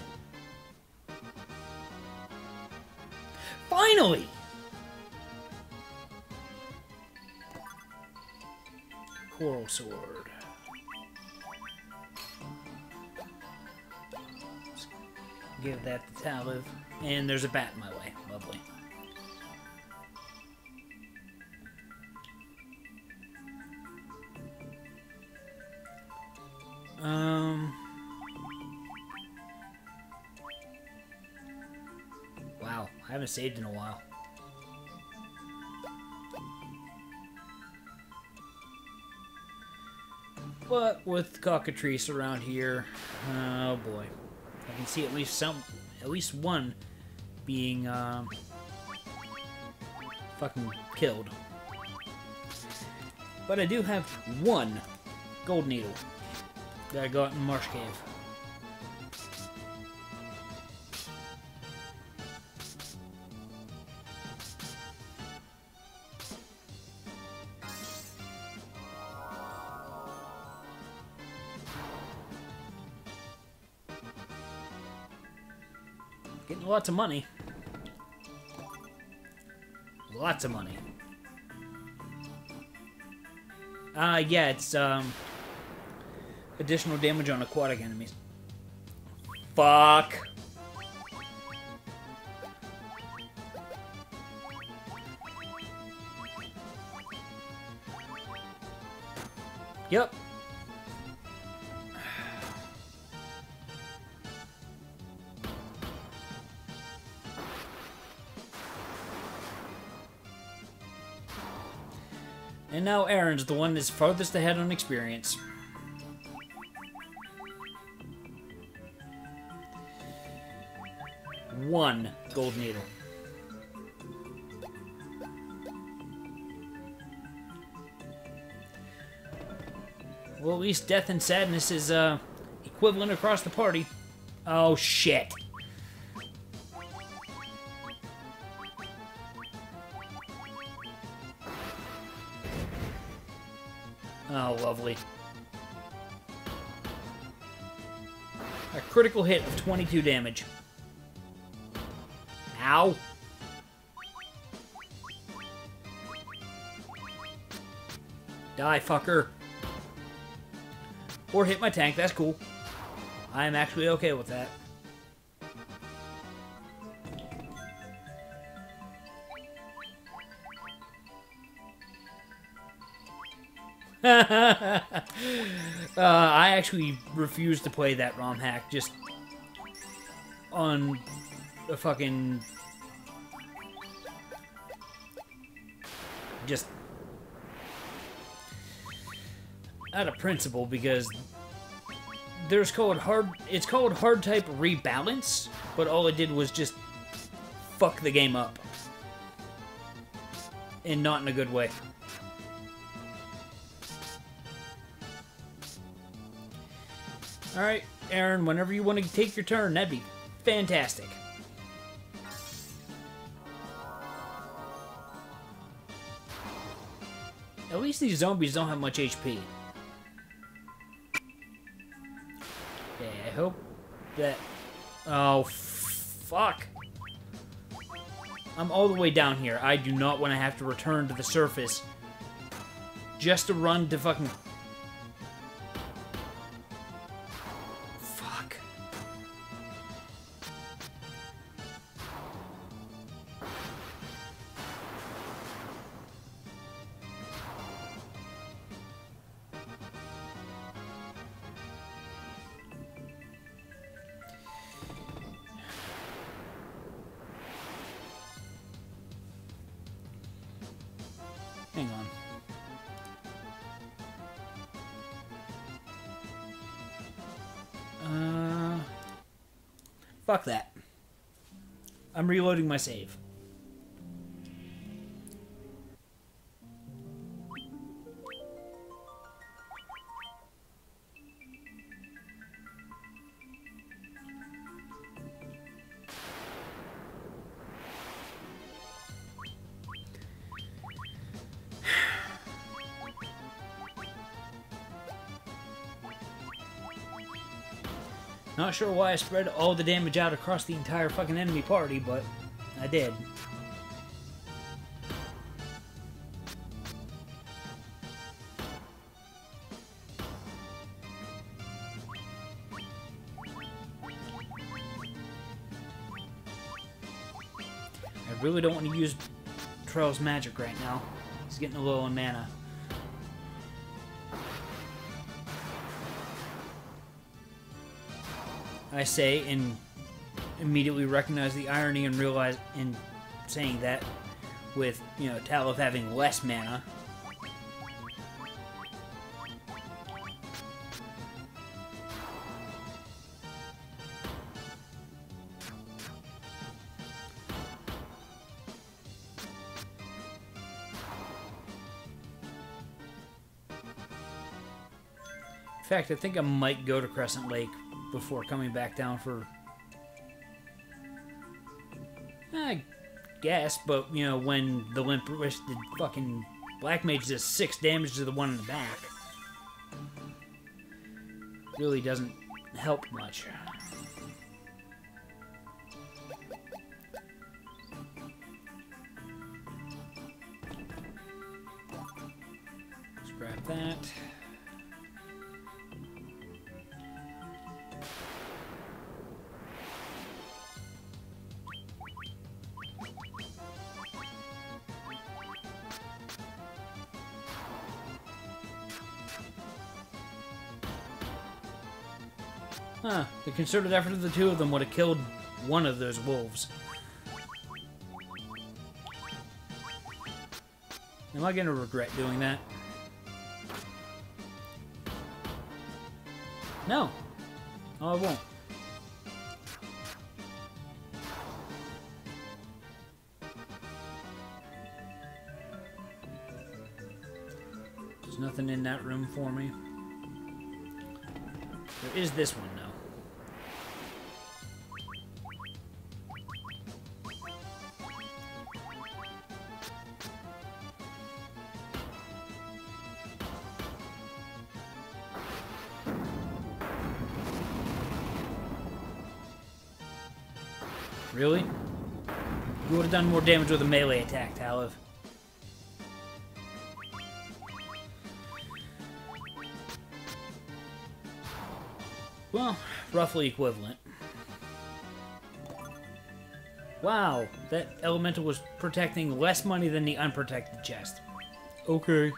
Taliv. And there's a bat in my way. Lovely. Um. Wow, I haven't saved in a while. But with cockatrice around here, oh boy, I can see at least some, at least one being um, fucking killed. But I do have one gold needle that I got in Marsh Cave. Lots of money. Lots of money. Uh, yeah, it's, um... Additional damage on aquatic enemies. Fuck! Yep. And now Aaron's the one that's farthest ahead on experience. One gold needle. Well, at least death and sadness is uh, equivalent across the party. Oh, shit. Critical hit of 22 damage. Ow. Die, fucker. Or hit my tank, that's cool. I'm actually okay with that. uh, I actually refuse to play that ROM hack just on a fucking just out of principle because there's called hard it's called hard type rebalance but all it did was just fuck the game up. And not in a good way all right aaron whenever you want to take your turn that'd be fantastic At least these zombies don't have much HP. Yeah, I hope that... Oh, fuck. I'm all the way down here. I do not want to have to return to the surface just to run to fucking... my save. Not sure why I spread all the damage out across the entire fucking enemy party, but I did. I really don't want to use Trell's magic right now. He's getting a low on mana. I say and immediately recognize the irony and realize in saying that with, you know, Talif having less mana. In fact, I think I might go to Crescent Lake before coming back down for. Guess, but you know, when the limp wristed fucking black mage does six damage to the one in the back, really doesn't help much. The concerted effort of the two of them would have killed one of those wolves. Am I going to regret doing that? No. No, I won't. There's nothing in that room for me. There is this one, though. More damage with a melee attack, Taliv. Well, roughly equivalent. Wow, that elemental was protecting less money than the unprotected chest. Okay.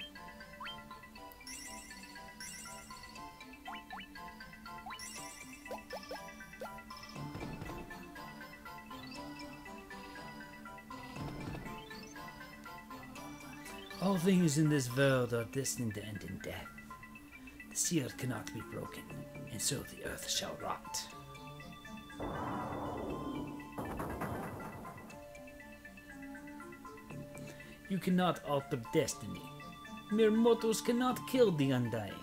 Things in this world are destined to end in death. The seal cannot be broken, and so the earth shall rot. You cannot alter destiny. Mere mortals cannot kill the undying.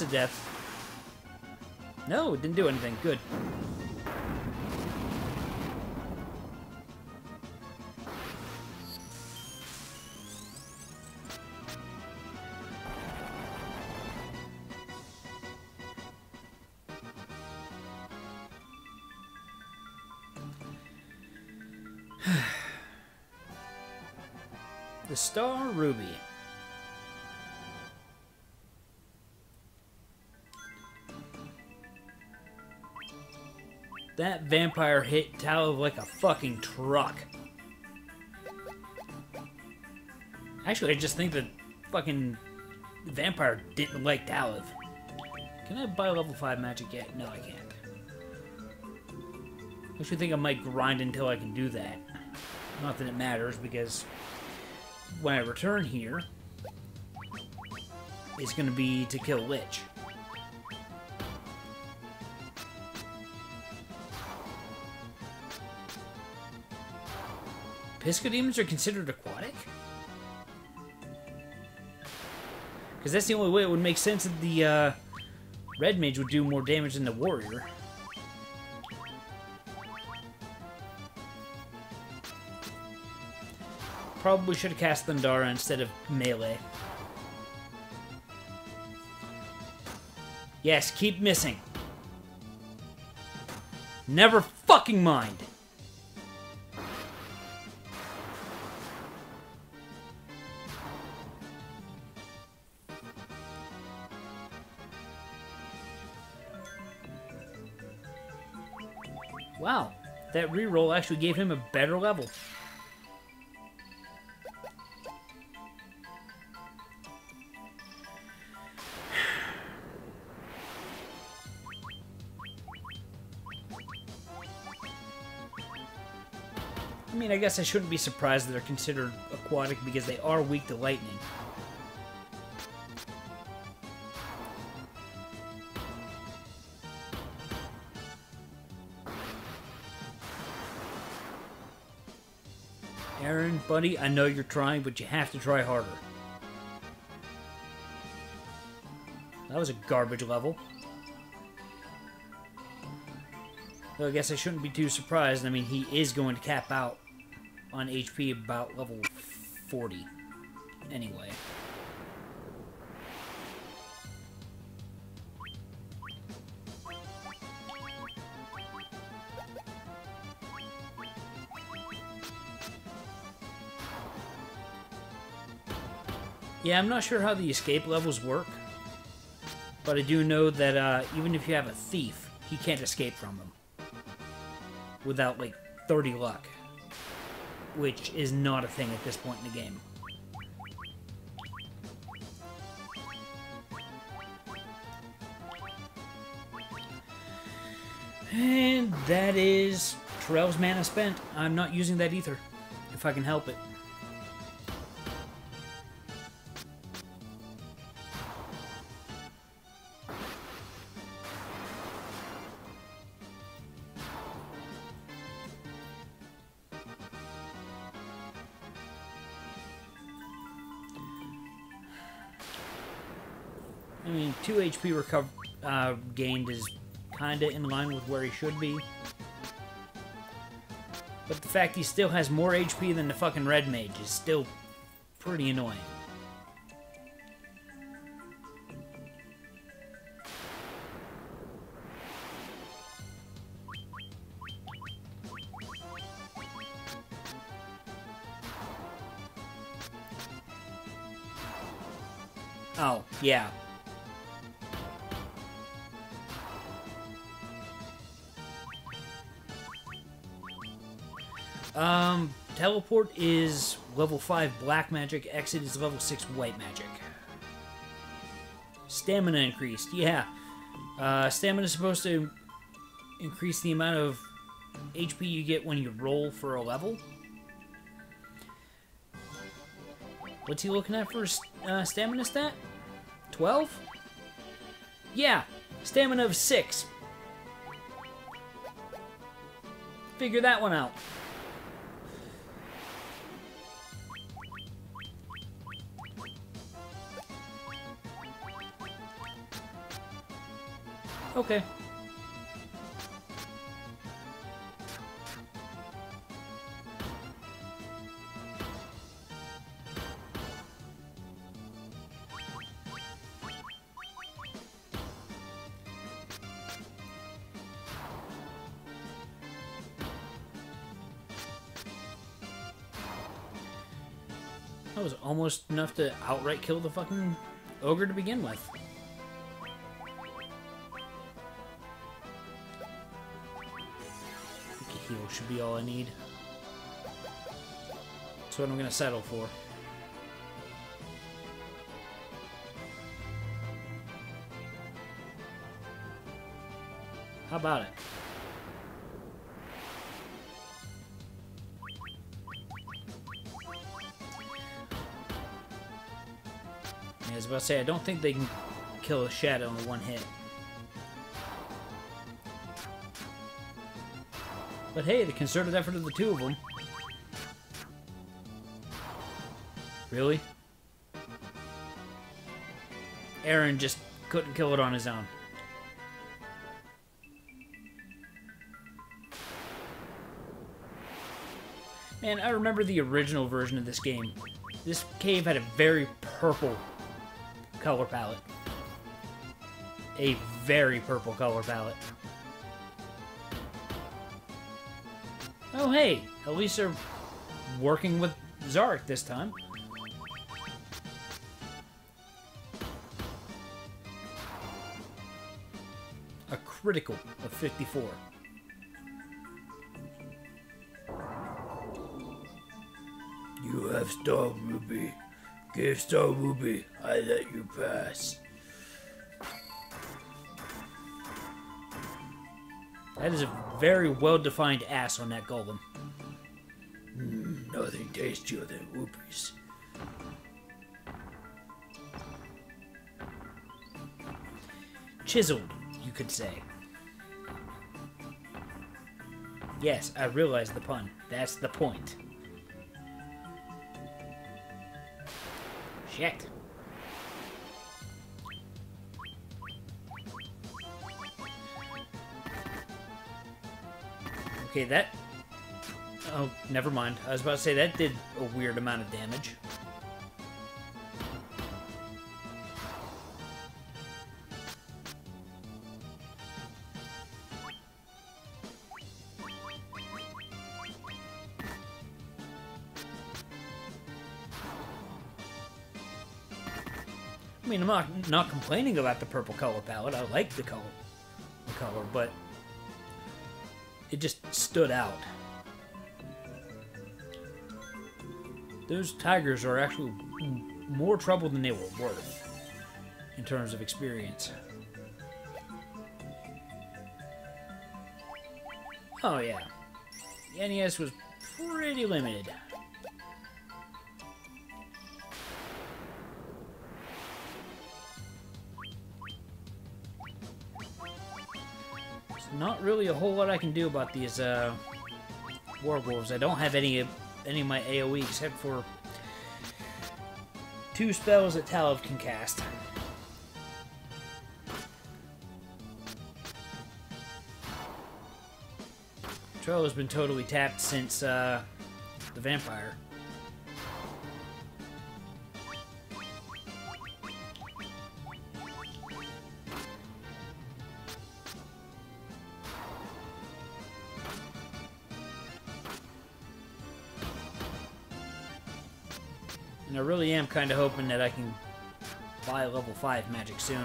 A death. No, it didn't do anything. Good. That vampire hit Talov like a fucking truck. Actually, I just think that fucking vampire didn't like Talov. Can I buy level 5 magic yet? No, I can't. I actually think I might grind until I can do that. Not that it matters, because when I return here, it's going to be to kill Lich. Pisco demons are considered aquatic? Because that's the only way it would make sense that the uh, red mage would do more damage than the warrior. Probably should have cast Thundara instead of melee. Yes, keep missing. Never fucking mind. That reroll actually gave him a better level. I mean, I guess I shouldn't be surprised that they're considered aquatic because they are weak to lightning. Buddy, I know you're trying, but you have to try harder. That was a garbage level. I guess I shouldn't be too surprised. I mean, he is going to cap out on HP about level 40. Anyway. Yeah, I'm not sure how the escape levels work. But I do know that uh, even if you have a thief, he can't escape from them. without like 30 luck, which is not a thing at this point in the game. And that is Terrell's mana spent. I'm not using that ether, if I can help it. Uh, gained is kind of in line with where he should be. But the fact he still has more HP than the fucking red mage is still pretty annoying. Teleport is level 5 black magic, exit is level 6 white magic. Stamina increased, yeah. Uh, stamina is supposed to increase the amount of HP you get when you roll for a level. What's he looking at for uh, stamina stat? 12? Yeah, stamina of 6. Figure that one out. Okay. That was almost enough to outright kill the fucking ogre to begin with. Should be all I need. That's what I'm gonna settle for. How about it? I was about to say, I don't think they can kill a shadow in one hit. But hey, the concerted effort of the two of them. Really? Aaron just couldn't kill it on his own. Man, I remember the original version of this game. This cave had a very purple color palette. A very purple color palette. Oh, hey, at least they're working with Zarek this time. A critical of 54.
You have Star Ruby. Give Star Ruby, I let you pass.
That is a very well-defined ass on that golem.
Mm, nothing tastier than rupees.
Chiseled, you could say. Yes, I realize the pun. That's the point. Shit. Okay, that... Oh, never mind. I was about to say, that did a weird amount of damage. I mean, I'm not not complaining about the purple color palette. I like the color, the color, but it just stood out. Those tigers are actually more trouble than they were worth in terms of experience. Oh yeah, the NES was pretty limited. Not really a whole lot I can do about these uh, werewolves. I don't have any of any of my AoE except for two spells that Talav can cast. Trello has been totally tapped since uh, the vampire. Kind of hoping that I can buy level 5 magic soon.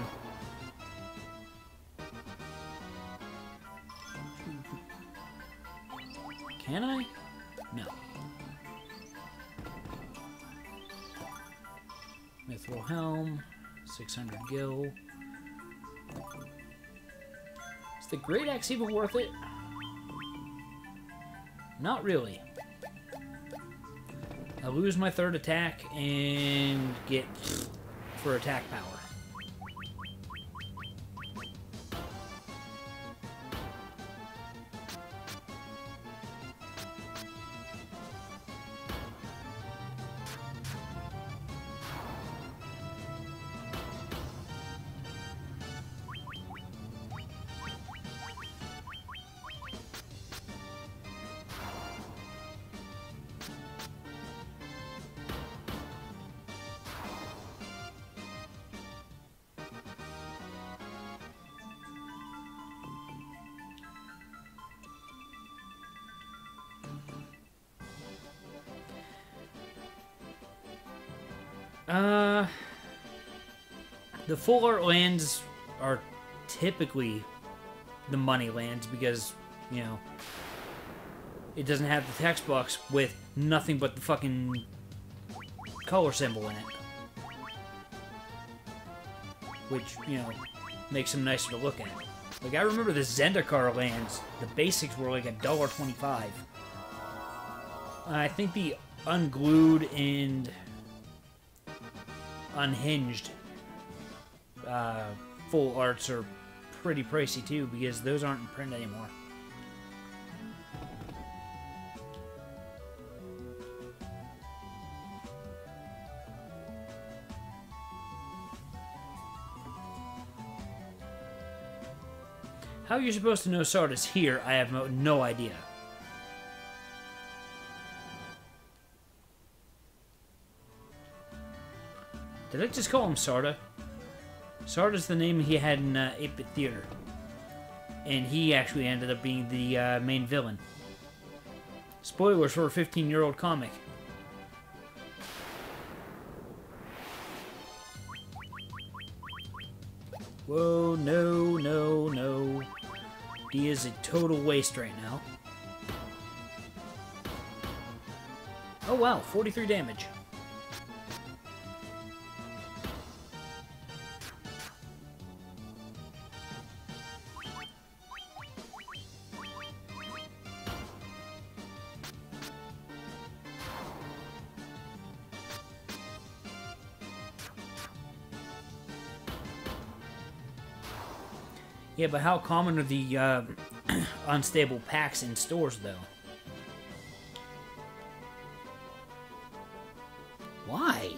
Can I? No. Mithril Helm, 600 gil. Is the Great Axe even worth it? Not really. I lose my third attack and get four attack power. Full art lands are typically the money lands because, you know, it doesn't have the text box with nothing but the fucking color symbol in it. Which, you know, makes them nicer to look at. Like, I remember the Zendikar lands, the basics were like a dollar twenty-five. I think the unglued and unhinged uh, full arts are pretty pricey too because those aren't in print anymore. How you're supposed to know Sardis here, I have no, no idea. Did I just call him Sarda? Sarda's the name he had in uh, 8-Bit Theater. And he actually ended up being the uh, main villain. Spoilers for a 15-year-old comic. Whoa, no, no, no. He is a total waste right now. Oh wow, 43 damage. Yeah, but how common are the uh, unstable packs in stores, though? Why?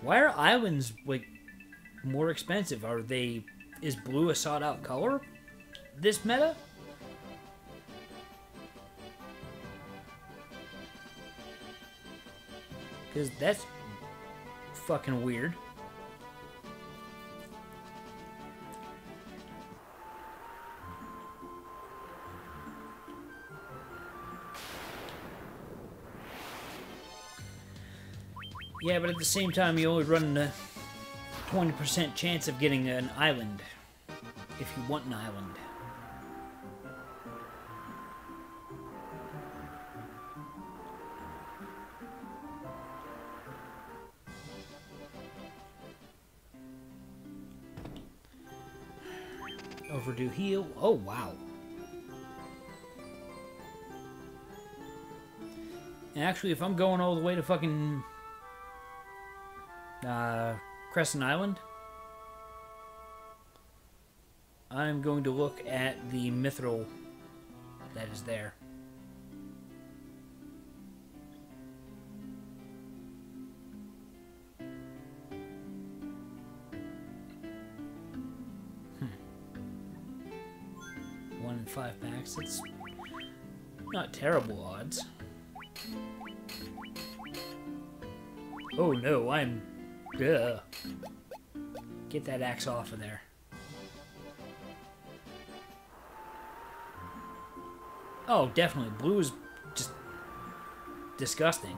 Why are islands like more expensive? Are they is blue a sought out color? This meta? Because that's fucking weird. Yeah, but at the same time, you only run a 20% chance of getting an island. If you want an island. Overdue heal. Oh, wow. Actually, if I'm going all the way to fucking uh, Crescent Island, I'm going to look at the mithril that is there. Hmm. One in five packs. it's not terrible odds. Oh no, I'm. Get that axe off of there. Oh, definitely. Blue is just disgusting.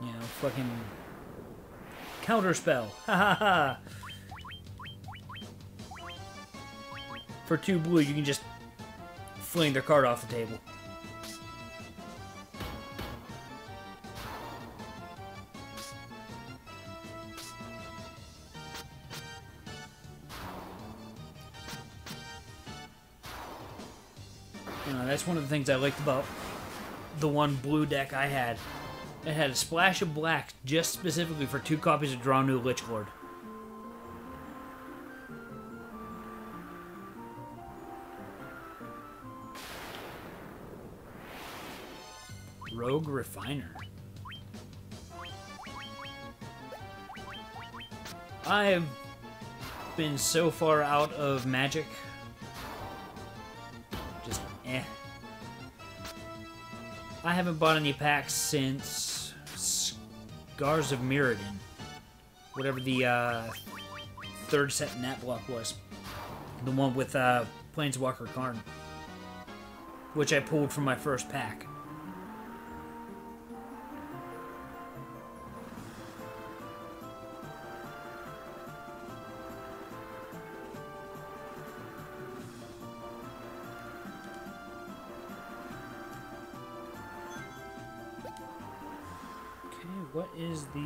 You know, fucking counterspell. Ha ha ha. For two blue, you can just fling their card off the table. The things I liked about the one blue deck I had. It had a splash of black just specifically for two copies of Dralnu Lich Lord. Rogue Refiner. I've been so far out of Magic. I haven't bought any packs since Scars of Mirrodin. Whatever the uh, third set in that block was. The one with uh, Planeswalker Karn. Which I pulled from my first pack. Is the...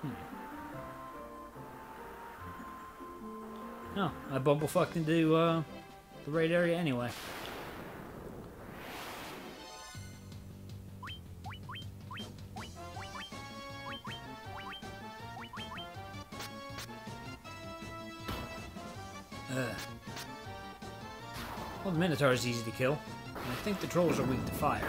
Hmm. Oh, I bumblefucked into uh, the right area anyway. Minotaur is easy to kill. I think the trolls are weak to fire.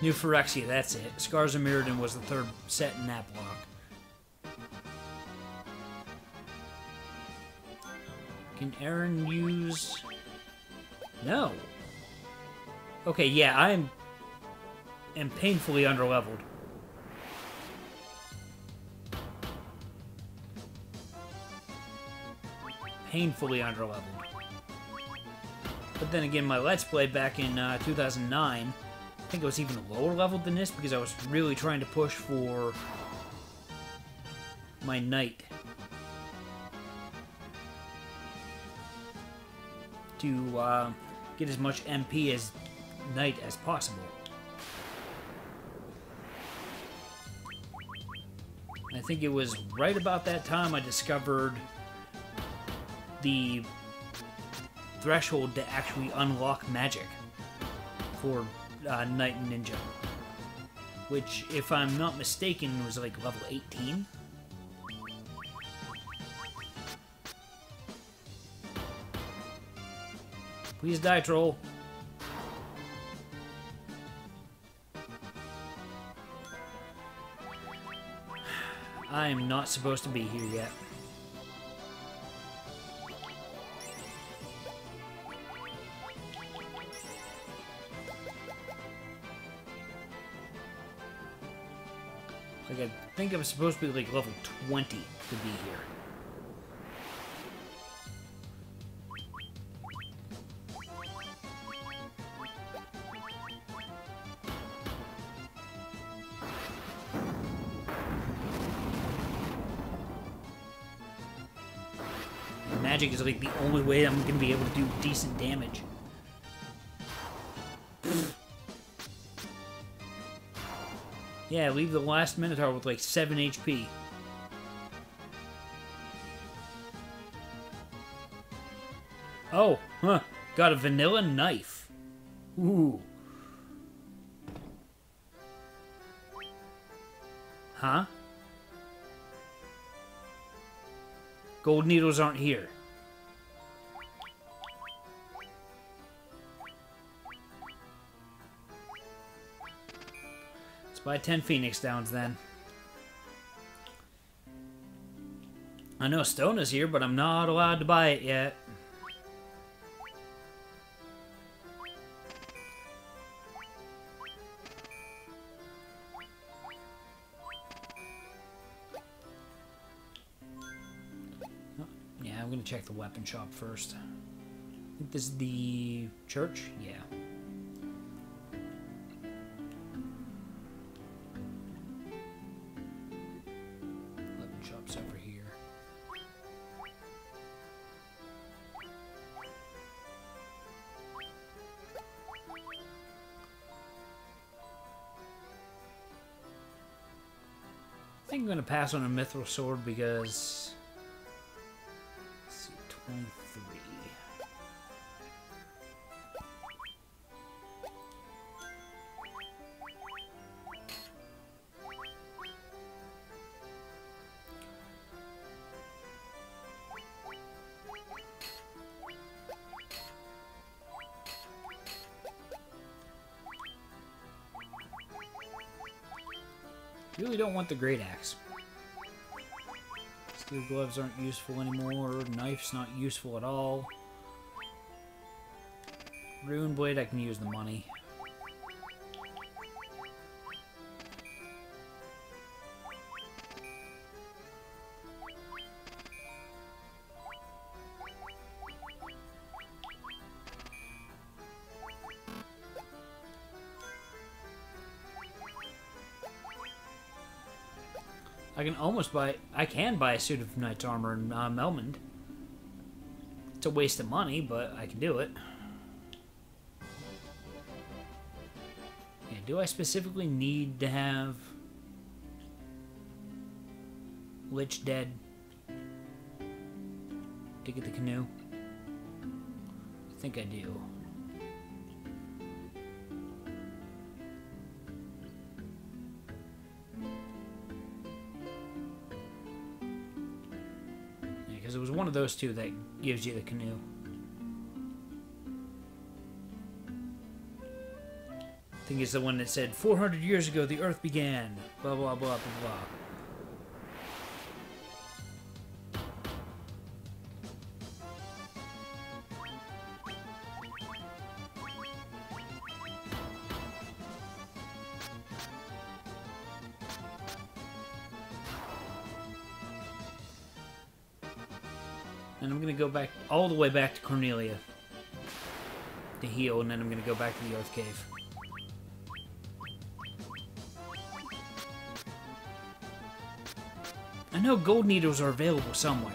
New Phyrexia, that's it. Scars of Mirrodin was the third set in that block. Can Aaron use... No. Okay, yeah, I'm am painfully underleveled. Painfully underleveled. But then again, my Let's Play back in uh, 2009, I think I was even lower leveled than this because I was really trying to push for my Knight. To uh, get as much MP as Knight as possible. Think it was right about that time I discovered the threshold to actually unlock magic for uh, Knight Ninja. Which, if I'm not mistaken, was like level 18. Please die, troll. I am not supposed to be here yet. Like, I think I'm supposed to be like level 20 to be here. Is like the only way I'm gonna be able to do decent damage. Yeah, leave the last Minotaur with like 7 HP. Oh, huh. Got a vanilla knife. Ooh. Huh? Gold needles aren't here. Buy 10 Phoenix Downs then. I know stone is here, but I'm not allowed to buy it yet. Yeah, I'm gonna check the weapon shop first. I think this is the church? Yeah. I'm gonna pass on a mithril sword because see, 23. Really don't want the great axe. Steel gloves aren't useful anymore. Knife's not useful at all. Rune blade, I can use the money. Almost buy. I can buy a suit of knight's armor in uh, Melmond. It's a waste of money, but I can do it. Yeah, do I specifically need to have Lich dead to get the canoe? I think I do. Of those two that gives you the canoe. I think it's the one that said 400 years ago the Earth began. Blah blah blah blah blah. All the way back to Cornelia to heal, and then I'm gonna go back to the Earth Cave. I know gold needles are available somewhere.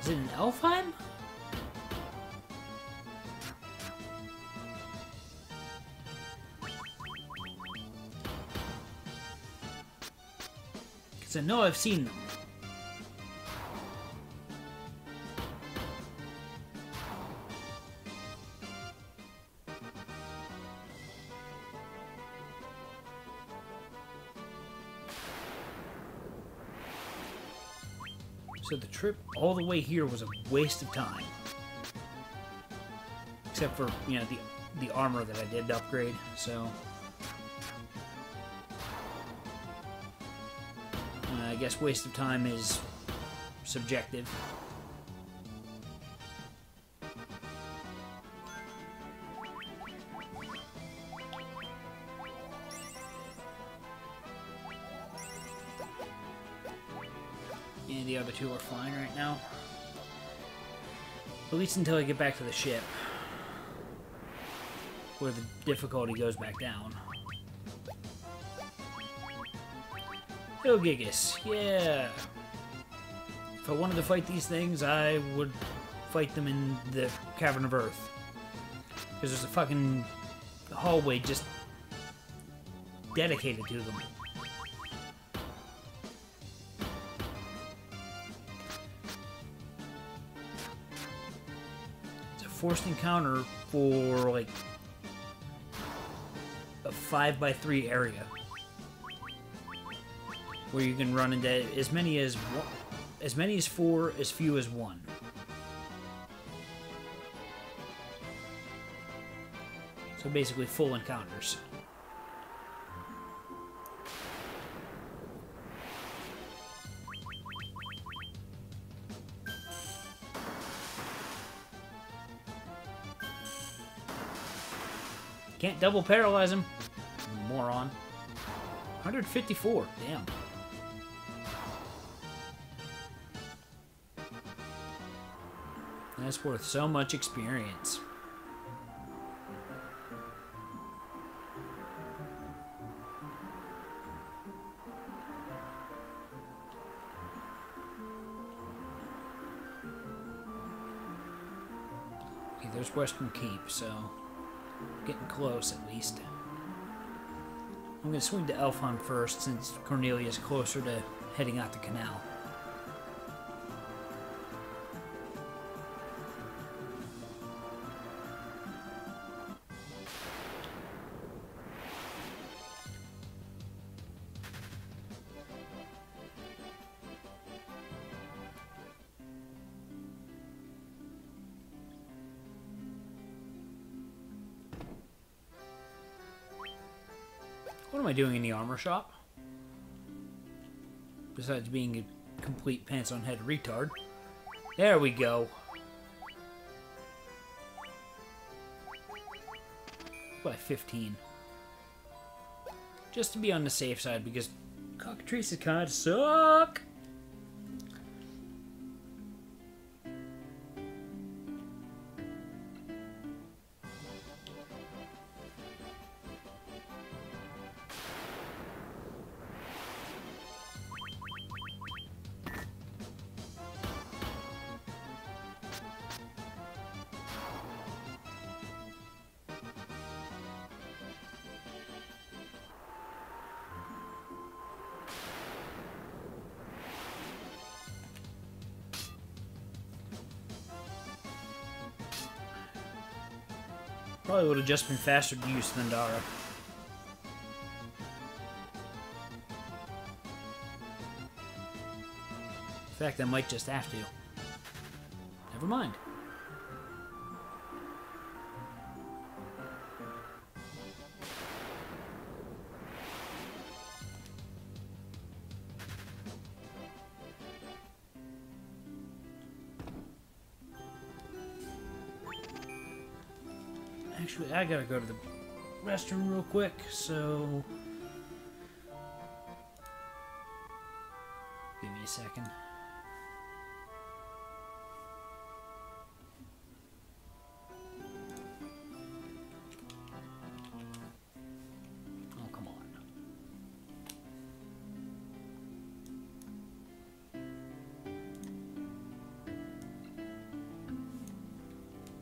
Is it in Elfheim? Because I know I've seen them. Trip all the way here was a waste of time. Except for, you know, the the armor that I did upgrade, so... Uh, I guess waste of time is subjective. Two are flying right now. At least until I get back to the ship. Where the difficulty goes back down. Go Gigas, yeah! if I wanted to fight these things, I would fight them in the Cavern of Earth. Because there's a fucking hallway just dedicated to them. Forced encounter for like a five by three area where you can run into as many as one, as many as four, as few as one. So basically, full encounters. Double paralyze him. Moron. 154. Damn. That's worth so much experience. Okay, there's Western Keep, so getting close at least. I'm gonna swing to Elfheim first since Cornelia is closer to heading out the canal. Armor shop? Besides being a complete pants on head retard. There we go. Buy 15. Just to be on the safe side because cockatrices kind of suck. Probably would have just been faster to use than Dara. In fact, I might just have to. Never mind. I gotta go to the restroom real quick, so. Give me a second. Oh, come on.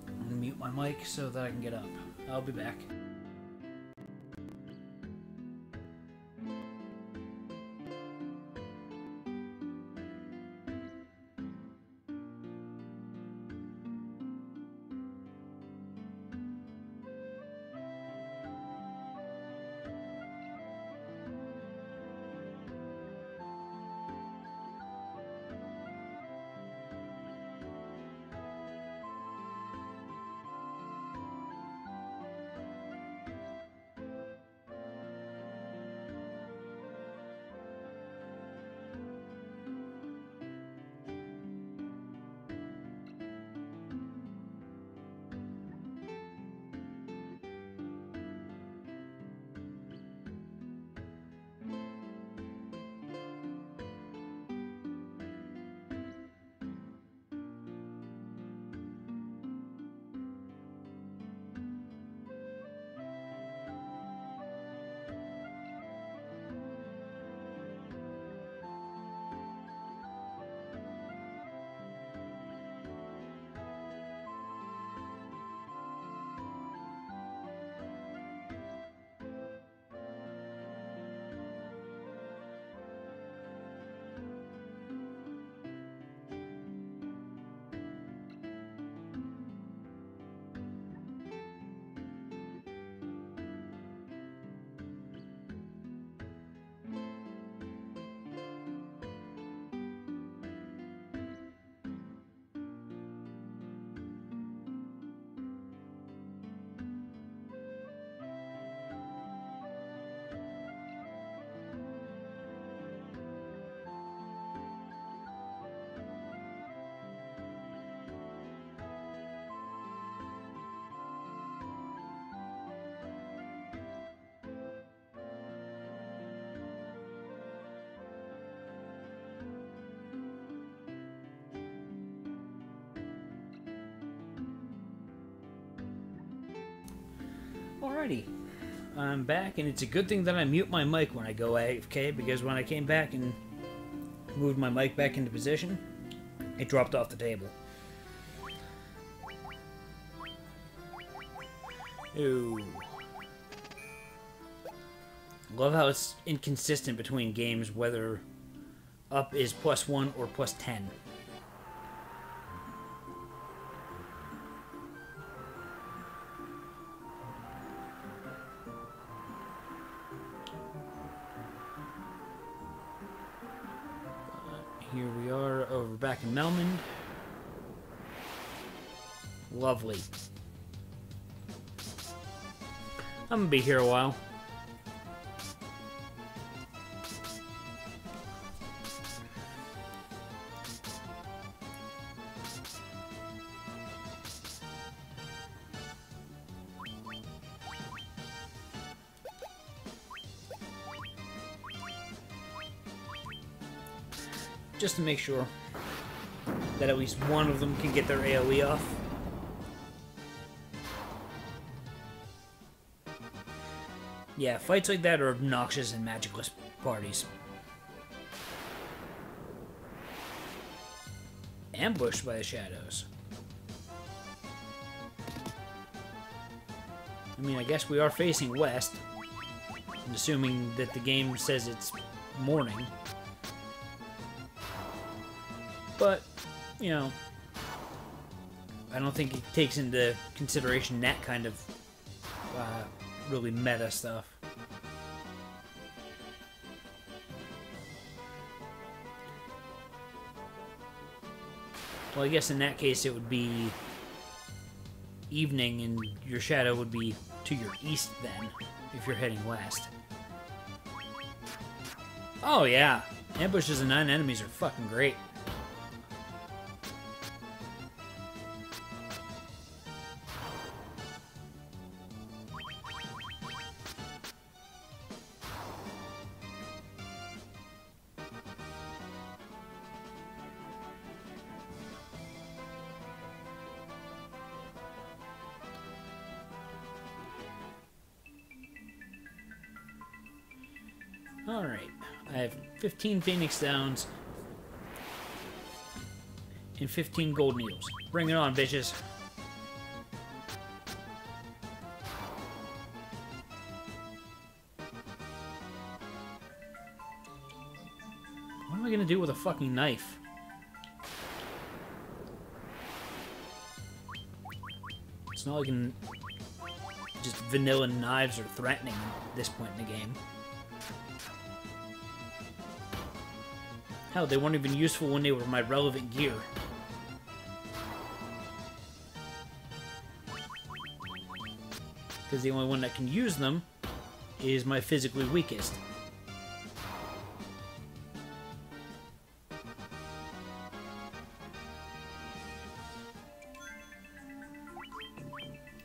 I'm gonna mute my mic so that I can get up. I'll be back. Alrighty. I'm back, and it's a good thing that I mute my mic when I go AFK because when I came back and moved my mic back into position, it dropped off the table. Ooh. Love how it's inconsistent between games whether up is plus one or plus ten. Lovely. I'm gonna be here a while. Just to make sure that at least one of them can get their AoE off. Yeah, fights like that are obnoxious in magicless parties. Ambushed by the shadows. I mean, I guess we are facing west. Assuming that the game says it's morning. But, you know, I don't think it takes into consideration that kind of really meta stuff. Well, I guess in that case it would be evening and your shadow would be to your east then, if you're heading west. Oh yeah, ambushes and nine enemies are fucking great. 15 Phoenix Downs and 15 Gold Needles. Bring it on, bitches. What am I gonna do with a fucking knife? It's not like just vanilla knives are threatening at this point in the game. Hell, they weren't even useful when they were my relevant gear. Because the only one that can use them is my physically weakest.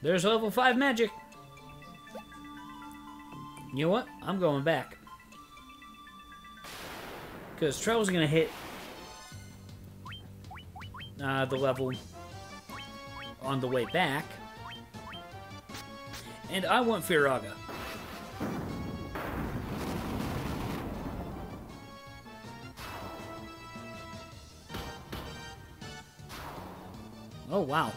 There's level 5 magic! You know what? I'm going back. Because Trell's going to hit uh, the level on the way back. And I want Firaga. Oh, wow.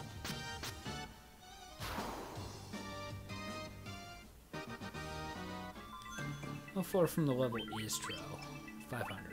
How far from the level is Trell? 500.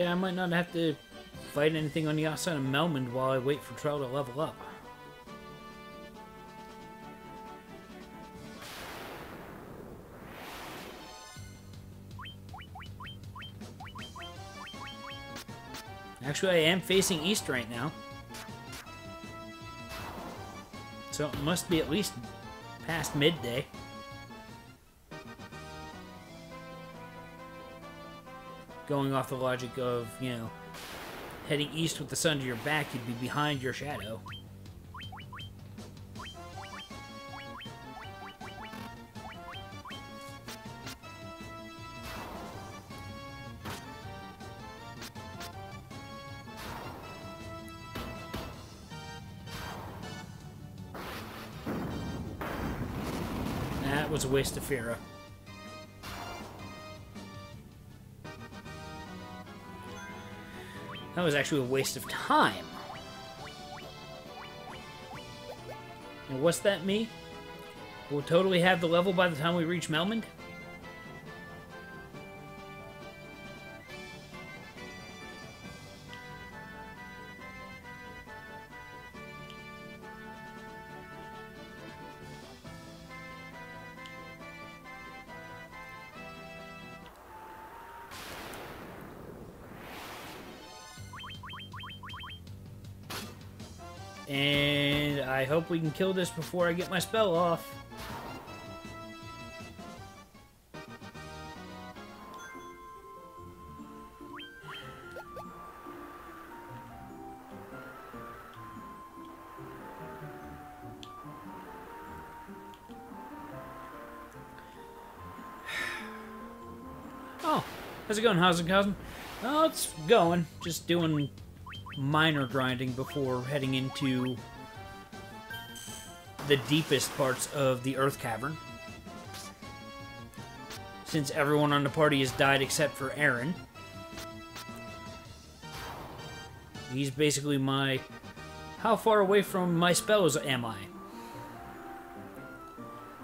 Yeah, I might not have to fight anything on the outside of Melmond while I wait for Trell to level up. Actually, I am facing east right now. So it must be at least past midday. Going off the logic of, you know, heading east with the sun to your back, you'd be behind your shadow. That was a waste of Fira. That was actually a waste of time. And what's that me? We'll totally have the level by the time we reach Melmond? We can kill this before I get my spell off. Oh, how's it going, How's it? Oh, it's going. Just doing minor grinding before heading into the deepest parts of the Earth Cavern. Since everyone on the party has died except for Aaron. He's basically my... How far away from my spells am I?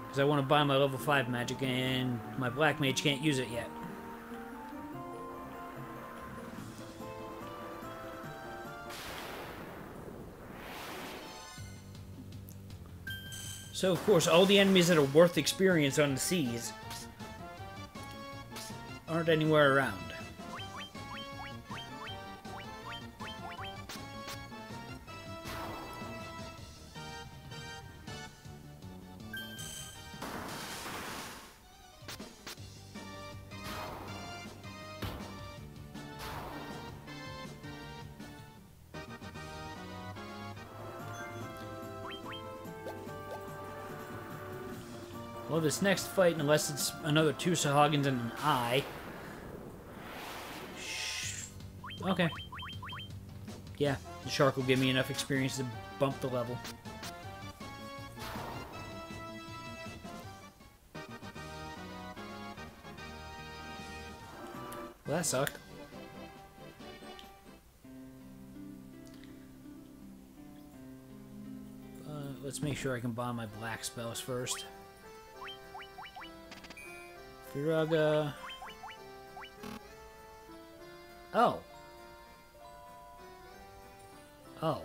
Because I want to buy my level 5 magic and my Black Mage can't use it yet. So, of course, all the enemies that are worth experience on the seas aren't anywhere around. This next fight, unless it's another two Sahagins and an eye. Okay. Yeah, the shark will give me enough experience to bump the level. Well, that sucked. Uh, let's make sure I can buy my black spells first. Firaga. Oh. Oh.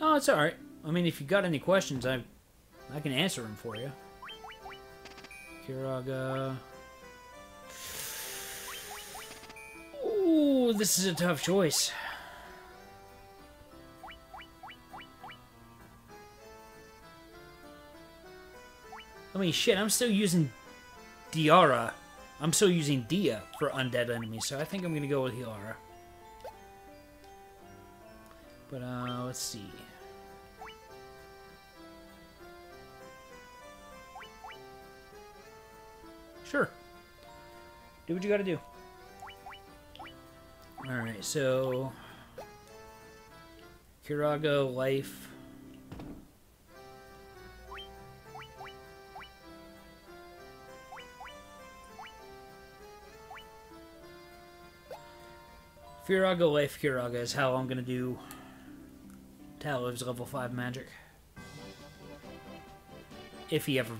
Oh, it's alright. I mean, if you got any questions, I I can answer them for you. Curaga. This is a tough choice. I mean, shit, I'm still using Diara. I'm still using Dia for undead enemies, so I think I'm gonna go with Healara. But, uh, let's see. Sure. Do what you gotta do. Alright, so... Curaga, life... Firaga, life, Curaga is how I'm gonna do Taliv's level 5 magic. If he ever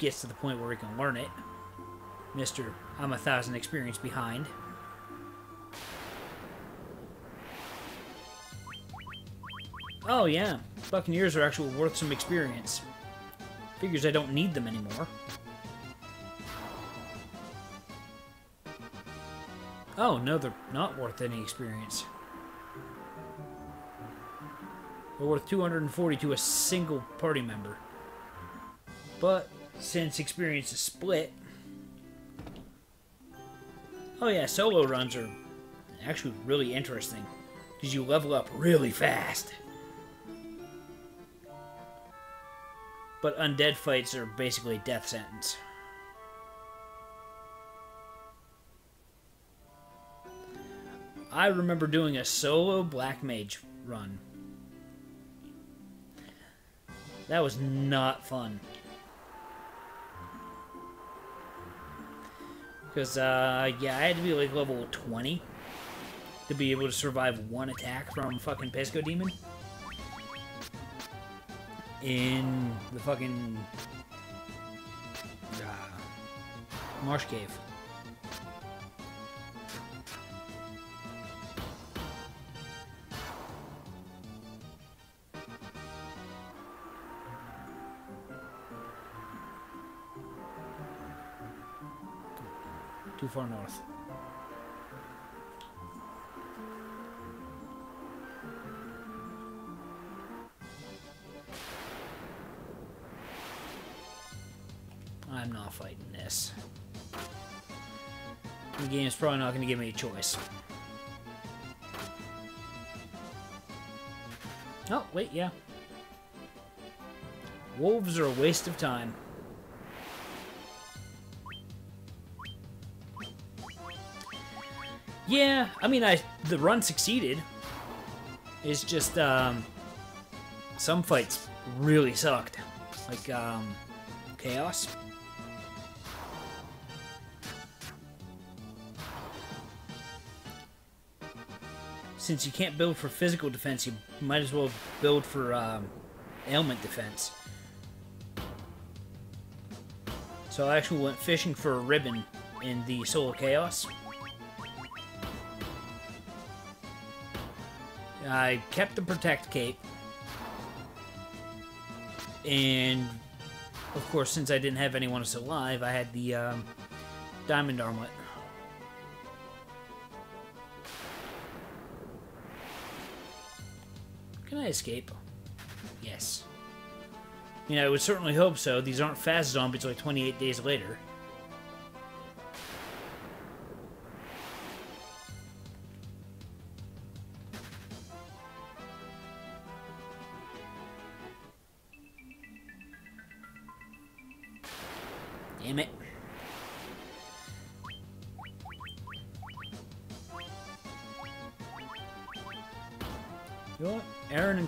gets to the point where he can learn it. Mr. I'm a thousand experience behind. Oh yeah, Buccaneers are actually worth some experience. Figures I don't need them anymore. Oh, no, they're not worth any experience. They're worth 240 to a single party member. But, since experience is split... Oh yeah, solo runs are actually really interesting. Because you level up really fast. But undead fights are basically death sentence. I remember doing a solo Black Mage run. That was not fun. Because, uh, yeah, I had to be like level 20 to be able to survive one attack from fucking Pisco Demon. In the fucking... Uh, Marsh Cave. Too far north. Fighting this. The game's probably not going to give me a choice. Oh, wait, yeah. Wolves are a waste of time. Yeah, I mean, I the run succeeded. It's just um, some fights really sucked, like um, chaos. Since you can't build for physical defense, you might as well build for um, ailment defense. So I actually went fishing for a ribbon in the Soul of Chaos. I kept the Protect Cape. And, of course, since I didn't have anyone else alive, I had the um, Diamond Armlet. Can I escape? Yes. You know, I would certainly hope so. These aren't fast zombies like 28 days later.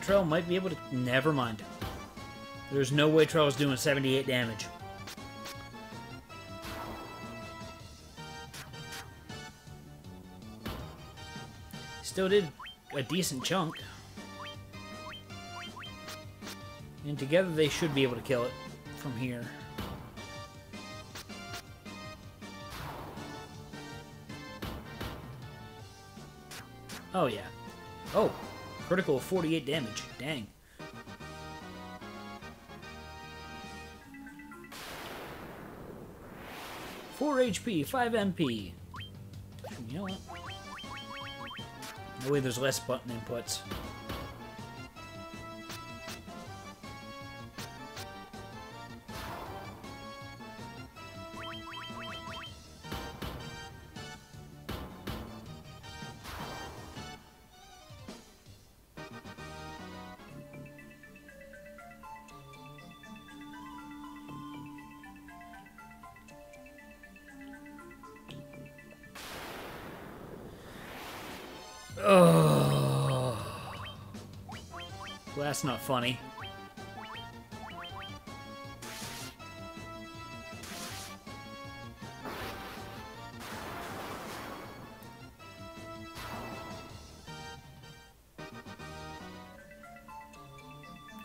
Trell might be able to... Never mind. There's no way Trell's doing 78 damage. Still did a decent chunk. And together they should be able to kill it from here. Oh, yeah. Oh, critical of 48 damage. Dang. Four HP, five MP. You know what? No way there's less button inputs. That's not funny.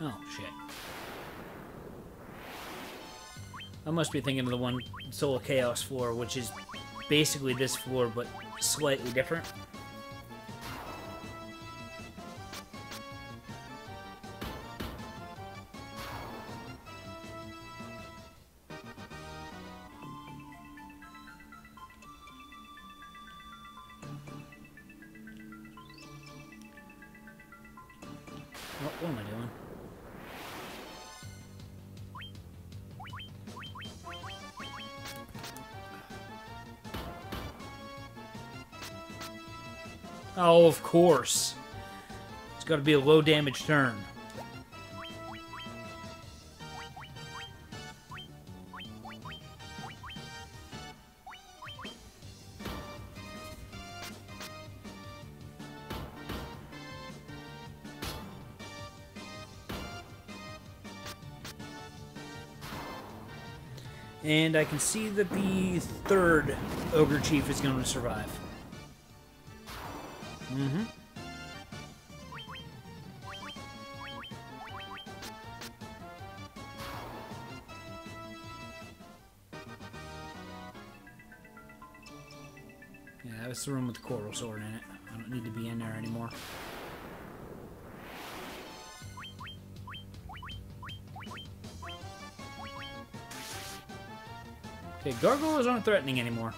Oh, shit. I must be thinking of the one Soul Chaos floor, which is basically this floor, but slightly different. Course. It's got to be a low damage turn. And I can see that the third Ogre Chief is going to survive. Gargoyles aren't threatening anymore.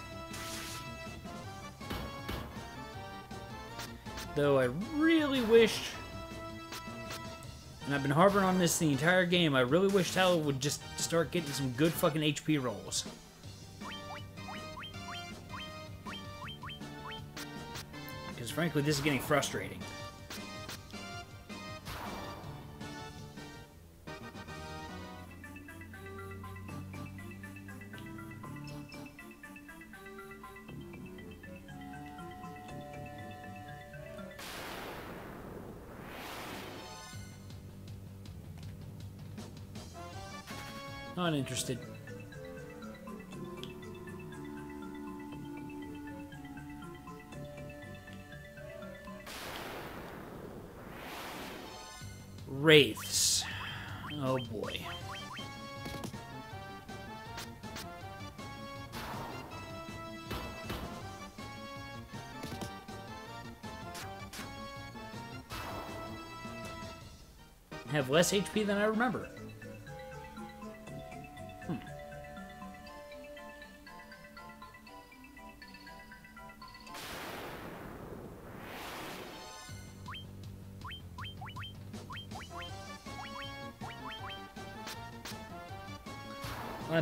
Though I really wish... and I've been harboring on this the entire game, I really wish Talon would just start getting some good fucking HP rolls. Because frankly, this is getting frustrating. Interested. Wraiths. Oh boy. Have less HP than I remember.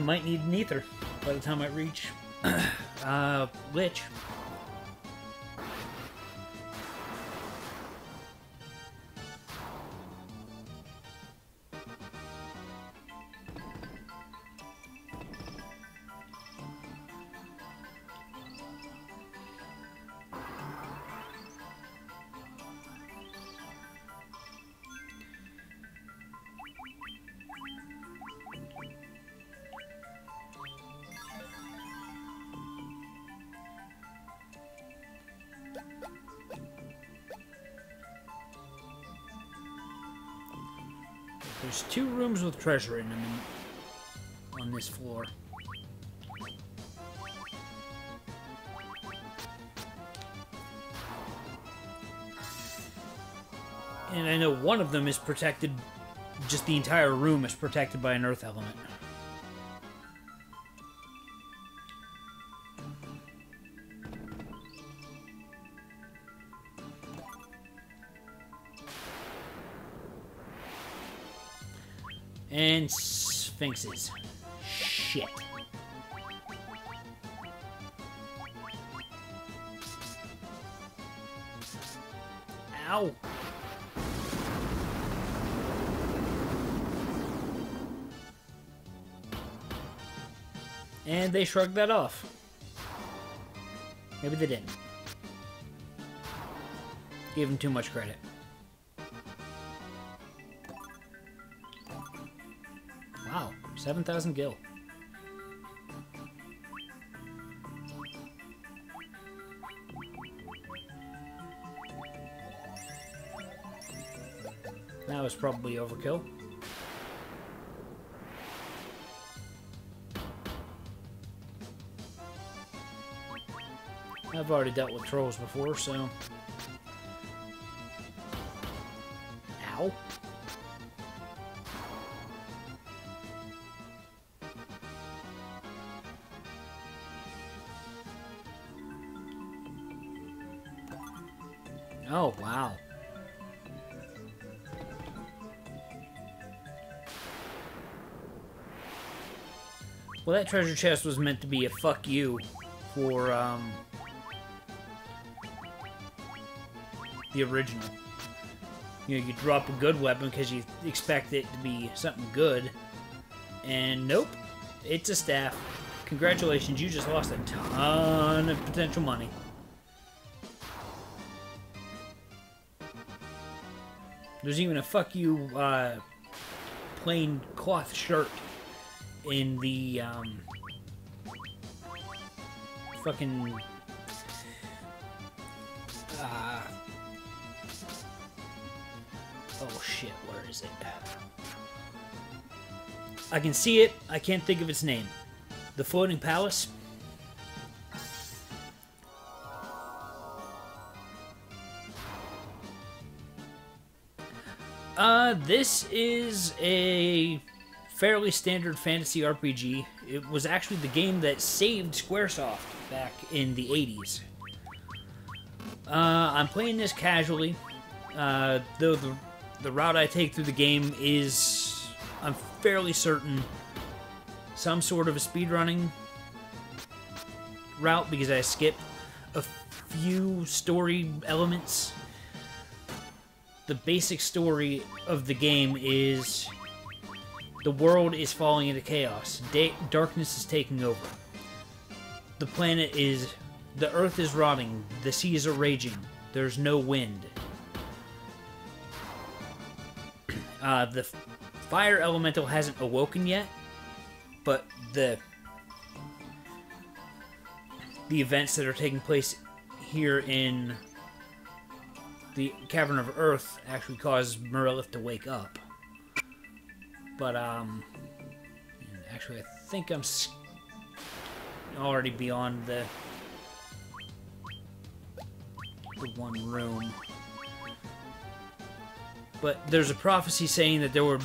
Might need an ether by the time I reach uh, Lich. Treasure in them on this floor. And I know one of them is protected, just the entire room is protected by an earth element. Sphinxes. Shit. Ow. And they shrugged that off. Maybe they didn't. Gave them too much credit. 7,000 gil. Now was probably overkill. I've already dealt with trolls before, so... that treasure chest was meant to be a fuck you for, um, the original. You know, you drop a good weapon because you expect it to be something good, and nope, it's a staff. Congratulations, you just lost a ton of potential money. There's even a fuck you uh, plain cloth shirt in the um, fucking uh, oh shit, where is it? I can see it. I can't think of its name. The floating palace. Uh, this is a fairly standard fantasy RPG. It was actually the game that saved Squaresoft back in the 80s. Uh, I'm playing this casually, uh, though the, the route I take through the game is, I'm fairly certain, some sort of a speedrunning route because I skip a few story elements the basic story of the game is the world is falling into chaos. Da darkness is taking over. The planet is. The earth is rotting. The seas are raging. There's no wind. Uh, the fire elemental hasn't awoken yet, but the the events that are taking place here in the Cavern of Earth actually caused Marilith to wake up. But, um, actually, I think I'm already beyond the, the one room. But there's a prophecy saying that there were,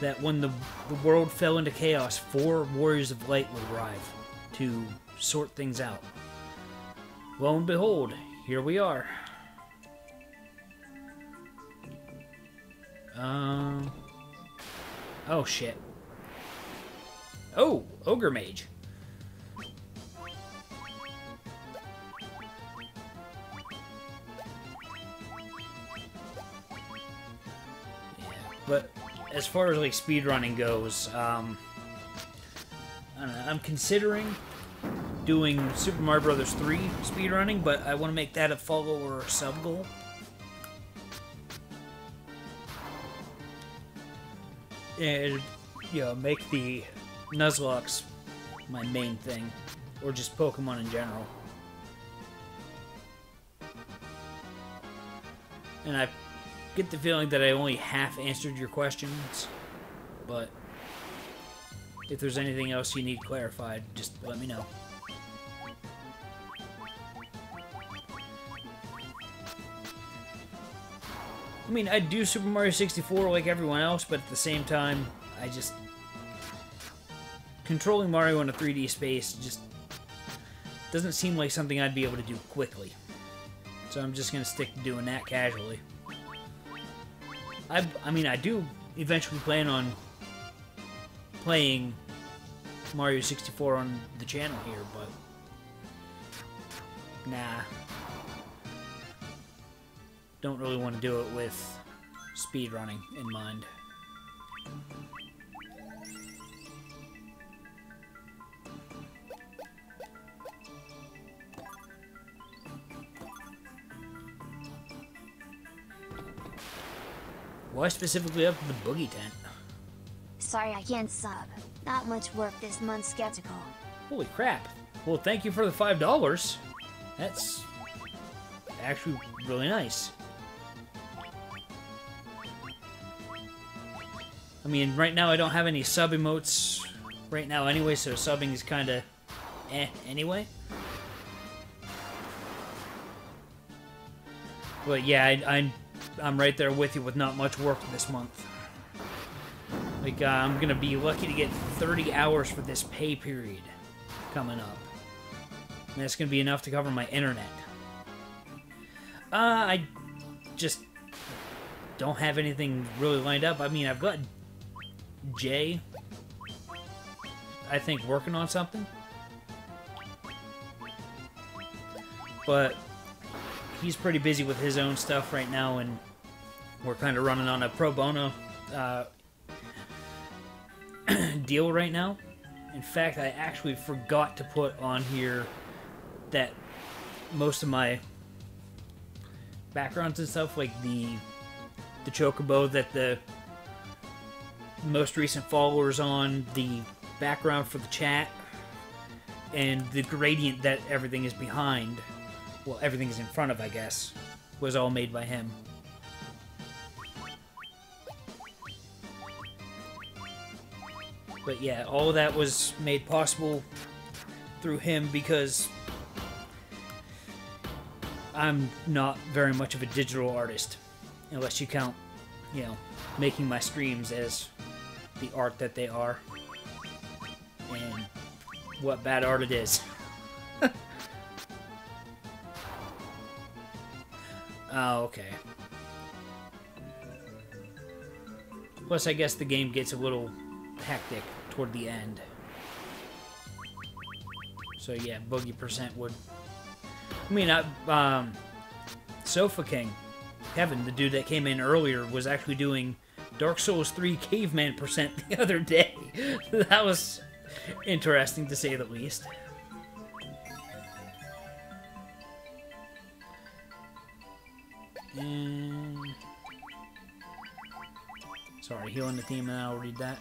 that when the, the world fell into chaos, four Warriors of Light would arrive to sort things out. Lo and behold, here we are. Um. Oh shit. Oh, ogre mage. But as far as like speedrunning goes, um, I I'm considering doing Super Mario Brothers 3 speedrunning, but I want to make that a follow or sub goal. And you know make the Nuzlocke my main thing, or just Pokemon in general. And I get the feeling that I only half answered your questions, but if there's anything else you need clarified, just let me know. I mean, I do Super Mario 64 like everyone else, but at the same time, I just... Controlling Mario in a 3D space just doesn't seem like something I'd be able to do quickly. So I'm just going to stick to doing that casually. I, I mean, I do eventually plan on playing Mario 64 on the channel here, but... Nah don't really want to do it with speed running in mind. Why specifically up to the boogie tent?
Sorry I can't sub. Not much work this month skeptical.
Holy crap. Well, thank you for the $5. That's actually really nice. I mean, right now I don't have any sub emotes right now anyway, so subbing is kind of eh anyway. But yeah, I, I'm I'm right there with you with not much work this month. Like uh, I'm gonna be lucky to get 30 hours for this pay period coming up. And that's gonna be enough to cover my internet. Uh, I just don't have anything really lined up. I mean, I've got Jay, I think, working on something. But he's pretty busy with his own stuff right now, and we're kind of running on a pro bono uh, deal right now. In fact, I actually forgot to put on here that most of my backgrounds and stuff, like the the chocobo that the most recent followers on, the background for the chat, and the gradient that everything is behind, well, everything is in front of, I guess, was all made by him. But yeah, all that was made possible through him because I'm not very much of a digital artist, unless you count, you know, making my streams as the art that they are, and what bad art it is. oh, okay. Plus, I guess the game gets a little hectic toward the end. So yeah, Boogie Percent would. I mean, I, um, Sofa King, Kevin, the dude that came in earlier, was actually doing Dark Souls 3 Caveman Percent the other day. that was interesting to say the least. And... Sorry, healing the team, and I'll read that.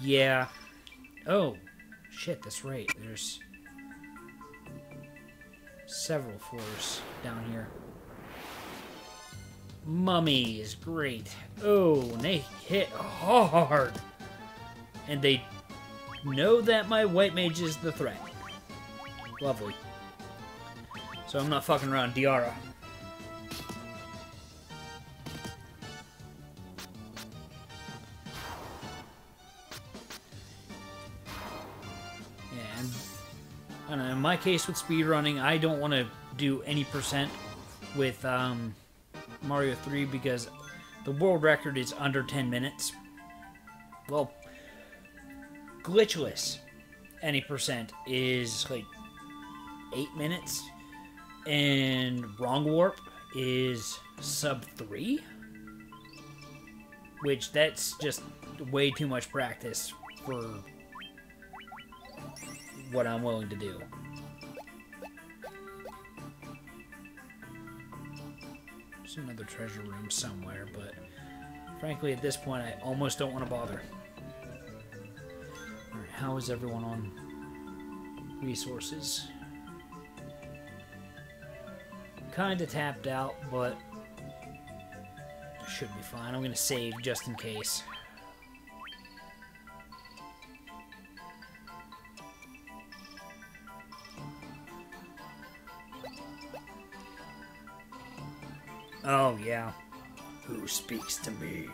Yeah. Oh, shit, that's right. There's several floors down here. Mummy is great. Oh, and they hit hard. And they know that my white mage is the threat. Lovely. So I'm not fucking around. Diara. In my case with speedrunning, I don't want to do any percent with um, Mario 3 because the world record is under 10 minutes. Well, glitchless. Any percent is like 8 minutes. And wrong warp is sub 3 which that's just way too much practice for what I'm willing to do. There's another treasure room somewhere, but frankly, at this point, I almost don't want to bother. Alright, how is everyone on resources? Kinda tapped out, but should be fine. I'm gonna save just in case. Oh, yeah. Who speaks to me?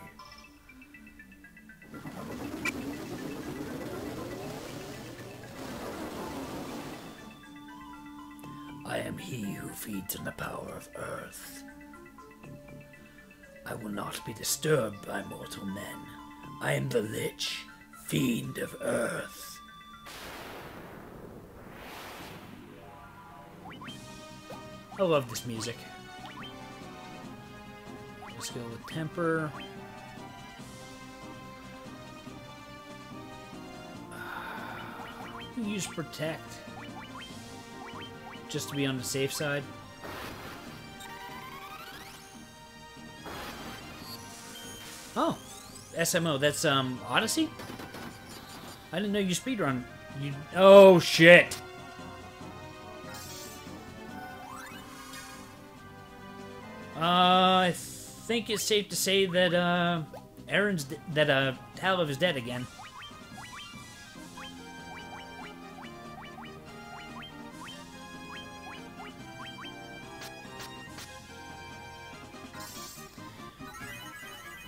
I am he who feeds on the power of earth. I will not be disturbed by mortal men. I am the Lich, fiend of earth. I love this music. Let's go with temper. Use protect. Just to be on the safe side. Oh, SMO. That's um Odyssey. I didn't know you speedrun. You. Oh shit. Think it's safe to say that uh, Aaron's that uh, Talov is dead again.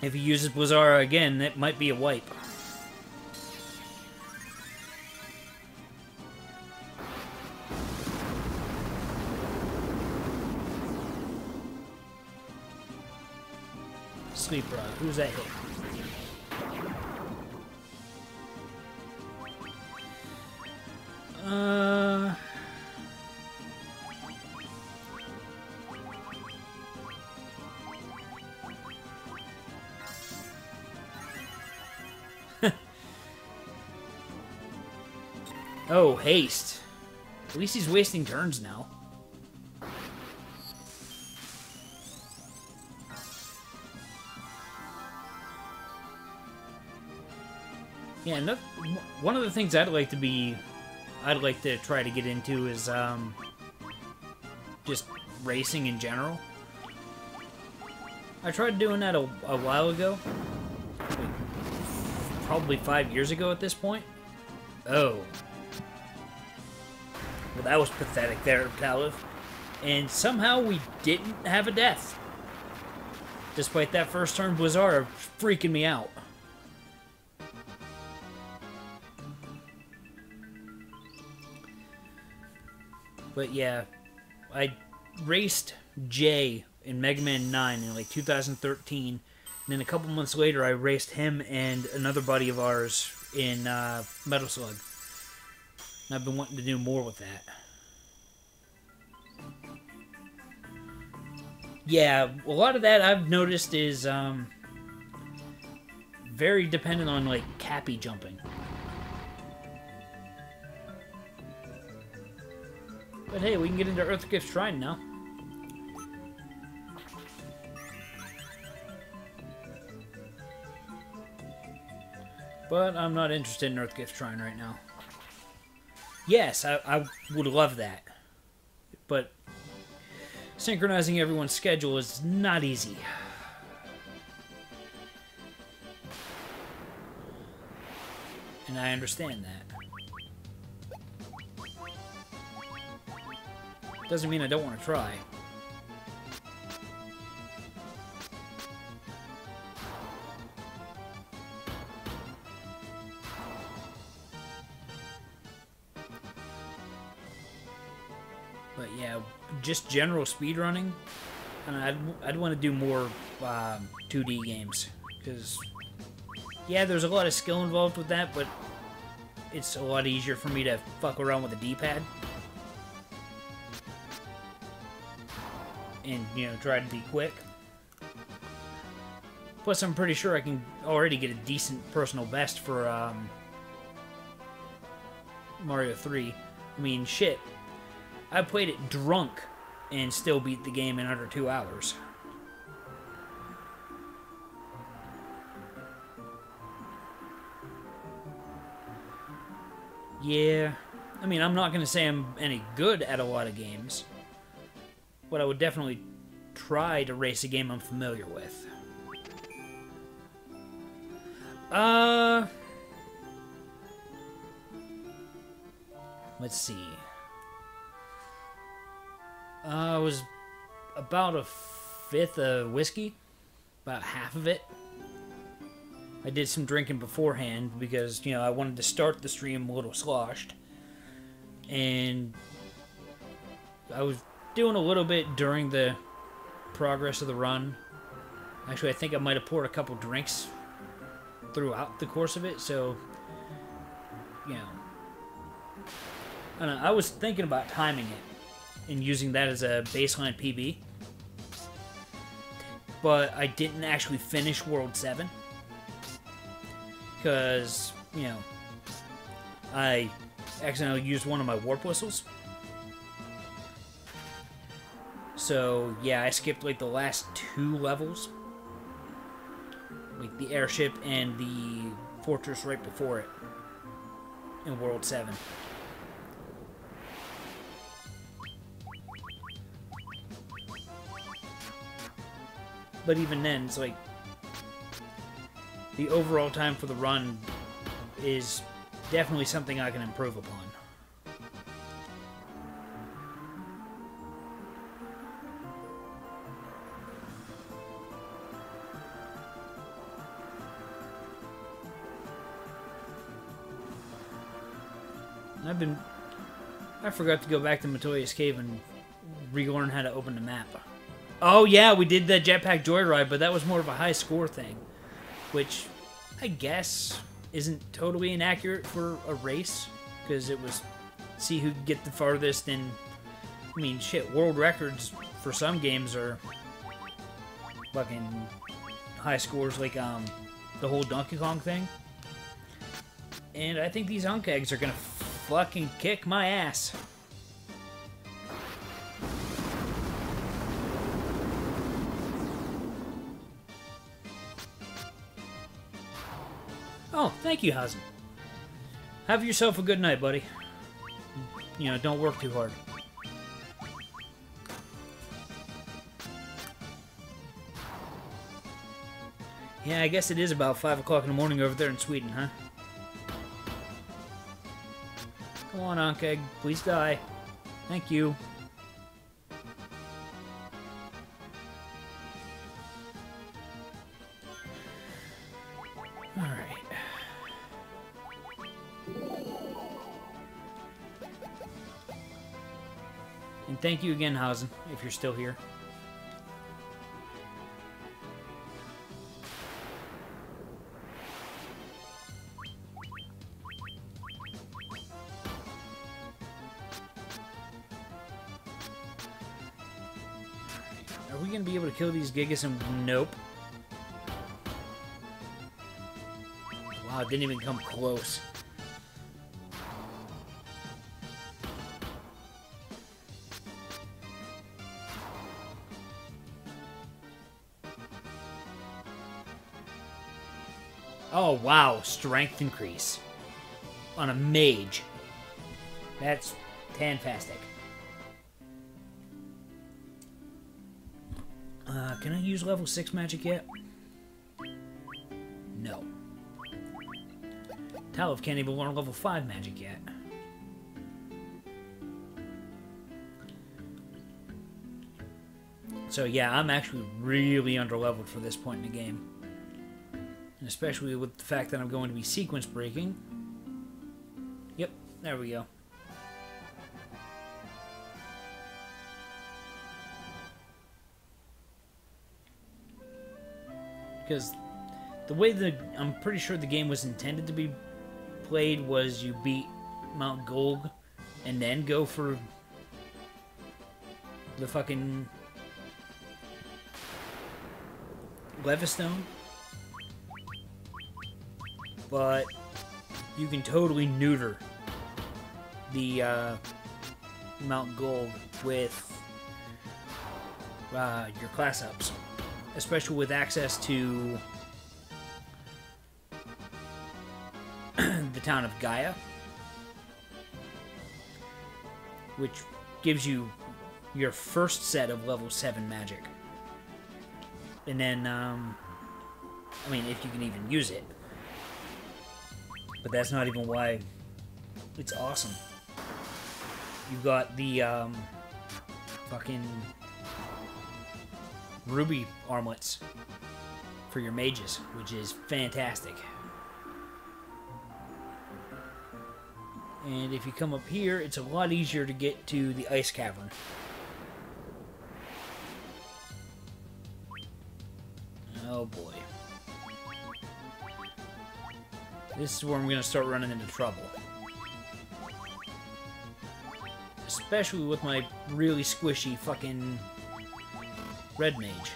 If he uses Blizzara again, that might be a wipe. Who's that hit? Uh... oh, haste. At least he's wasting turns now. Yeah, no, one of the things I'd like to be, I'd like to try to get into is um, just racing in general. I tried doing that a, a while ago, probably five years ago at this point. Oh, well, that was pathetic there, Talif. And somehow we didn't have a death. Despite that first turn Blizzard freaking me out. But yeah, I raced Jay in Mega Man 9 in like 2013. And then a couple months later, I raced him and another buddy of ours in uh, Metal Slug. And I've been wanting to do more with that. Yeah, a lot of that I've noticed is um, very dependent on like Cappy jumping. But hey, we can get into Earthgift Shrine now. But I'm not interested in Earthgift Shrine right now. Yes, I, I would love that. But synchronizing everyone's schedule is not easy. And I understand that. Doesn't mean I don't want to try. But yeah, just general speedrunning, and I'd, I'd want to do more um, 2D games. Because, yeah, there's a lot of skill involved with that, but it's a lot easier for me to fuck around with a D-pad. And you know try to be quick. Plus, I'm pretty sure I can already get a decent personal best for um, Mario 3. I mean, shit. I played it drunk and still beat the game in under two hours. Yeah, I mean, I'm not going to say I'm any good at a lot of games but I would definitely try to race a game I'm familiar with. Uh... Let's see. Uh, it was about a fifth of whiskey. About half of it. I did some drinking beforehand because, you know, I wanted to start the stream a little sloshed. And I was doing a little bit during the progress of the run. Actually, I think I might have poured a couple drinks throughout the course of it, so, you know. I, know, I was thinking about timing it and using that as a baseline PB. But I didn't actually finish World 7. Because, you know, I accidentally used one of my warp whistles. So, yeah, I skipped like the last two levels. Like the airship and the fortress right before it in World 7. but even then, it's like the overall time for the run is definitely something I can improve upon. I've been. I forgot to go back to Matoya's Cave and relearn how to open the map. Oh, yeah, we did the Jetpack Joyride, but that was more of a high score thing. Which, I guess, isn't totally inaccurate for a race. Because it was see who could get the farthest and. I mean, shit, world records for some games are fucking high scores, like um, the whole Donkey Kong thing. And I think these Hunk Eggs are gonna fucking kick my ass. Oh, thank you, Hazen. Have yourself a good night, buddy. You know, don't work too hard. Yeah, I guess it is about 5 o'clock in the morning over there in Sweden, huh? Come on, Ankheg. Please die. Thank you. Thank you again, Hausen, if you're still here. Kill these Gigas and nope. Wow, it didn't even come close. Oh, wow. Strength increase. On a mage. That's fantastic. Uh, can I use level 6 magic yet? No. Talov can't even learn level 5 magic yet. So yeah, I'm actually really underleveled for this point in the game. And especially with the fact that I'm going to be sequence breaking. Yep, there we go. Because the way that I'm pretty sure the game was intended to be played was you beat Mount Gulg and then go for the fucking Levistone. But you can totally neuter the uh, Mount Gulg with uh, your class ups, especially with access to the town of Gaia, which gives you your first set of level 7 magic. And then, um, I mean, if you can even use it. But that's not even why it's awesome. You got the, um, fucking ruby armlets for your mages, which is fantastic. And if you come up here, it's a lot easier to get to the ice cavern. Oh boy. This is where I'm going to start running into trouble. Especially with my really squishy fucking red mage.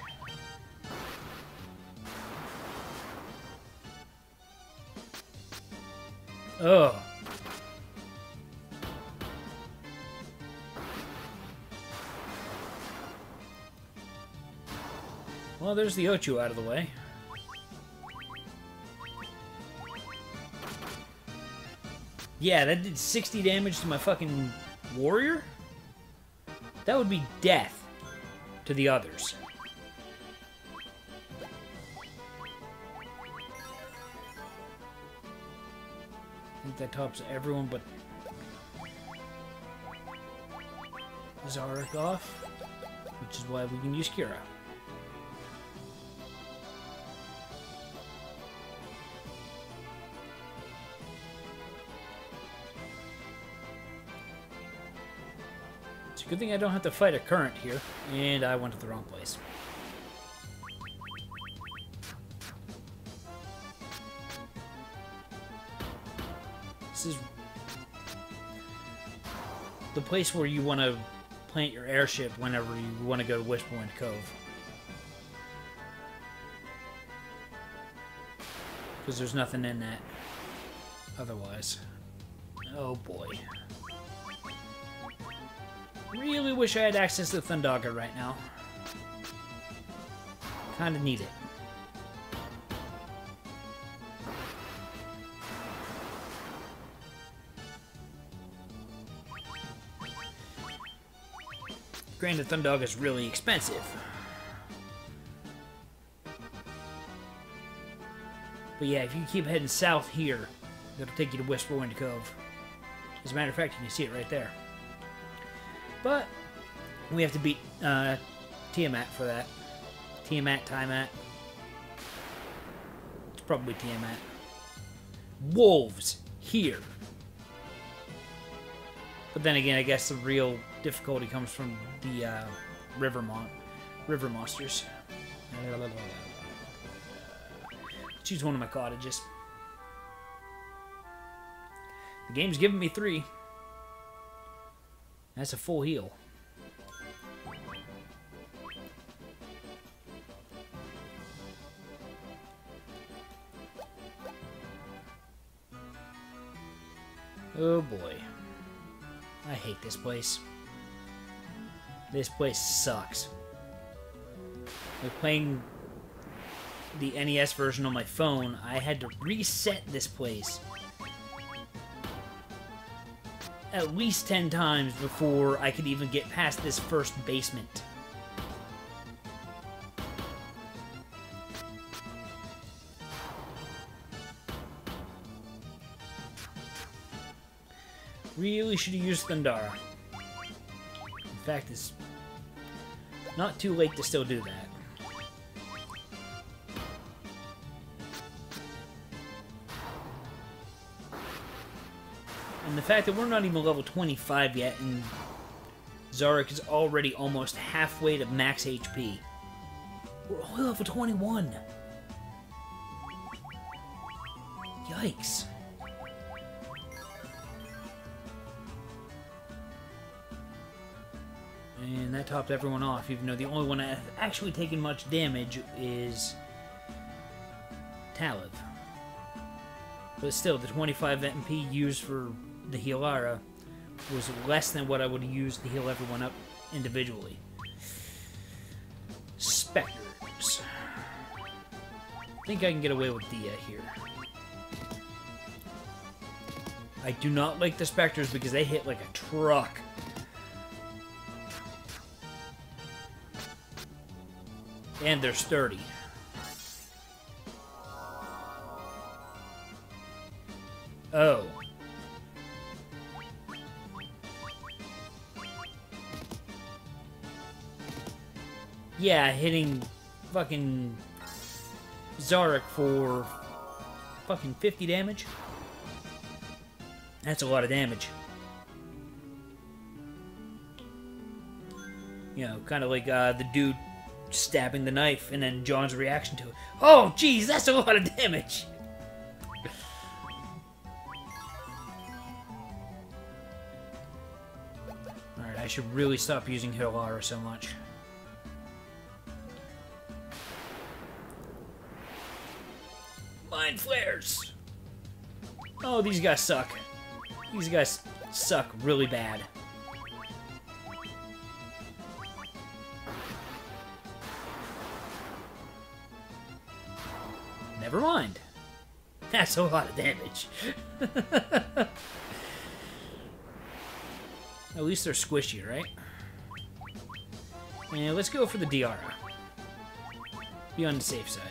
Ugh. Well, there's the Ochu out of the way. Yeah, that did 60 damage to my fucking warrior? That would be death to the others. I think that tops everyone but Zarek off, which is why we can use Cura. Good thing I don't have to fight a current here, and I went to the wrong place. This is the place where you want to plant your airship whenever you want to go to Whisperwind Cove. Because there's nothing in that otherwise. Oh boy. Really wish I had access to Thundaga right now. Kinda need it. Granted, Thundaga is really expensive. But yeah, if you keep heading south here, it'll take you to Whisperwind Cove. As a matter of fact, you can see it right there. But we have to beat uh, Tiamat for that. Tiamat, Tiamat. It's probably Tiamat. Wolves here. But then again, I guess the real difficulty comes from the uh, river mon river monsters. Choose one of my cottages. The game's giving me three. That's a full heal. Oh boy. I hate this place. This place sucks. Like playing the NES version on my phone, I had to reset this place at least 10 times before I could even get past this first basement. Really should have used Thundara. In fact, it's not too late to still do that. Fact that we're not even level 25 yet, and Zarek is already almost halfway to max HP. We're only level 21. Yikes. And that topped everyone off, even though the only one that actually taken much damage is Taliv. But still, the 25 MP used for the Healara was less than what I would use to heal everyone up individually. Spectres. I think I can get away with Dia here. I do not like the Spectres because they hit like a truck. And they're sturdy. Oh. Yeah, hitting fucking Zarek for fucking 50 damage. That's a lot of damage. You know, kind of like uh, the dude stabbing the knife and then John's reaction to it. Oh, jeez, that's a lot of damage! Alright, I should really stop using Healara so much. Mind Flayers! Oh, these guys suck. These guys suck really bad. Never mind. That's a lot of damage. At least they're squishy, right? And let's go for the Diara. Be on the safe side.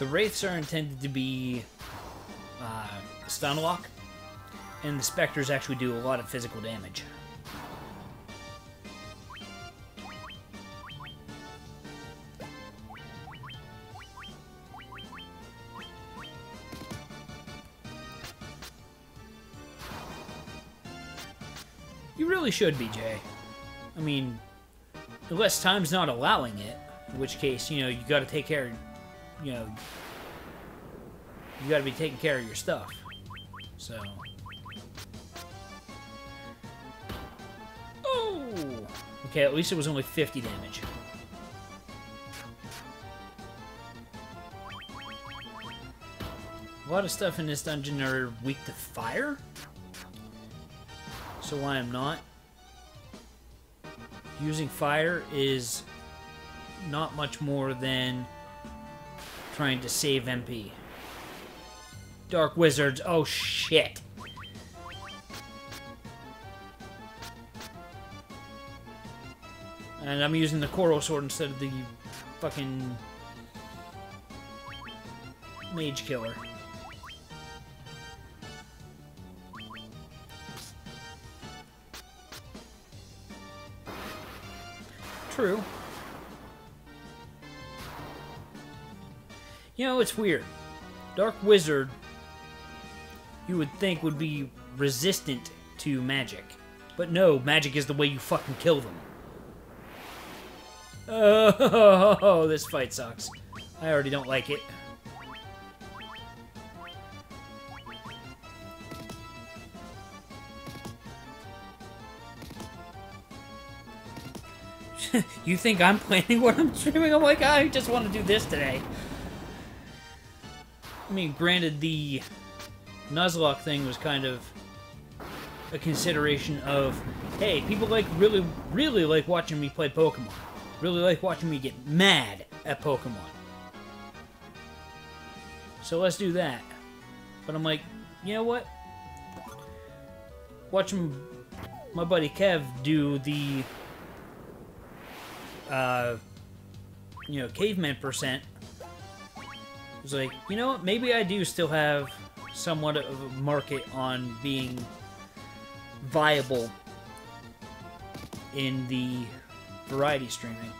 The Wraiths are intended to be uh, stun lock, and the Spectres actually do a lot of physical damage. You really should be, Jay. I mean, unless time's not allowing it, in which case, you know, you gotta take care of, you know, you gotta be taking care of your stuff. So. Oh! Okay, at least it was only 50 damage. A lot of stuff in this dungeon are weak to fire. So I am not. Using fire is not much more than trying to save MP. Dark Wizards, oh shit. And I'm using the Coral Sword instead of the fucking Mage Killer. True. You know, it's weird. Dark Wizard, you would think would be resistant to magic. But no, magic is the way you fucking kill them. Oh, this fight sucks. I already don't like it. you think I'm planning what I'm streaming? I'm like, I just want to do this today. I mean, granted, the Nuzlocke thing was kind of a consideration of, hey, people like really, really like watching me play Pokemon. Really like watching me get mad at Pokemon. So let's do that. But I'm like, you know what? Watching my buddy Kev do the uh, you know, caveman percent, was like, you know what, maybe I do still have somewhat of a market on being viable in the variety streaming.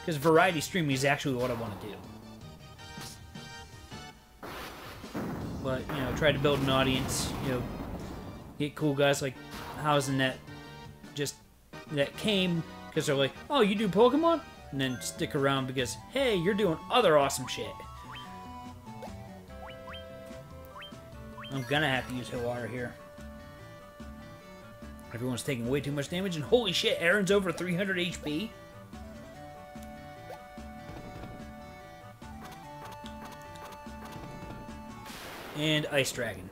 Because variety streaming is actually what I want to do. But, you know, try to build an audience, you know, get cool guys like Housing that just, that came because they're like, oh, you do Pokemon? And then stick around because, hey, you're doing other awesome shit. I'm gonna have to use Hilwater here. Everyone's taking way too much damage, and holy shit, Aaron's over 300 HP. And Ice Dragon.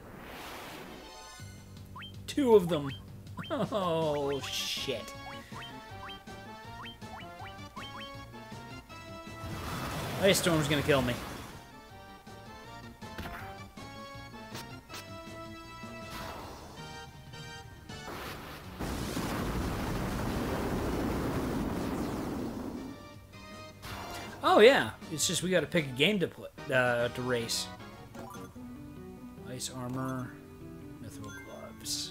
Two of them. Oh, shit. Ice Storm's gonna kill me. Oh yeah, it's just we got to pick a game to play uh, to race. Ice armor, mithril gloves.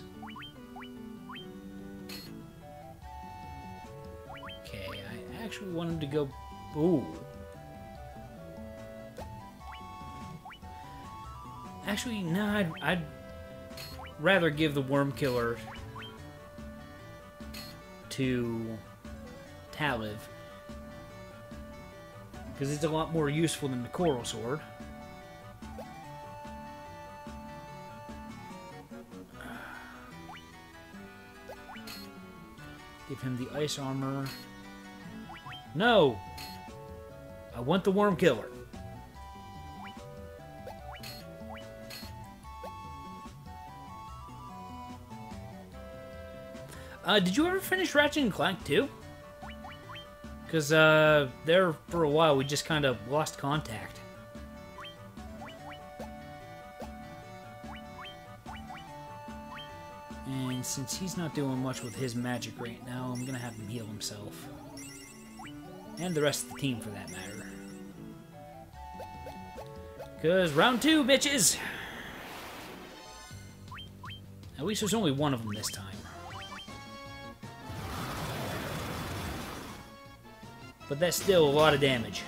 Okay, I actually wanted to go. Ooh. Actually, no, I'd, I'd rather give the Worm Killer to Taliv. Because it's a lot more useful than the Coral Sword. Give him the Ice Armor. No! I want the Worm Killer. Uh, did you ever finish Ratchet and Clank 2? Because, uh, there for a while we just kind of lost contact. And since he's not doing much with his magic right now, I'm gonna have him heal himself. And the rest of the team, for that matter. Because round two, bitches! At least there's only one of them this time. But that's still a lot of damage.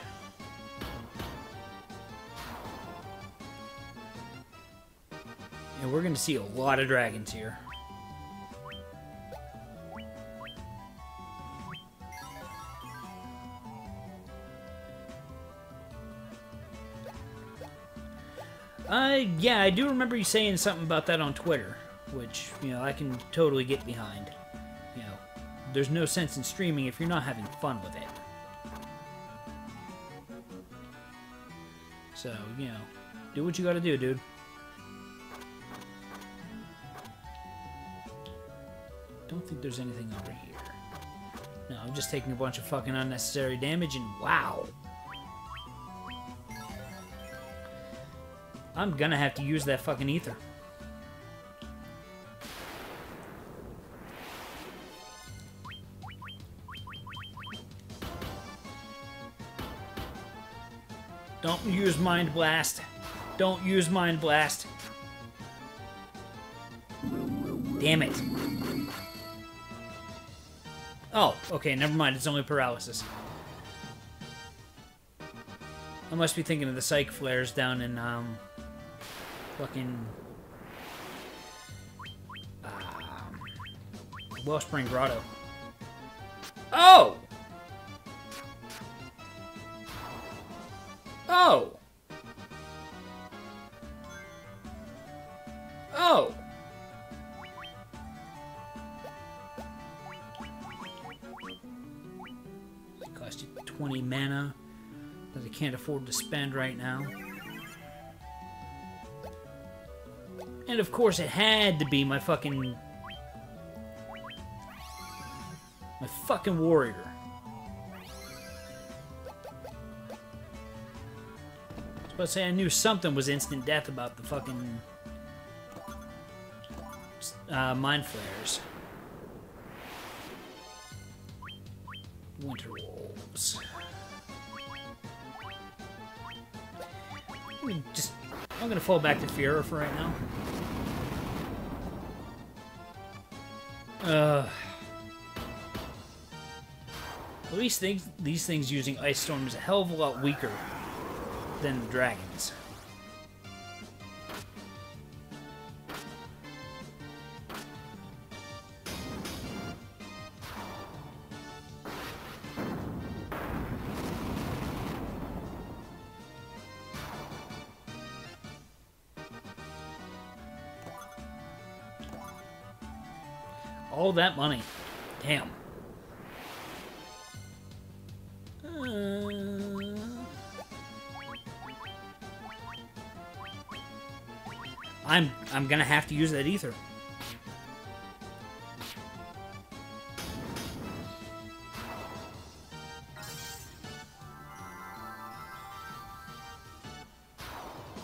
And we're going to see a lot of dragons here. Uh, yeah, I do remember you saying something about that on Twitter, which, you know, I can totally get behind. You know, there's no sense in streaming if you're not having fun with it. So, you know, do what you gotta do, dude. Don't think there's anything over here. No, I'm just taking a bunch of fucking unnecessary damage, and wow. I'm gonna have to use that fucking ether. Use Mind Blast. Don't use Mind Blast. Damn it. Oh, okay, never mind. It's only paralysis. I must be thinking of the psych flares down in, um, fucking, um, Wellspring Grotto. Oh! Oh! Oh! It cost you 20 mana that I can't afford to spend right now. And of course it had to be my fucking... My fucking warrior. I to say I knew something was instant death about the fucking... Uh, Mind Flayers. Winter wolves. Let me just... I'm gonna fall back to Fira for right now. Uh... At least things, these things using Ice Storm is a hell of a lot weaker than the dragons. All that money. I'm gonna have to use that ether.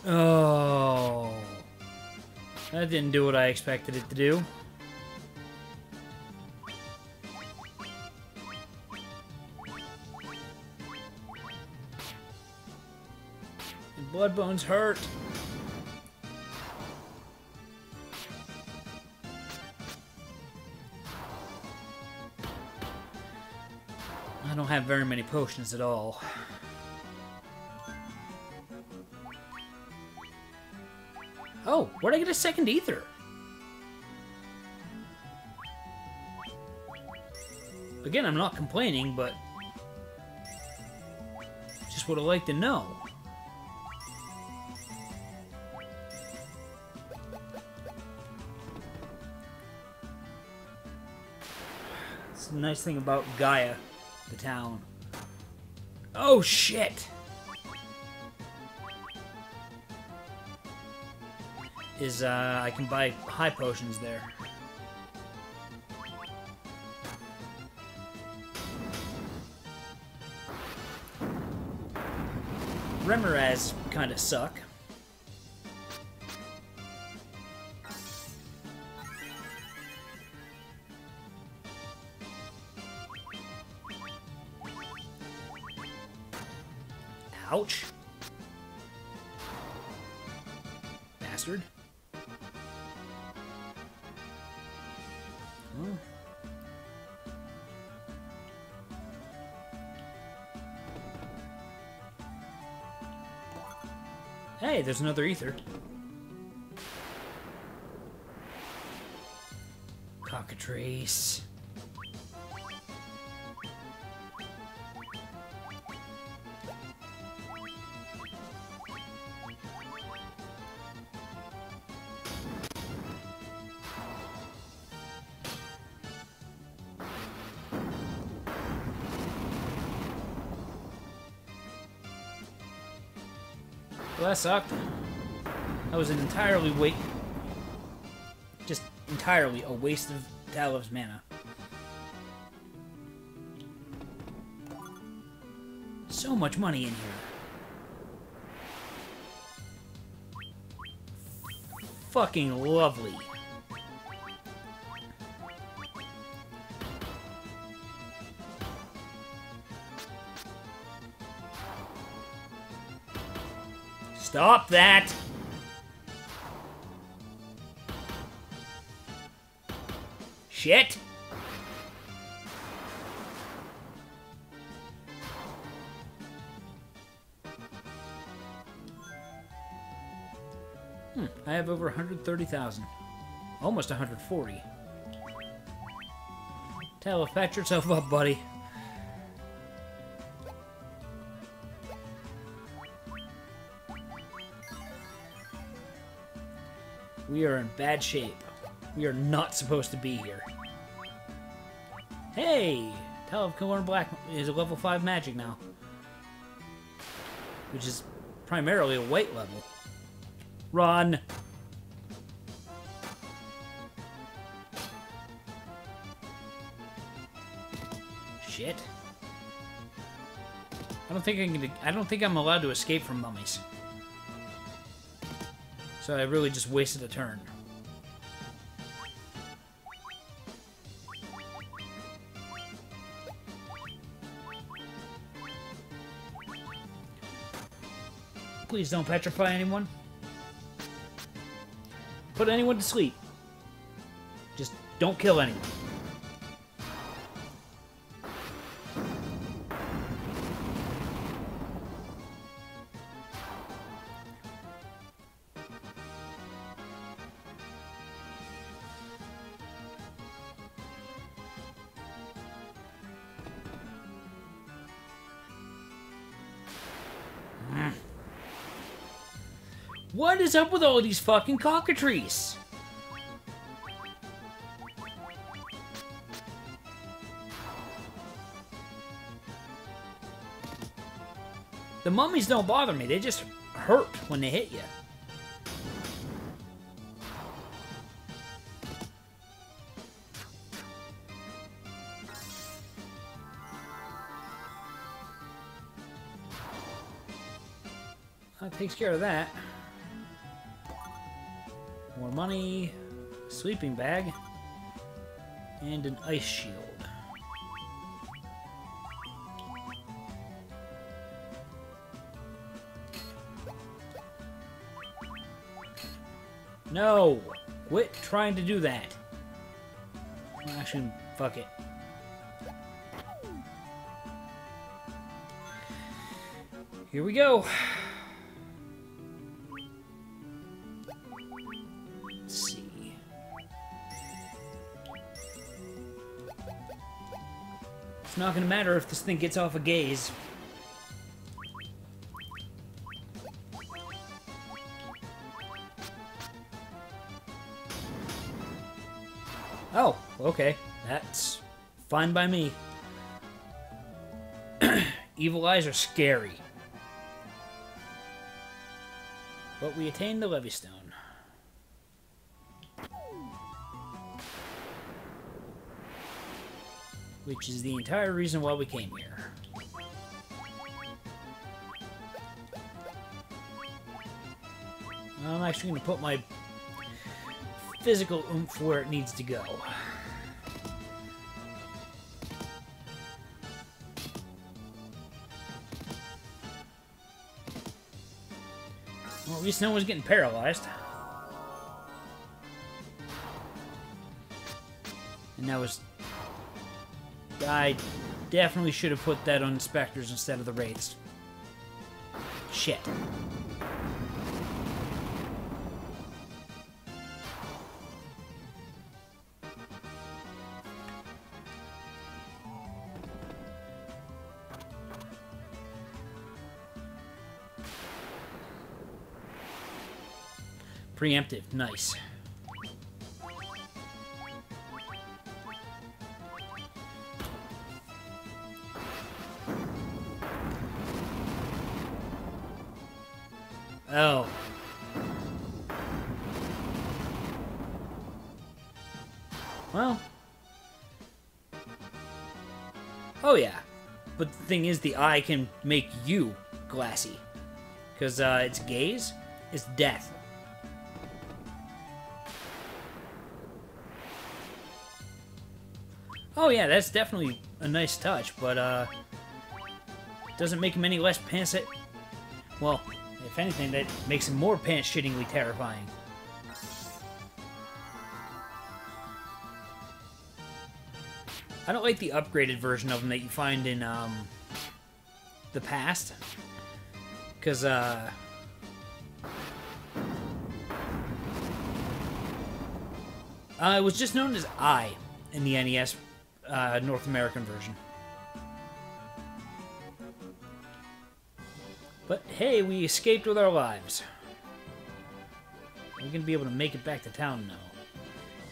Oh, that didn't do what I expected it to do. Bloodbones hurt. I don't have very many potions at all. Oh, where'd I get a second ether? Again, I'm not complaining, but just would have liked to know. It's the nice thing about Gaia, the town. Oh, shit! Is, uh, I can buy high potions there. Remorazz kind of suck. There's another ether. Cockatrice. Sucked. That was an entirely wait. Just entirely a waste of Taliv's mana. So much money in here. Fucking lovely. Stop that! Shit! Hmm, I have over 130,000. Almost 140. Tell patch yourself up, buddy. We are in bad shape. We are not supposed to be here. Hey! Tell of Corn Black is a level 5 magic now. Which is primarily a white level. Run! Shit. I don't think I can. I don't think I'm allowed to escape from mummies. So I really just wasted a turn. Please don't petrify anyone. Put anyone to sleep. Just don't kill anyone. Is up with all these fucking cockatrices? The mummies don't bother me, they just hurt when they hit you. That takes care of that. Money, sleeping bag, and an ice shield. No! Quit trying to do that. Actually, fuck it. Here we go. It's not gonna matter if this thing gets off a gaze. Oh, okay. That's fine by me. Evil eyes are scary. But we attained the Levistone. which is the entire reason why we came here. I'm actually going to put my physical oomph where it needs to go. Well, at least no one's getting paralyzed. And that was I definitely should have put that on inspectors instead of the wraiths. Shit. Preemptive, nice. Thing is, the eye can make you glassy. Because uh, its gaze is death. Oh yeah, that's definitely a nice touch, but uh, doesn't make him any less pants. It, well, if anything, that makes him more pants shittingly terrifying. I don't like the upgraded version of him that you find in um, the past, because uh. Uh, it was just known as I in the NES uh, North American version. But hey, we escaped with our lives. We're gonna be able to make it back to town now.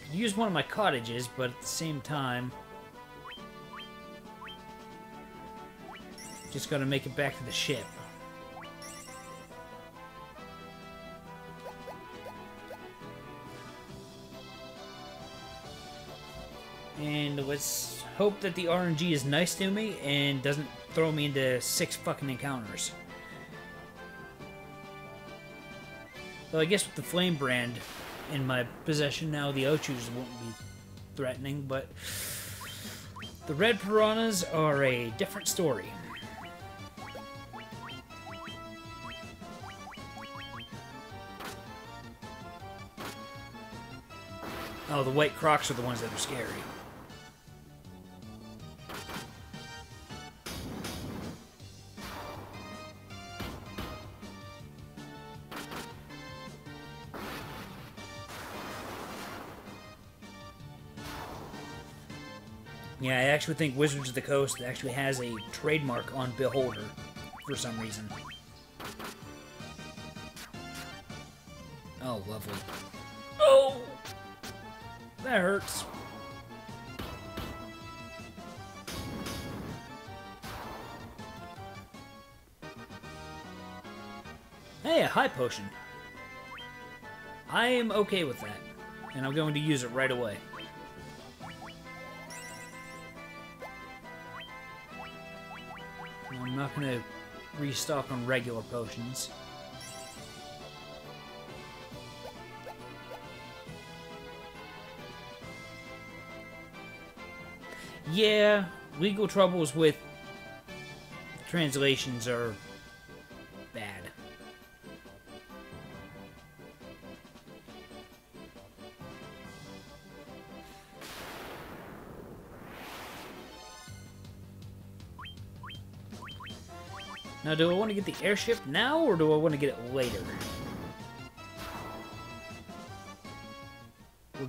Could use one of my cottages, but at the same time... Just gotta make it back to the ship. And let's hope that the RNG is nice to me and doesn't throw me into six fucking encounters. Though I guess with the Flame brand in my possession now, the Ochus won't be threatening, but the Red Piranhas are a different story. The white crocs are the ones that are scary. Yeah, I actually think Wizards of the Coast actually has a trademark on Beholder for some reason. Oh, lovely. That hurts. Hey, a high potion. I am okay with that, and I'm going to use it right away. I'm not going to restock on regular potions. Yeah, legal troubles with translations are bad. Now, do I want to get the airship now, or do I want to get it later?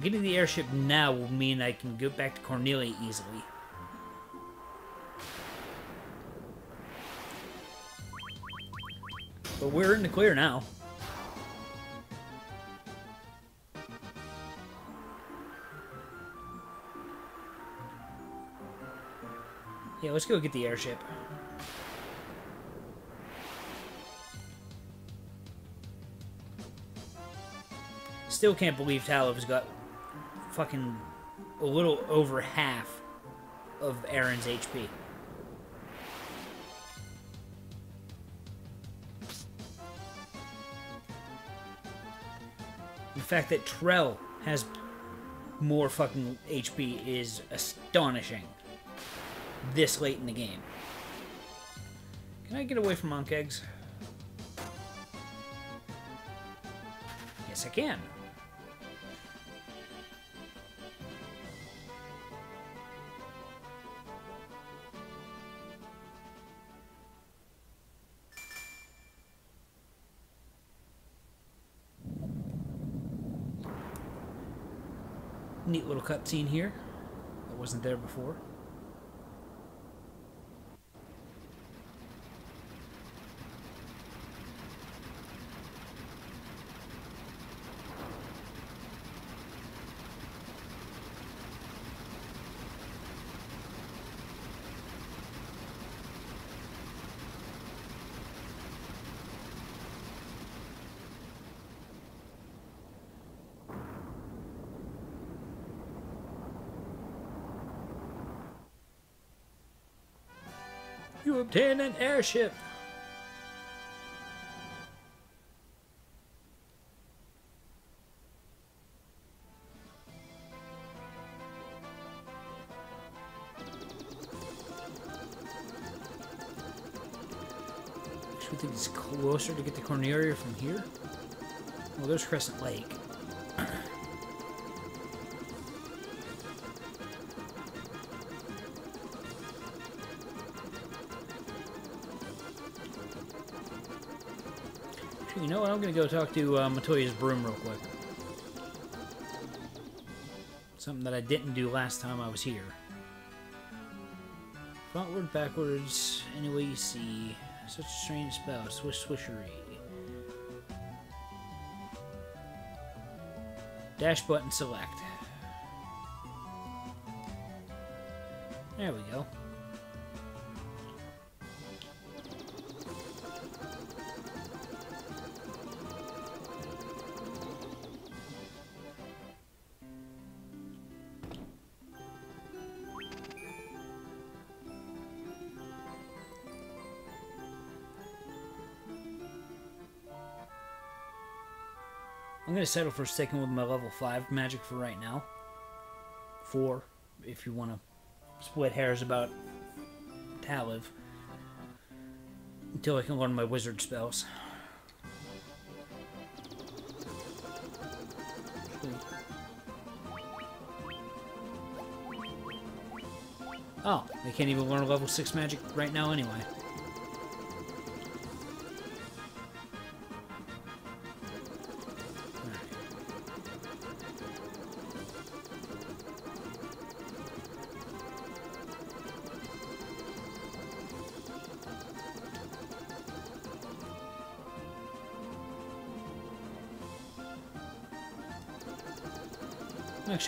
Getting the airship now will mean I can go back to Cornelia easily. But we're in the clear now. Yeah, let's go get the airship. Still can't believe Taliv's got fucking a little over half of Aaron's HP. The fact that Trell has more fucking HP is astonishing. This late in the game. Can I get away from Monk Eggs? Yes, I can. Cutscene here. That wasn't there before. Obtain an airship. Actually, think it's closer to get to Cornelia from here. Well, there's Crescent Lake. I'm gonna go talk to uh, Matoya's broom real quick. Something that I didn't do last time I was here. Frontward, backwards, any way you see. Such a strange spell. Swish swishery. Dash button select. There we go. I'm gonna settle for sticking with my level 5 magic for right now. 4, if you want to split hairs about Taliv. Until I can learn my wizard spells. Oh, I can't even learn level 6 magic right now anyway.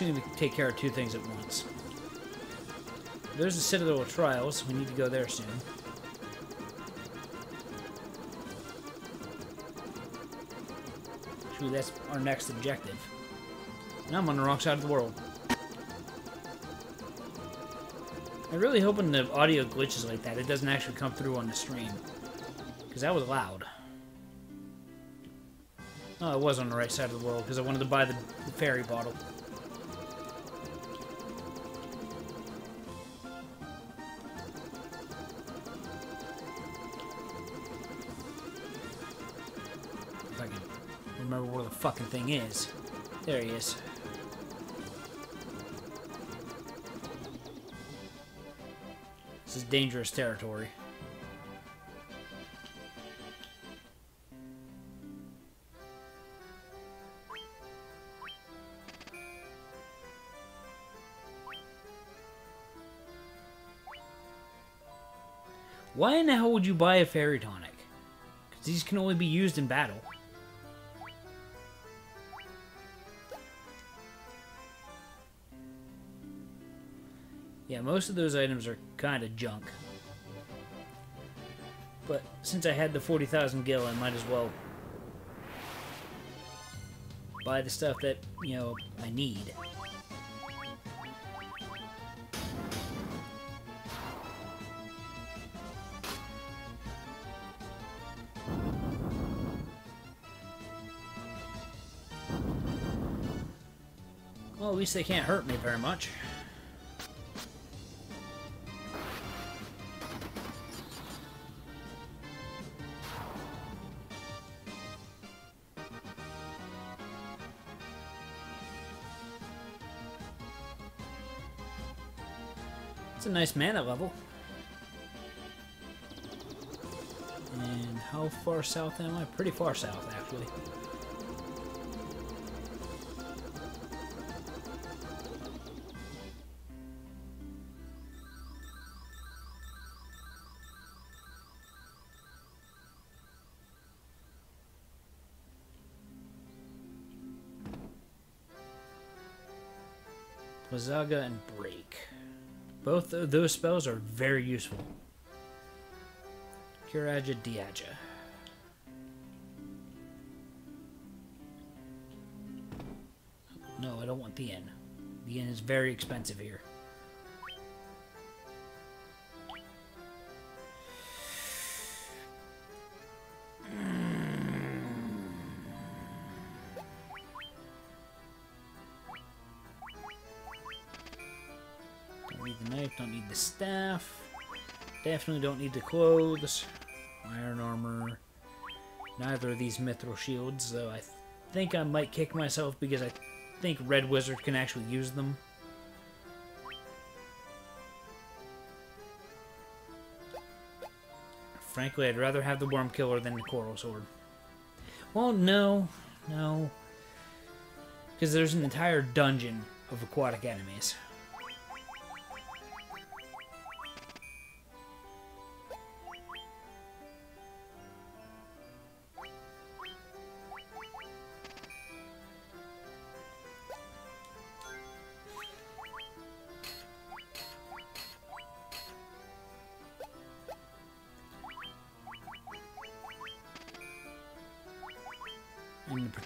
Actually going to take care of two things at once. There's the Citadel of Trials. We need to go there soon. Actually, that's our next objective. And I'm on the wrong side of the world. I'm really hoping the audio glitches like that. It doesn't actually come through on the stream. Because that was loud. Oh, it was on the right side of the world because I wanted to buy the, the fairy bottle. Thing is. There he is. This is dangerous territory. Why in the hell would you buy a fairy tonic? Because these can only be used in battle. Yeah, most of those items are kind of junk. But since I had the 40,000 gil, I might as well buy the stuff that, you know, I need. Well, at least they can't hurt me very much. a nice mana level. And how far south am I? Pretty far south, actually. Blizzaga and both of those spells are very useful. Curaja Diaja. No, I don't want the inn. The inn is very expensive here. Staff. Definitely don't need the clothes. Iron armor. Neither of these mithril shields, though I think I might kick myself because I think Red Wizard can actually use them. Frankly, I'd rather have the Worm Killer than the Coral Sword. Well, no. No. Because there's an entire dungeon of aquatic enemies.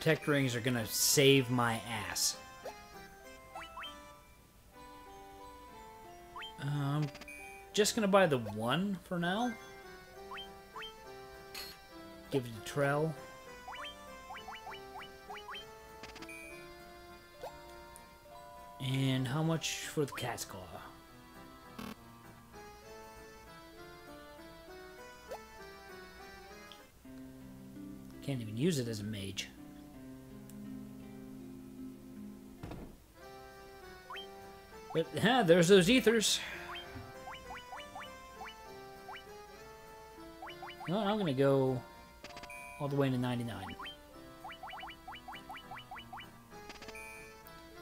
Protect rings are gonna save my ass. Um, just gonna buy the one for now. Give it to Trell. And how much for the cat's claw? Can't even use it as a mage. But, there's those ethers. No, I'm gonna go all the way to 99.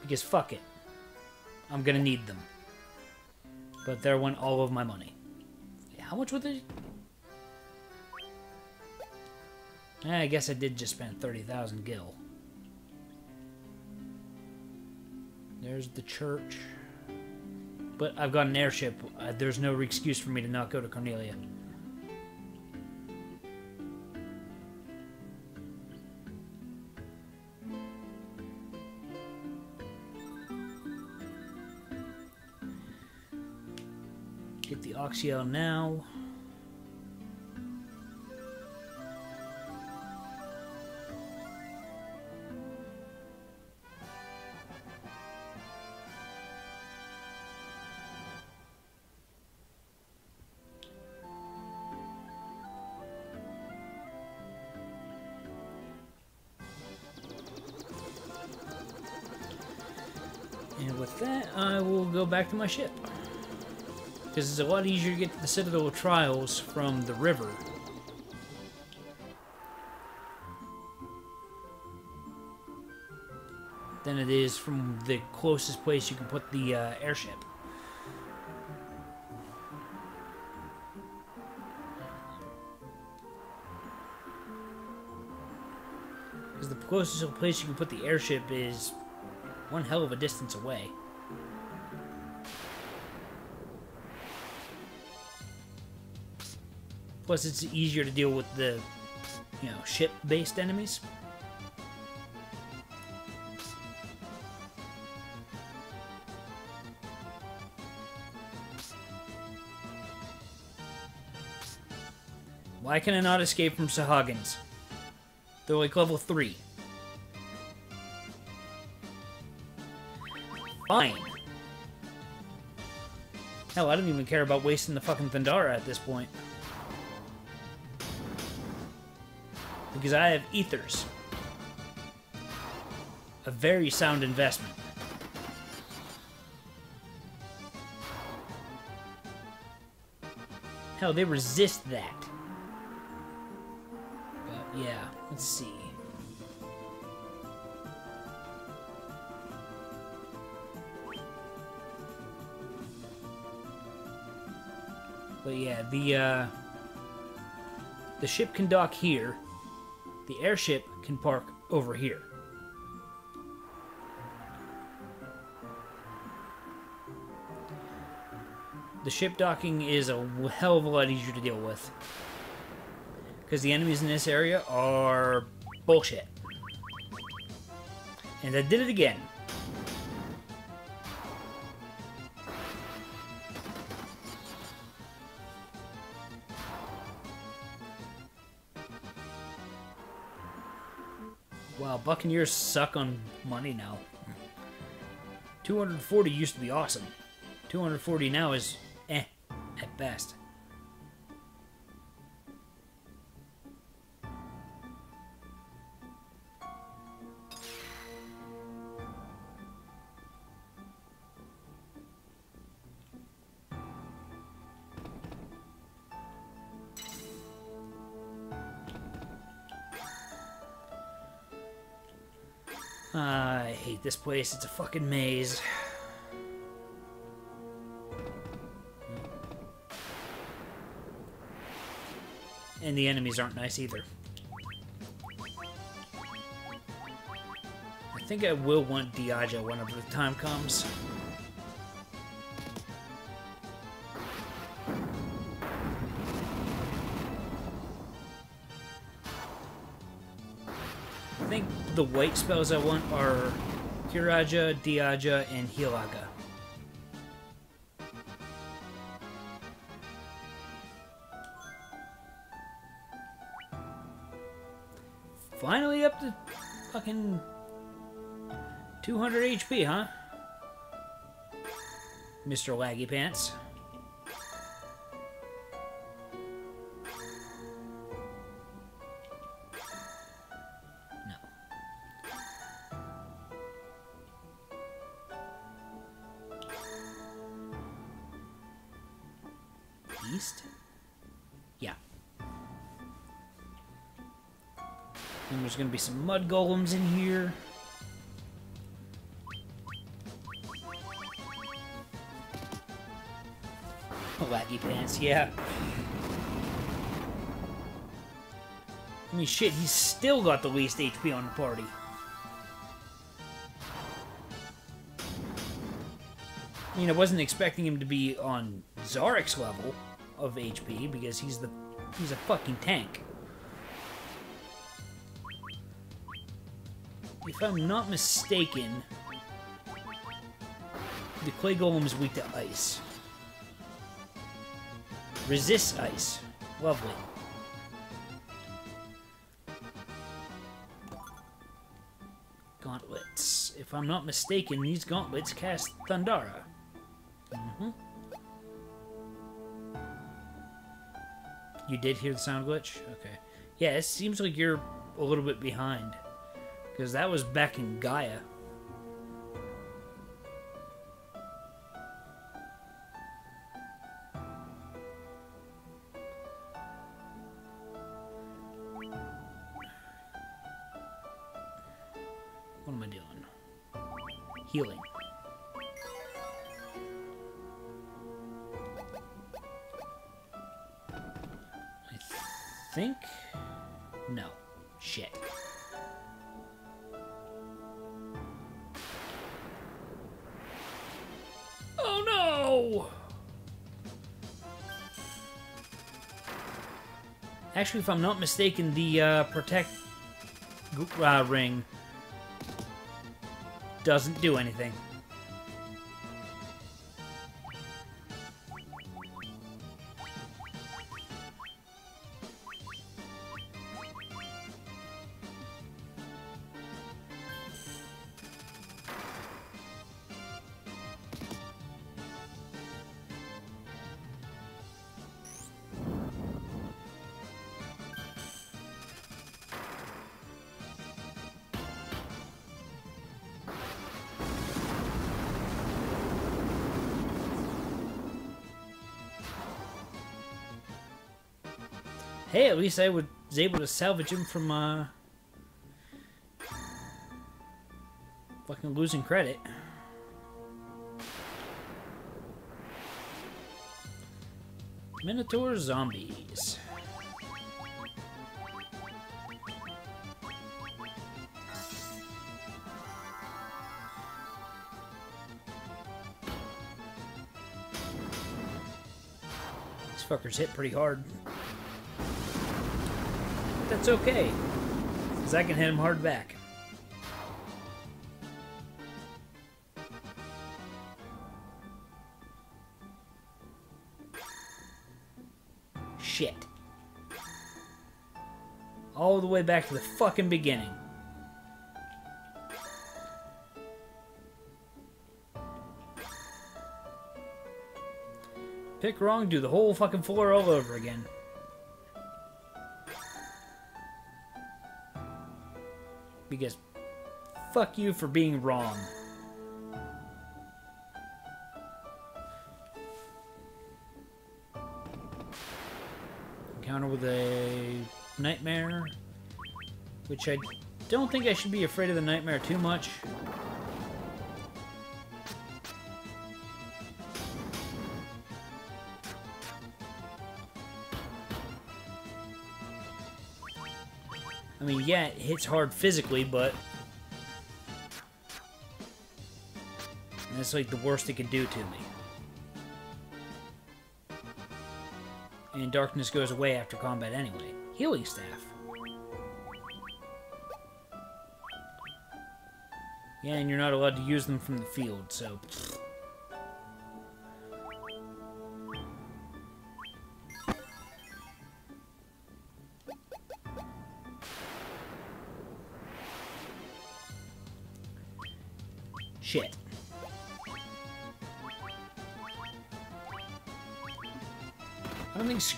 Because fuck it. I'm gonna need them. But there went all of my money. How much was it? Eh, I guess I did just spend 30,000 gil. There's the church. But I've got an airship. Uh, there's no excuse for me to not go to Cornelia. Get the Oxyale now. Back to my ship. Because it's a lot easier to get to the Citadel Trials from the river. Than it is from the closest place you can put the uh, airship. Because the closest place you can put the airship is one hell of a distance away. Plus, it's easier to deal with the, you know, ship-based enemies. Why can I not escape from Sahagins? They're like level 3. Fine. Hell, I don't even care about wasting the fucking Thundara at this point. Because I have ethers. A very sound investment. Hell, they resist that. But yeah, let's see. But yeah, the uh, the ship can dock here. The airship can park over here. The ship docking is a hell of a lot easier to deal with. Because the enemies in this area are bullshit. And I did it again. Buccaneers suck on money now. 240 used to be awesome. 240 now is eh, at best. Place. It's a fucking maze. And the enemies aren't nice either. I think I will want Diaga whenever the time comes. I think the white spells I want are Curaja, Diaja, and Healaga. Finally up to fucking 200 HP, huh? Mr. Laggy Pants. Be some mud golems in here. Oh, Laggy pants, yeah. I mean, shit, he's still got the least HP on the party. I mean, I wasn't expecting him to be on Zarek's level of HP because he's the he's a fucking tank. If I'm not mistaken, the clay golem is weak to ice. Resists ice. Lovely. Gauntlets. If I'm not mistaken, these gauntlets cast Thundara. hmm You did hear the sound glitch? Okay. Yeah, it seems like you're a little bit behind. Because that was back in Gaia. Actually, if I'm not mistaken, the uh, protect uh, ring doesn't do anything. Least I was able to salvage him from, uh... Fucking losing credit. Minotaur zombies. These fuckers hit pretty hard. That's okay, because I can hit him hard back. Shit. All the way back to the fucking beginning. Pick wrong, do the whole fucking floor all over again. Because fuck you for being wrong. Encounter with a nightmare, which I don't think I should be afraid of the nightmare too much. I mean, yeah, it hits hard physically, but that's like the worst it can do to me. And darkness goes away after combat anyway. Healing staff. Yeah, and you're not allowed to use them from the field, so...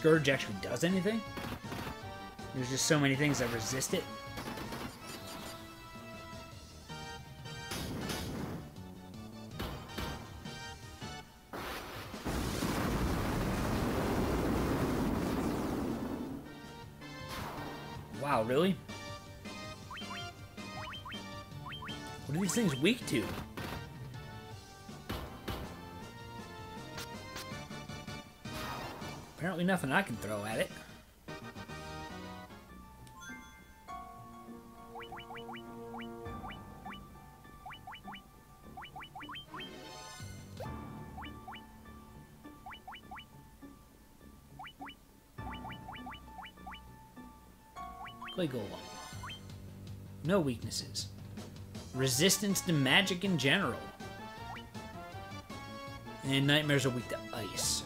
Scourge actually does anything. There's just so many things that resist it. Wow, really? What are these things weak to? Apparently nothing I can throw at it. Golem. No weaknesses. Resistance to magic in general. And nightmares are weak to ice.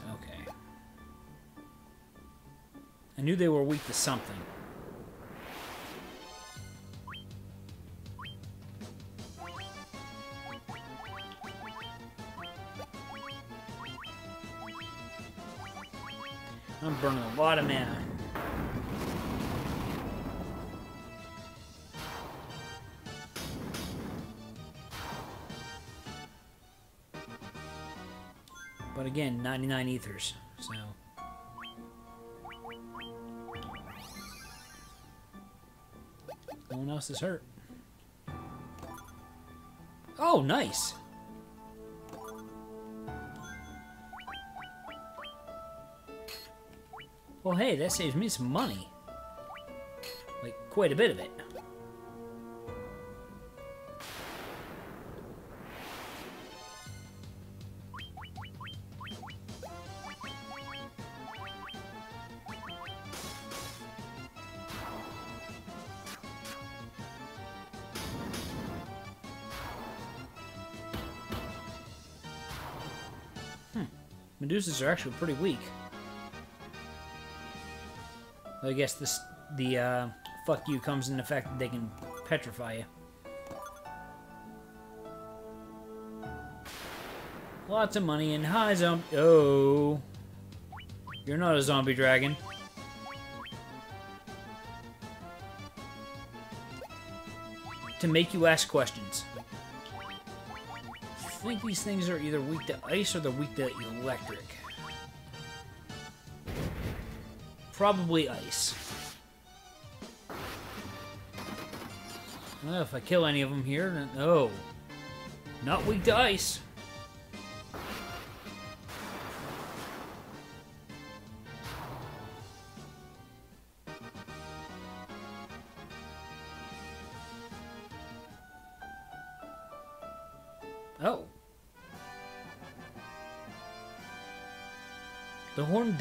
I knew they were weak to something. I'm burning a lot of mana. But again, 99 ethers, so... One else is hurt. Oh, nice! Well, hey, that saves me some money. Like, quite a bit of it. Medusas are actually pretty weak. I guess this the uh, fuck you comes in the fact that they can petrify you. Lots of money and hi zombie. Oh, you're not a zombie dragon. To make you ask questions. I think these things are either weak to ice or they're weak to electric. Probably ice. Well, if I kill any of them here, then... Oh. Not weak to ice.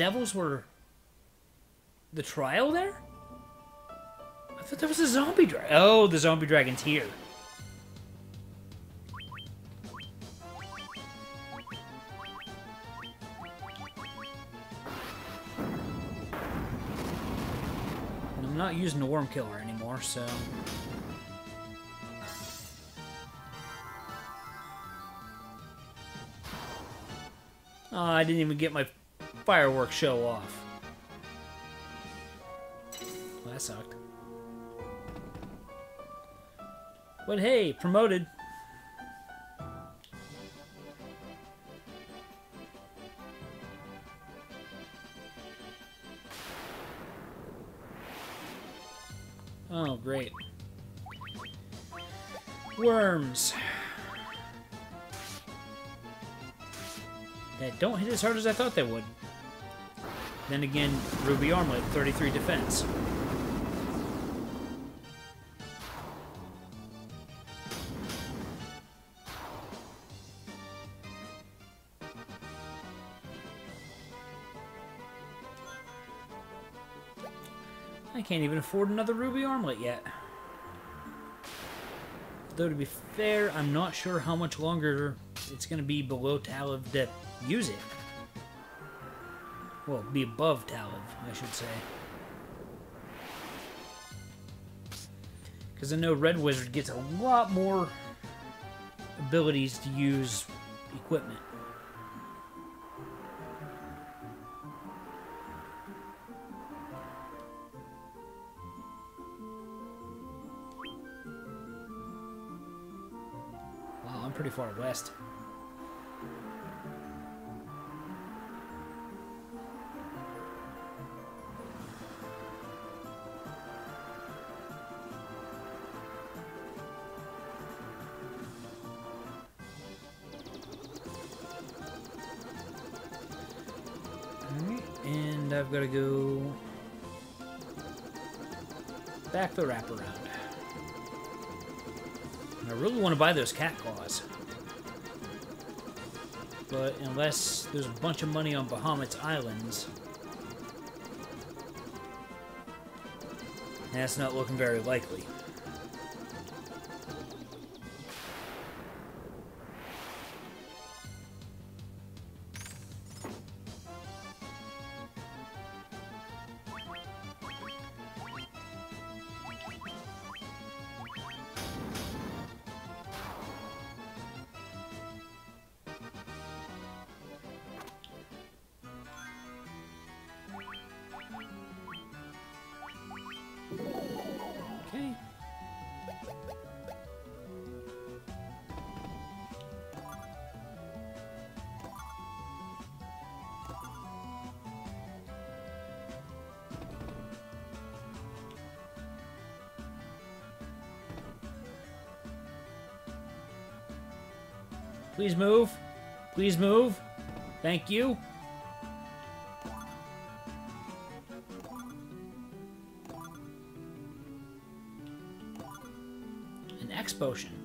Devils were the trial there? I thought that was a zombie dragon. Oh, the zombie dragon's here. I'm not using the worm killer anymore, so... Oh, I didn't even get my fireworks show off. Well, that sucked. But hey, promoted. Oh, great. Worms. That don't hit as hard as I thought they would. Then again, Ruby Armlet, 33 defense. I can't even afford another Ruby Armlet yet. Though to be fair, I'm not sure how much longer it's going to be below Taliv to use it. Well, be above Taliv, I should say. Because I know Red Wizard gets a lot more abilities to use equipment. Wow, I'm pretty far west. Those cat claws. But unless there's a bunch of money on Bahamut's Islands, that's not looking very likely. Please move. Please move. Thank you. An X potion.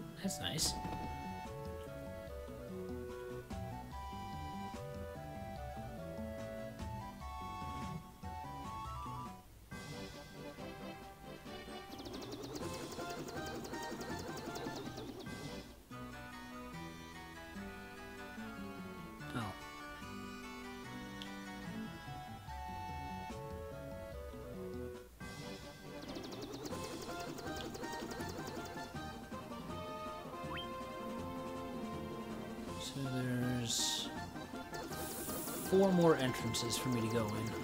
More entrances for me to go in.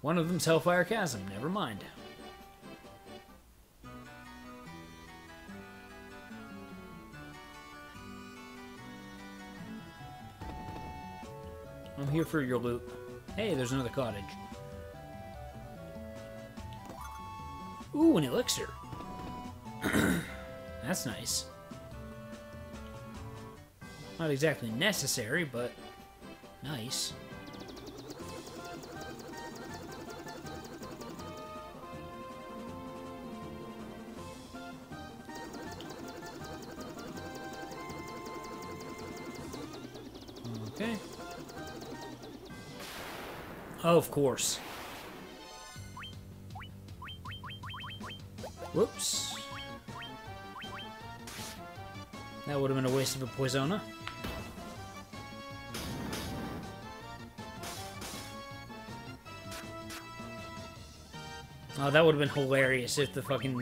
One of them's Hellfire Chasm, never mind. I'm here for your loot. Hey, there's another cottage. Ooh, an elixir. That's nice. Not exactly necessary, but nice. Okay. Of course. Whoops. A Poisona. Oh, that would have been hilarious if the fucking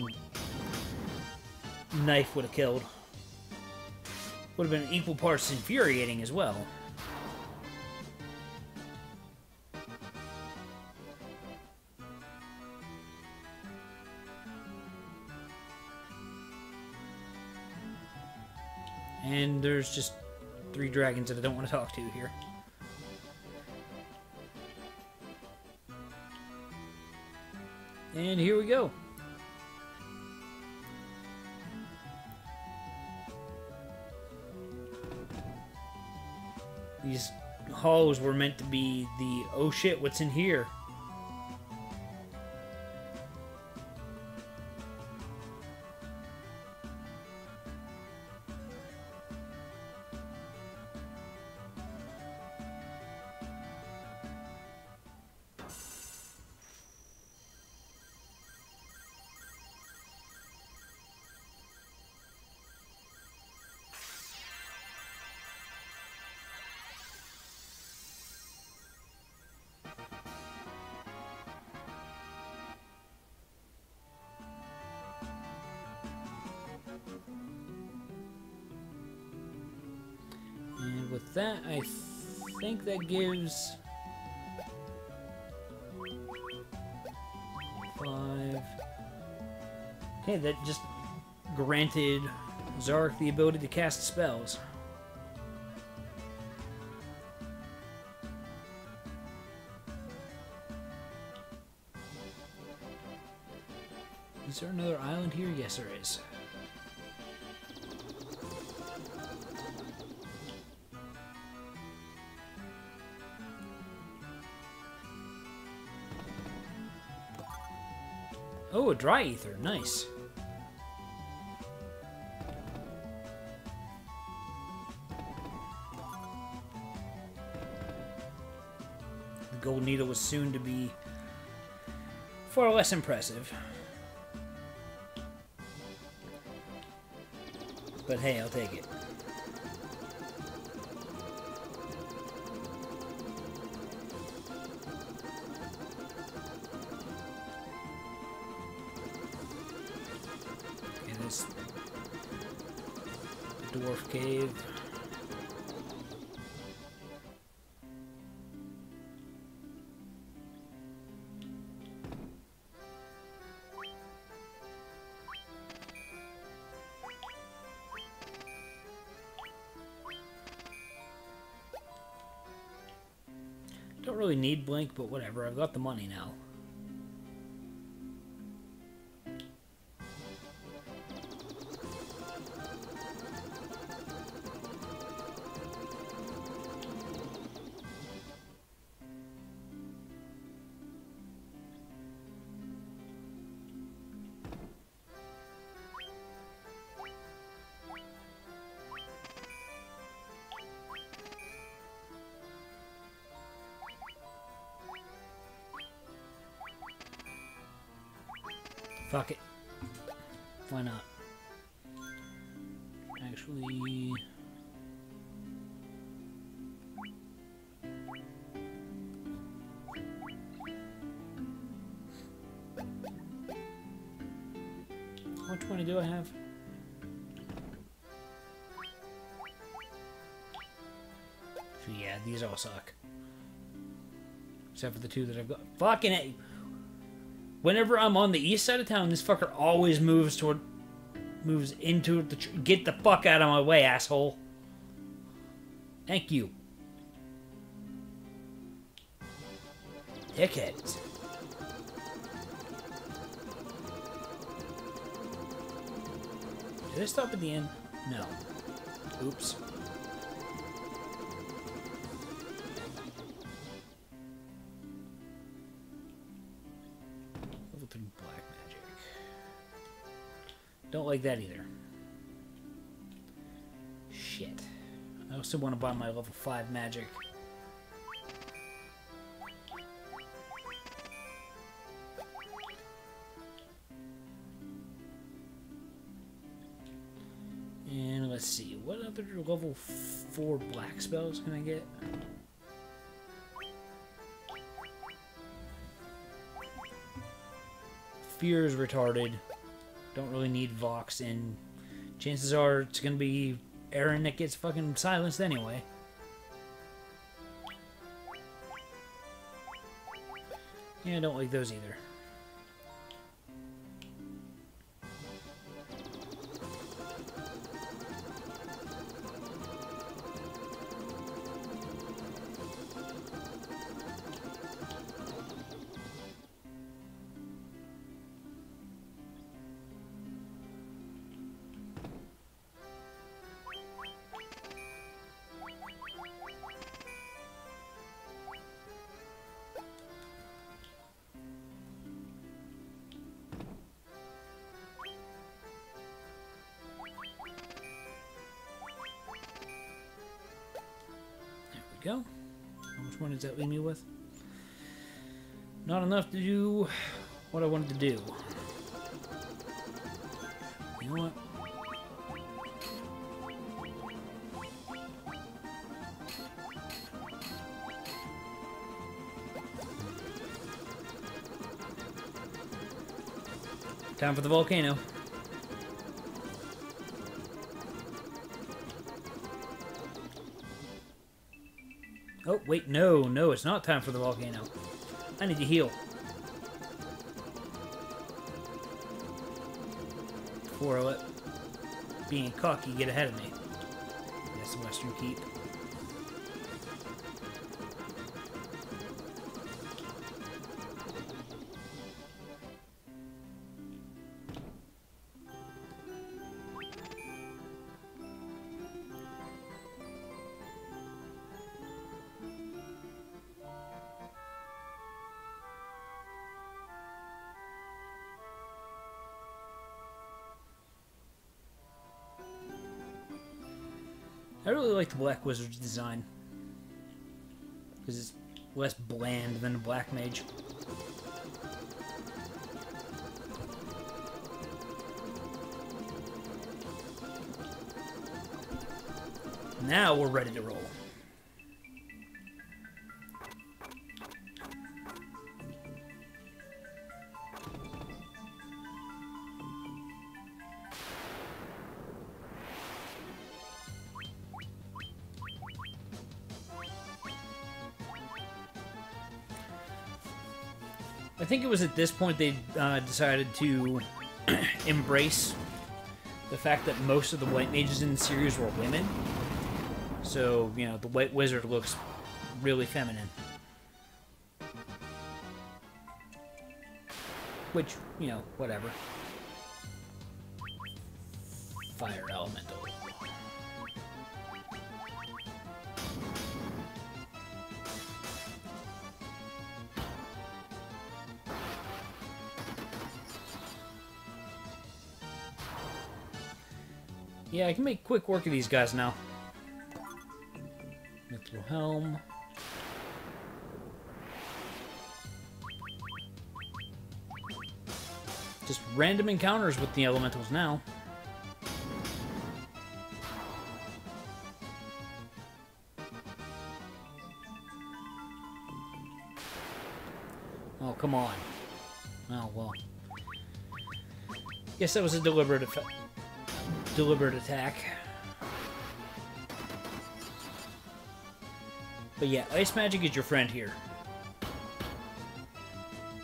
knife would have killed. Would have been equal parts infuriating as well. And there's just three dragons that I don't want to talk to here. And here we go. These halls were meant to be the oh shit, what's in here? That gives five. Hey, that just granted Zark the ability to cast spells. Is there another island here? Yes, there is. Dry ether. Nice. The gold needle was soon to be far less impressive. But hey, I'll take it. Need Blink, but whatever. I've got the money now. These all suck. Except for the two that I've got. Fucking it. Whenever I'm on the east side of town, this fucker always moves toward, moves into the. Get the fuck out of my way, asshole. Thank you. Dickheads. Did I stop at the end? No. Oops. like that either. Shit. I also want to buy my level 5 magic. And let's see, what other level 4 black spells can I get? Fear is retarded. Don't really need Vox, and chances are it's gonna be Aaron that gets fucking silenced anyway. Yeah, I don't like those either. Enough to do what I wanted to do. You know what? Time for the volcano. Oh, wait, no, no, it's not time for the volcano. I need to heal. Before I being cocky get ahead of me. That's Western Keep. The Black Wizard's design. Because it's less bland than a Black Mage. Now we're ready to roll. Think it was at this point they uh, decided to embrace the fact that most of the white mages in the series were women. So, you know, the white wizard looks really feminine. Which, you know, whatever. Can make quick work of these guys now. Mithril Helm. Just random encounters with the elementals now. Oh, come on. Oh, well. Guess that was a deliberate effect deliberate attack. But yeah, ice magic is your friend here.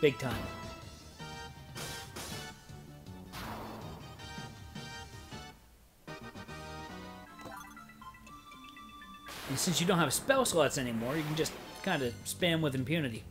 Big time. And since you don't have spell slots anymore, you can just kind of spam with impunity.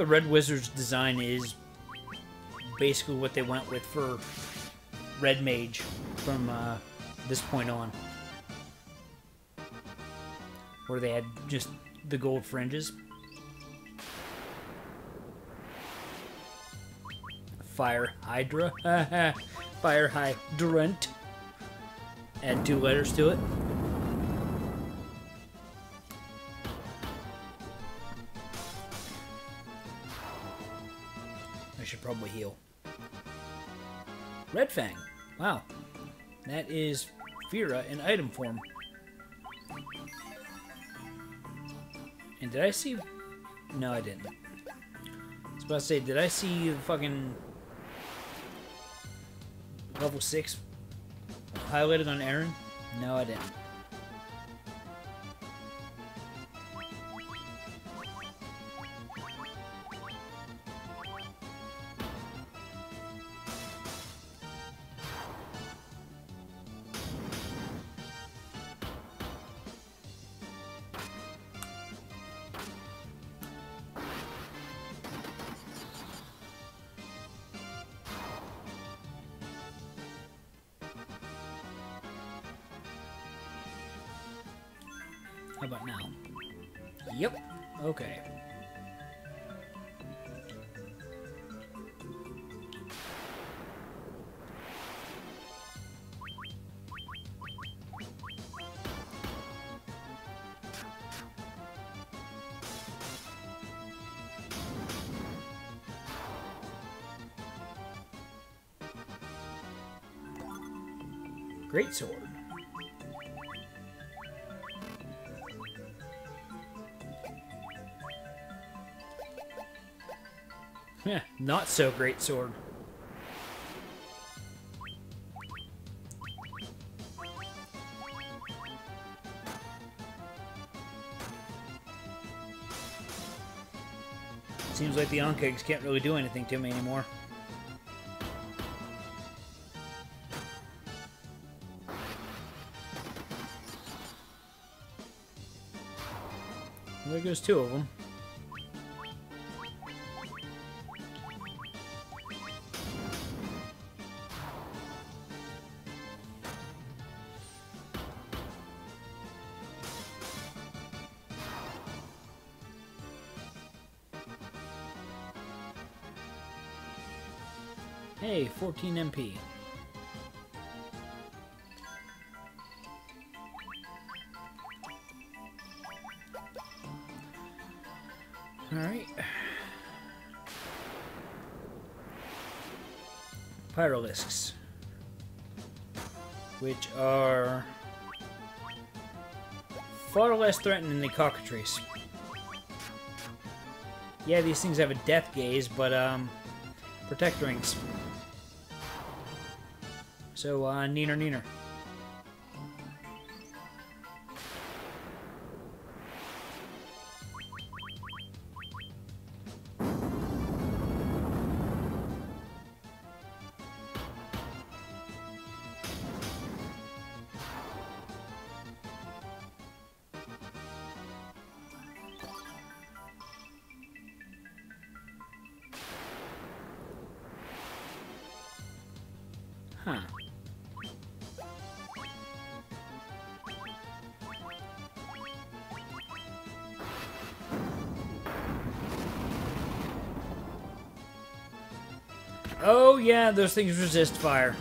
The Red Wizard's design is basically what they went with for Red Mage from uh, this point on. Where they had just the gold fringes. Fire Hydra. Fire Hydrant. Add two letters to it. Is Fira in item form. And did I see... No, I didn't. I was about to say, did I see the fucking... Level 6 highlighted on Aaron? No, I didn't. How about now? Yep. Okay. Not so great sword. Seems like the Ankhegs can't really do anything to me anymore. There goes two of them. Hey, 14 MP. Alright. Pyrolisks. Which are far less threatening than the cockatrice. Yeah, these things have a death gaze, but, um, protect rings. So, uh, neener neener. Those things resist fire.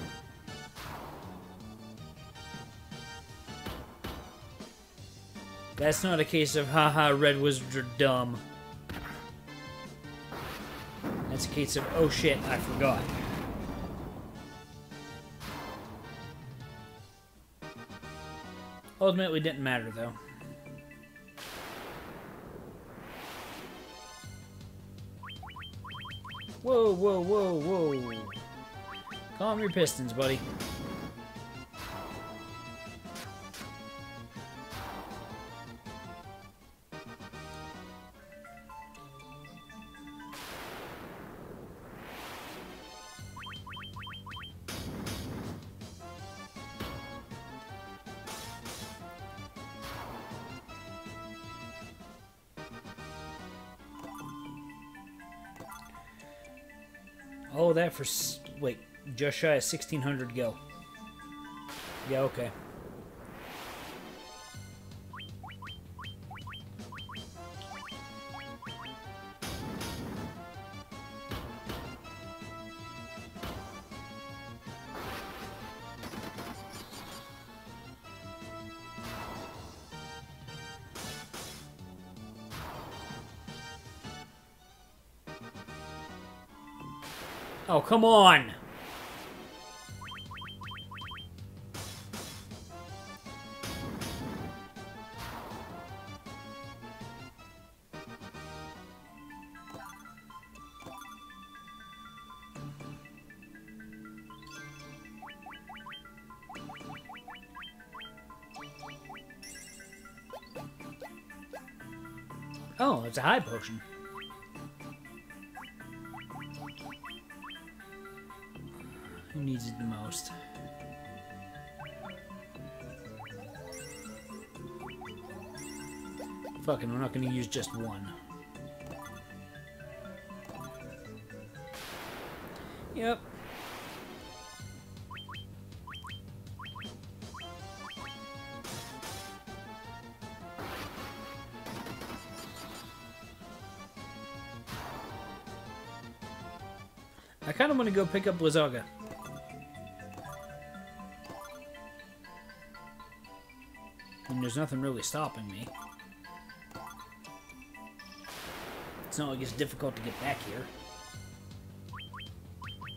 That's not a case of haha red wizards are dumb. That's a case of oh shit, I forgot. Ultimately didn't matter though. Whoa, whoa, whoa, whoa. Calm your pistons, buddy. Oh, that for... Wait, just shy of 1600 gil. Yeah, okay. Oh, come on! A high potion. Who needs it the most? Fucking, we're not gonna use just one. To go pick up Blizzaga. And there's nothing really stopping me. It's not like it's difficult to get back here.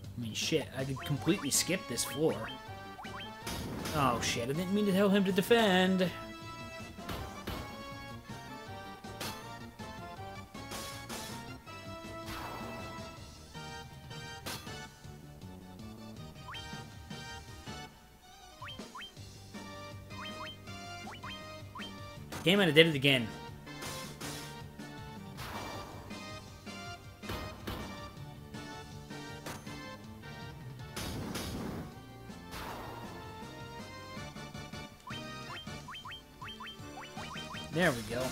I mean, shit, I could completely skip this floor. Oh, shit, I didn't mean to tell him to defend. Damn it, I did it again. There we go.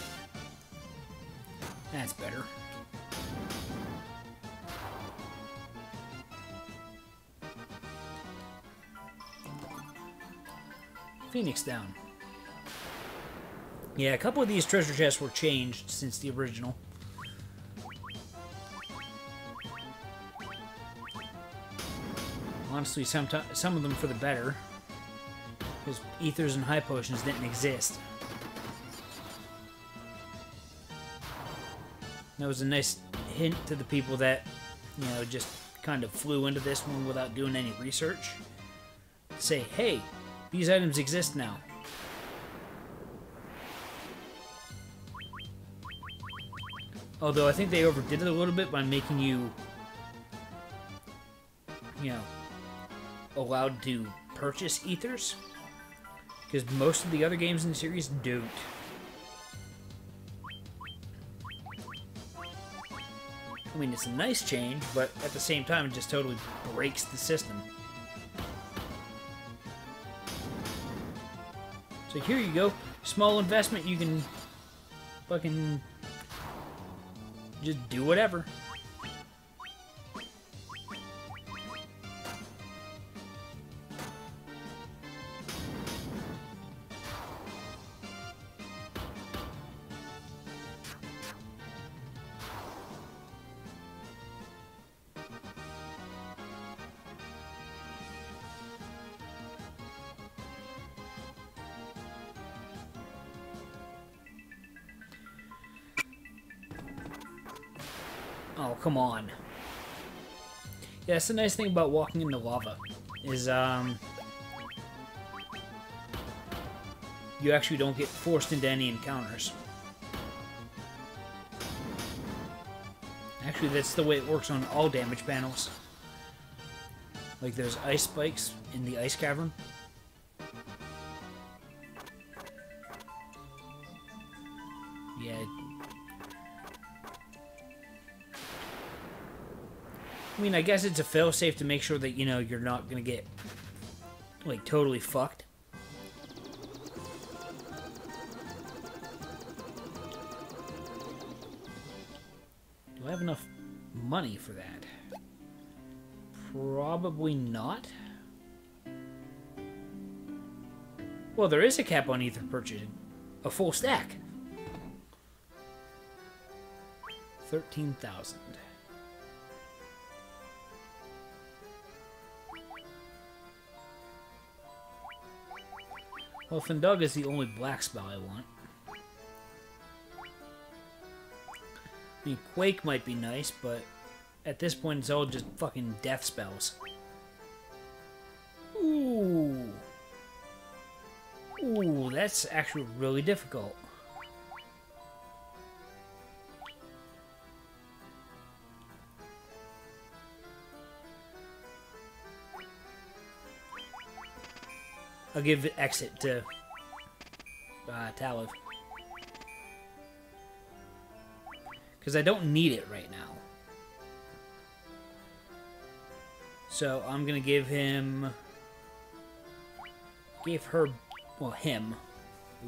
That's better. Phoenix down. Yeah, a couple of these treasure chests were changed since the original. Honestly, some, some of them for the better. Because ethers and high potions didn't exist. That was a nice hint to the people that, you know, just kind of flew into this one without doing any research. Say, hey, these items exist now. Although I think they overdid it a little bit by making you, you know, allowed to purchase ethers. Because most of the other games in the series don't. I mean, it's a nice change, but at the same time, it just totally breaks the system. So here you go. Small investment, you can fucking just do whatever. Come on. Yeah, that's the nice thing about walking into lava. Is, um... You actually don't get forced into any encounters. Actually, that's the way it works on all damage panels. Like, there's ice spikes in the ice cavern. I mean, I guess it's a failsafe to make sure that, you know, you're not gonna get, like, totally fucked. Do I have enough money for that? Probably not. Well, there is a cap on ether purchasing. A full stack. 13,000. Well, Thundaga is the only black spell I want. I mean, Quake might be nice, but at this point it's all just fucking death spells. Ooh. Ooh, that's actually really difficult. I'll give exit to uh, Talov. Because I don't need it right now. So I'm going to give him... Give her... Well, him.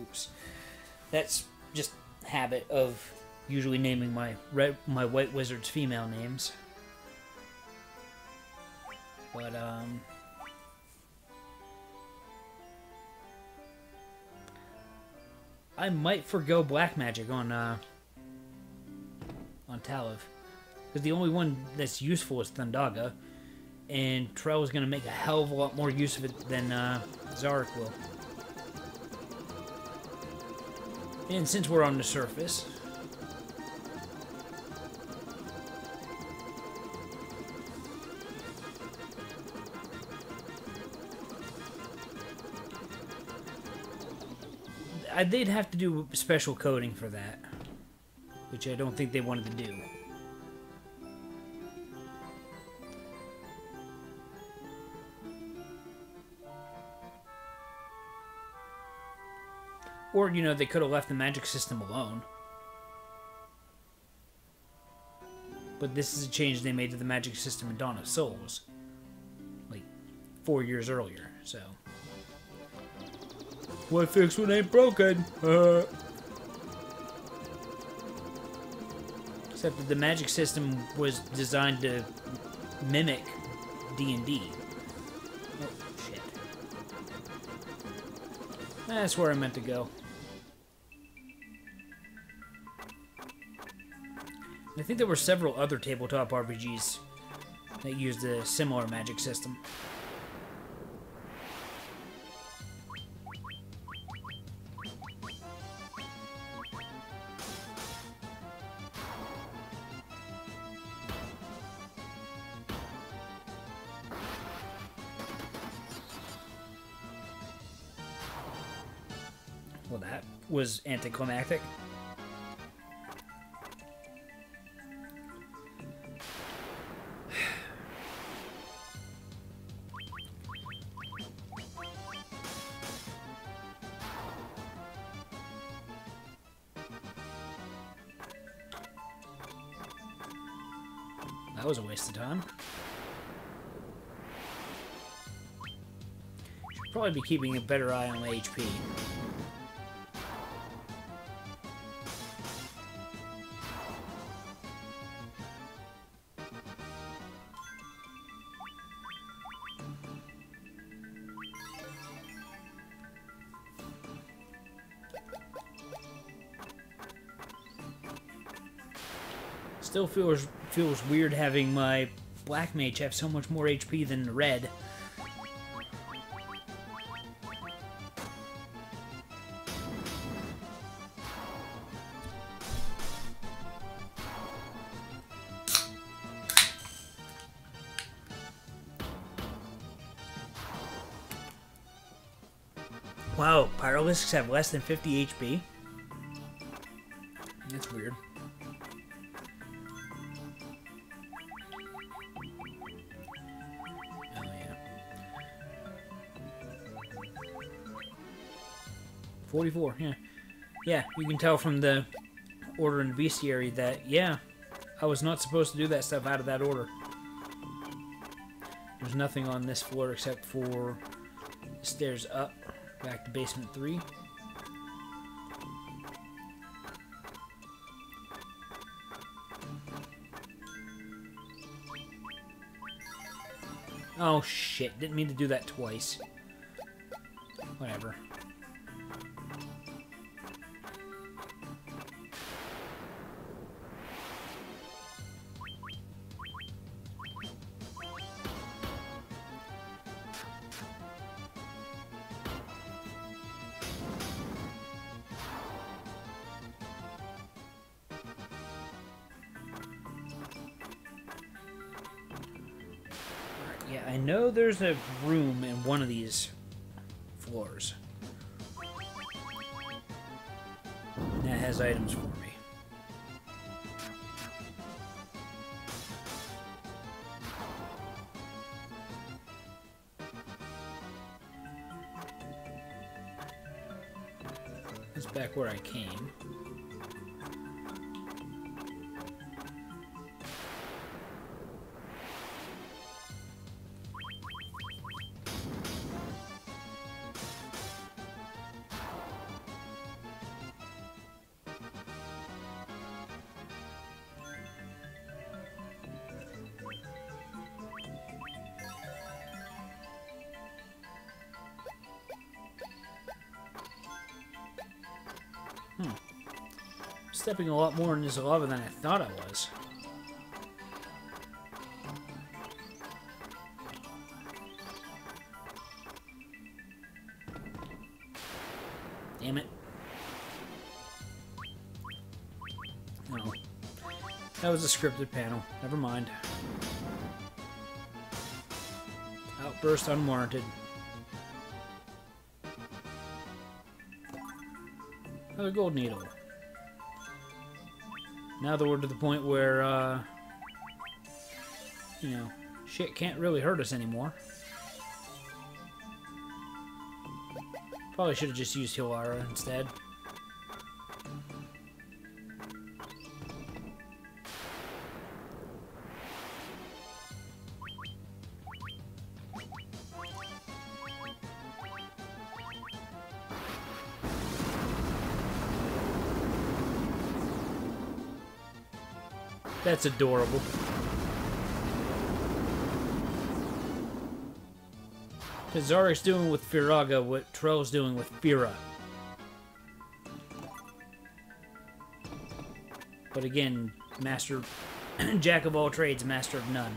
Oops. That's just habit of usually naming my red, my white wizard's female names. But, um... I might forgo black magic on uh, on Talov. Because the only one that's useful is Thundaga. And Trell is going to make a hell of a lot more use of it than uh, Zarek will. And since we're on the surface... I, they'd have to do special coding for that. Which I don't think they wanted to do. Or, you know, they could have left the magic system alone. But this is a change they made to the magic system in Dawn of Souls. Like, four years earlier, so... Why fix what ain't broken? Uh... Except that the magic system was designed to mimic D&D. Oh, shit. That's where I meant to go. I think there were several other tabletop RPGs that used a similar magic system. Was anticlimactic. That was a waste of time. Should probably be keeping a better eye on my HP. Feels feels weird having my black mage have so much more HP than the red. Wow, Pyrolisks have less than 50 HP? 44, yeah. Yeah, you can tell from the order in the bestiary that, yeah, I was not supposed to do that stuff out of that order. There's nothing on this floor except for stairs up, back to basement 3. Oh shit, didn't mean to do that twice. Whatever. There's a room in one of these floors. That has items for me. It's back where I came. Stepping a lot more in this lava than I thought I was. Damn it. No. That was a scripted panel. Never mind. Outburst unwarranted. Another gold needle. Now that we're to the point where, uh, you know, shit can't really hurt us anymore. Probably should have just used Healara instead. That's adorable. Zarek's doing with Firaga what Trell's doing with Fira. But again, master, jack of all trades, master of none.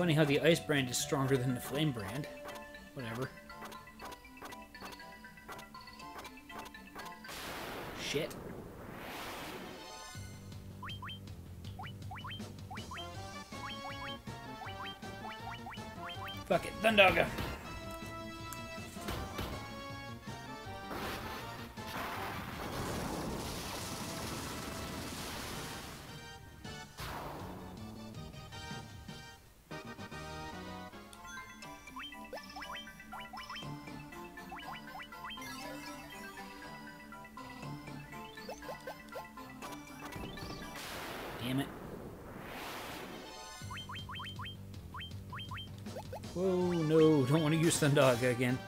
Funny how the ice brand is stronger than the flame brand. Whatever. Shit. Fuck it, Thundaga. Use Thundaga again.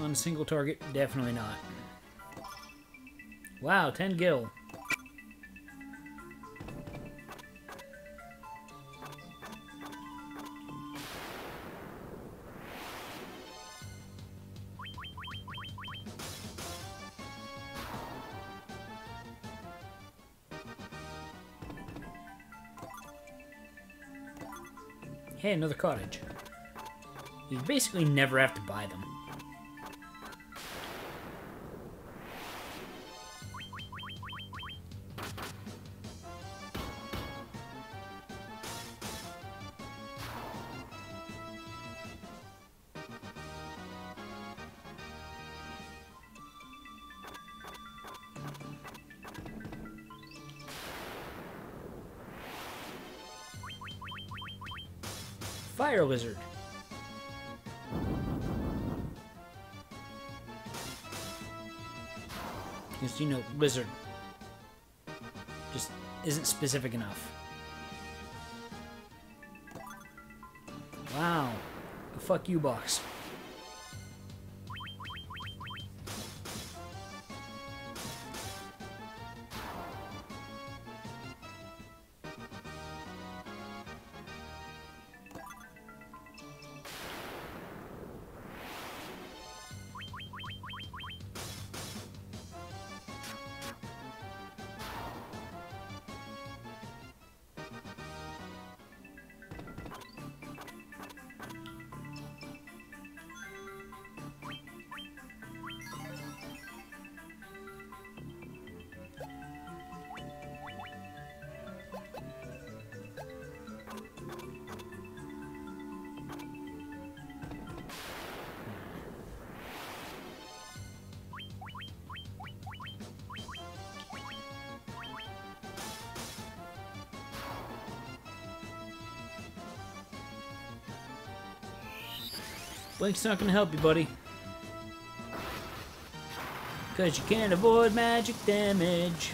On single target, definitely not. Wow, 10 gil. Hey, another cottage. You basically never have to buy them. Fire lizard. Because, you know, lizard just isn't specific enough. Wow. A fuck you box. Blink's not gonna help you, buddy. Cause you can't avoid magic damage.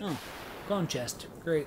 Oh, clone chest. Great.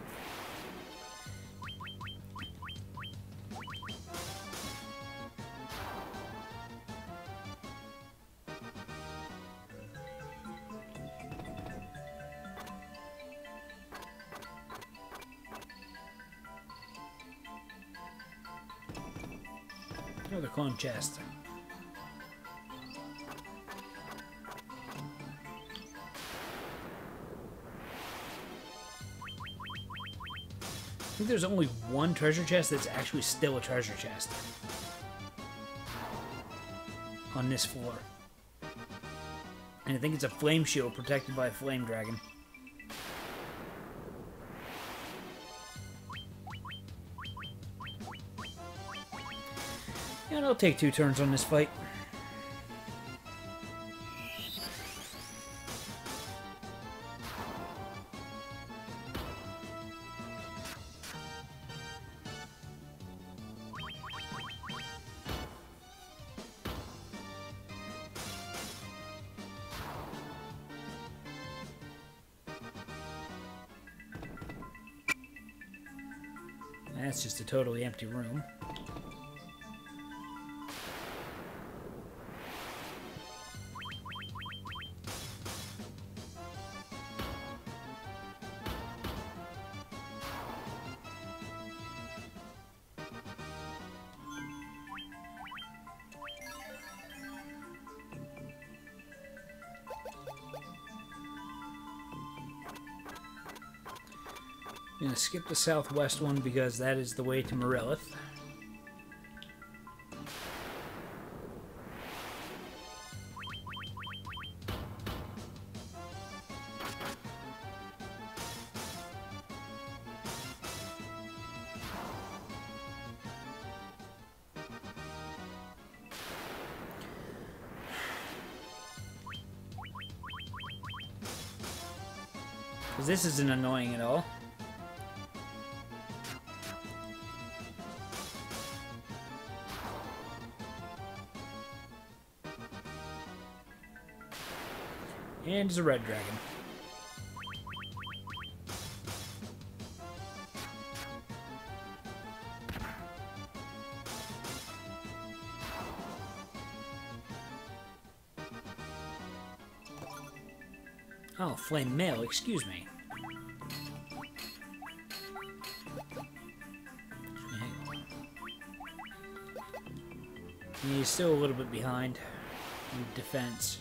I think there's only one treasure chest that's actually still a treasure chest. On this floor. And I think it's a flame shield protected by a flame dragon. Take two turns on this fight. That's just a totally empty room. Skip the southwest one because that is the way to. Because this isn't annoying at all. And it's a red dragon. Oh, flame mail, excuse me. He's still a little bit behind in defense.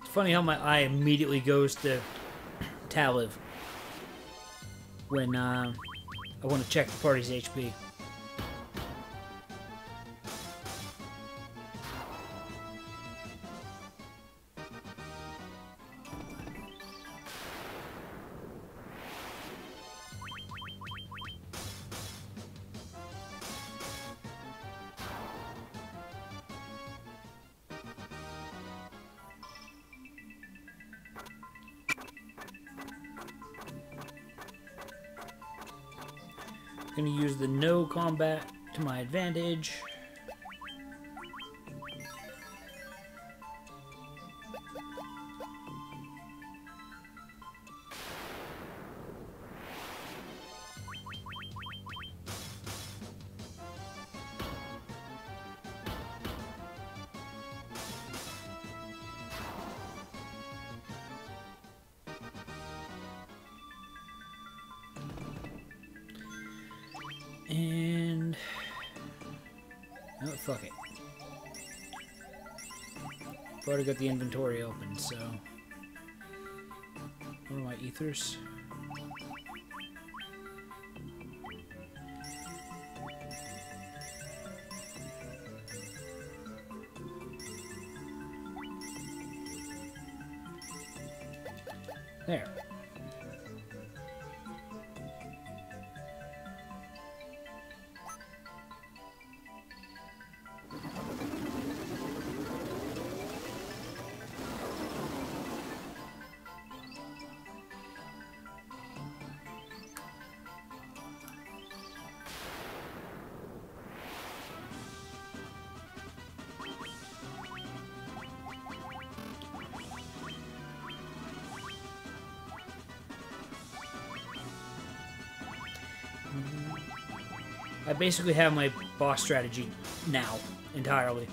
It's funny how my eye immediately goes to Taliv when uh, I want to check the party's HP. Combat to my advantage. Already got the inventory open, so what are my ethers? Basically have my boss strategy now entirely.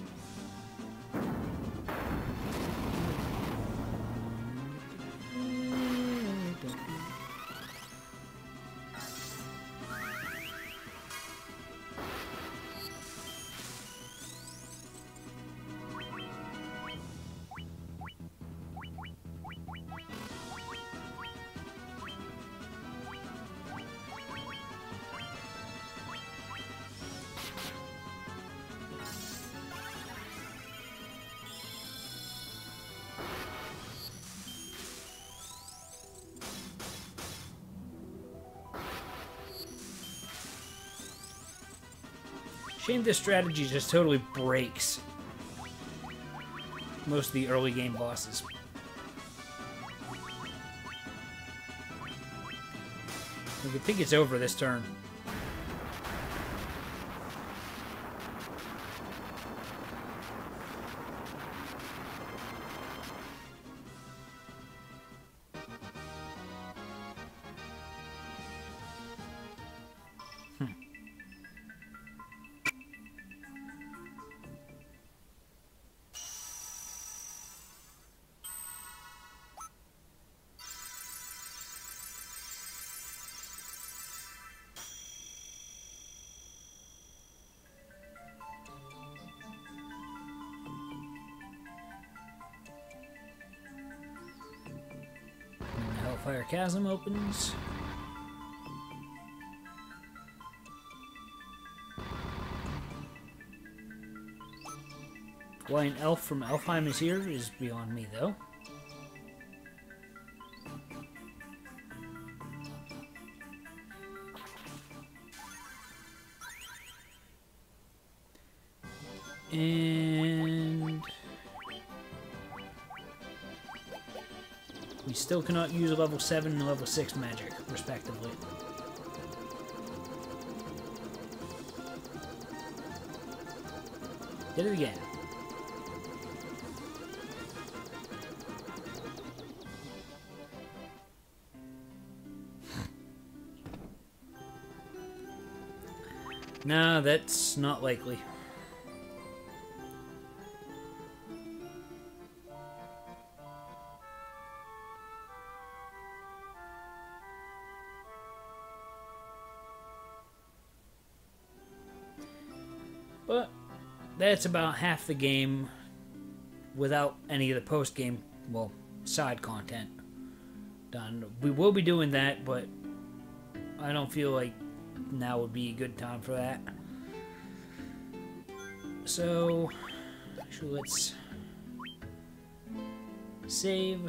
Shame this strategy just totally breaks most of the early game bosses. I think it's over this turn. Chasm opens. Why an elf from Elfheim is here is beyond me, though. Cannot use a level 7 and level 6 magic, respectively. Did it again. Nah, that's not likely. That's about half the game without any of the post game, well, side content done. We will be doing that, but I don't feel like now would be a good time for that. So, actually, let's save.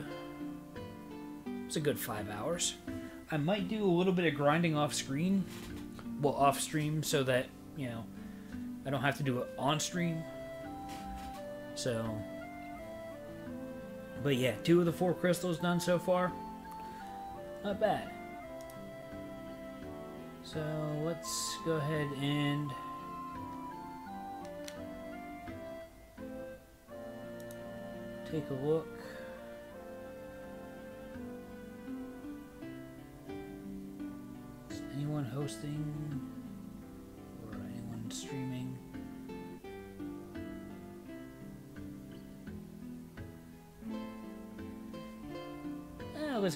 It's a good five hours. I might do a little bit of grinding off screen, well, off stream, so that, you know, I don't have to do it on stream. So, but yeah, two of the four crystals done so far. Not bad. So let's go ahead and take a look.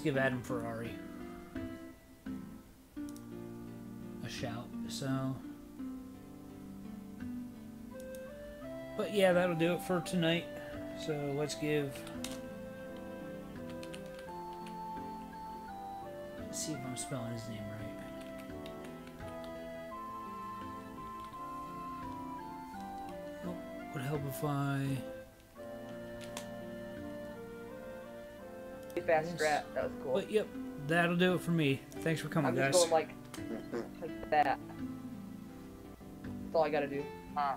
Give Adam Ferrari a shout. So, but yeah, that'll do it for tonight. So let's give. Yep, that'll do it for me. Thanks for coming,
I'm
guys.
just going like, like that. That's all I gotta do.
Ah,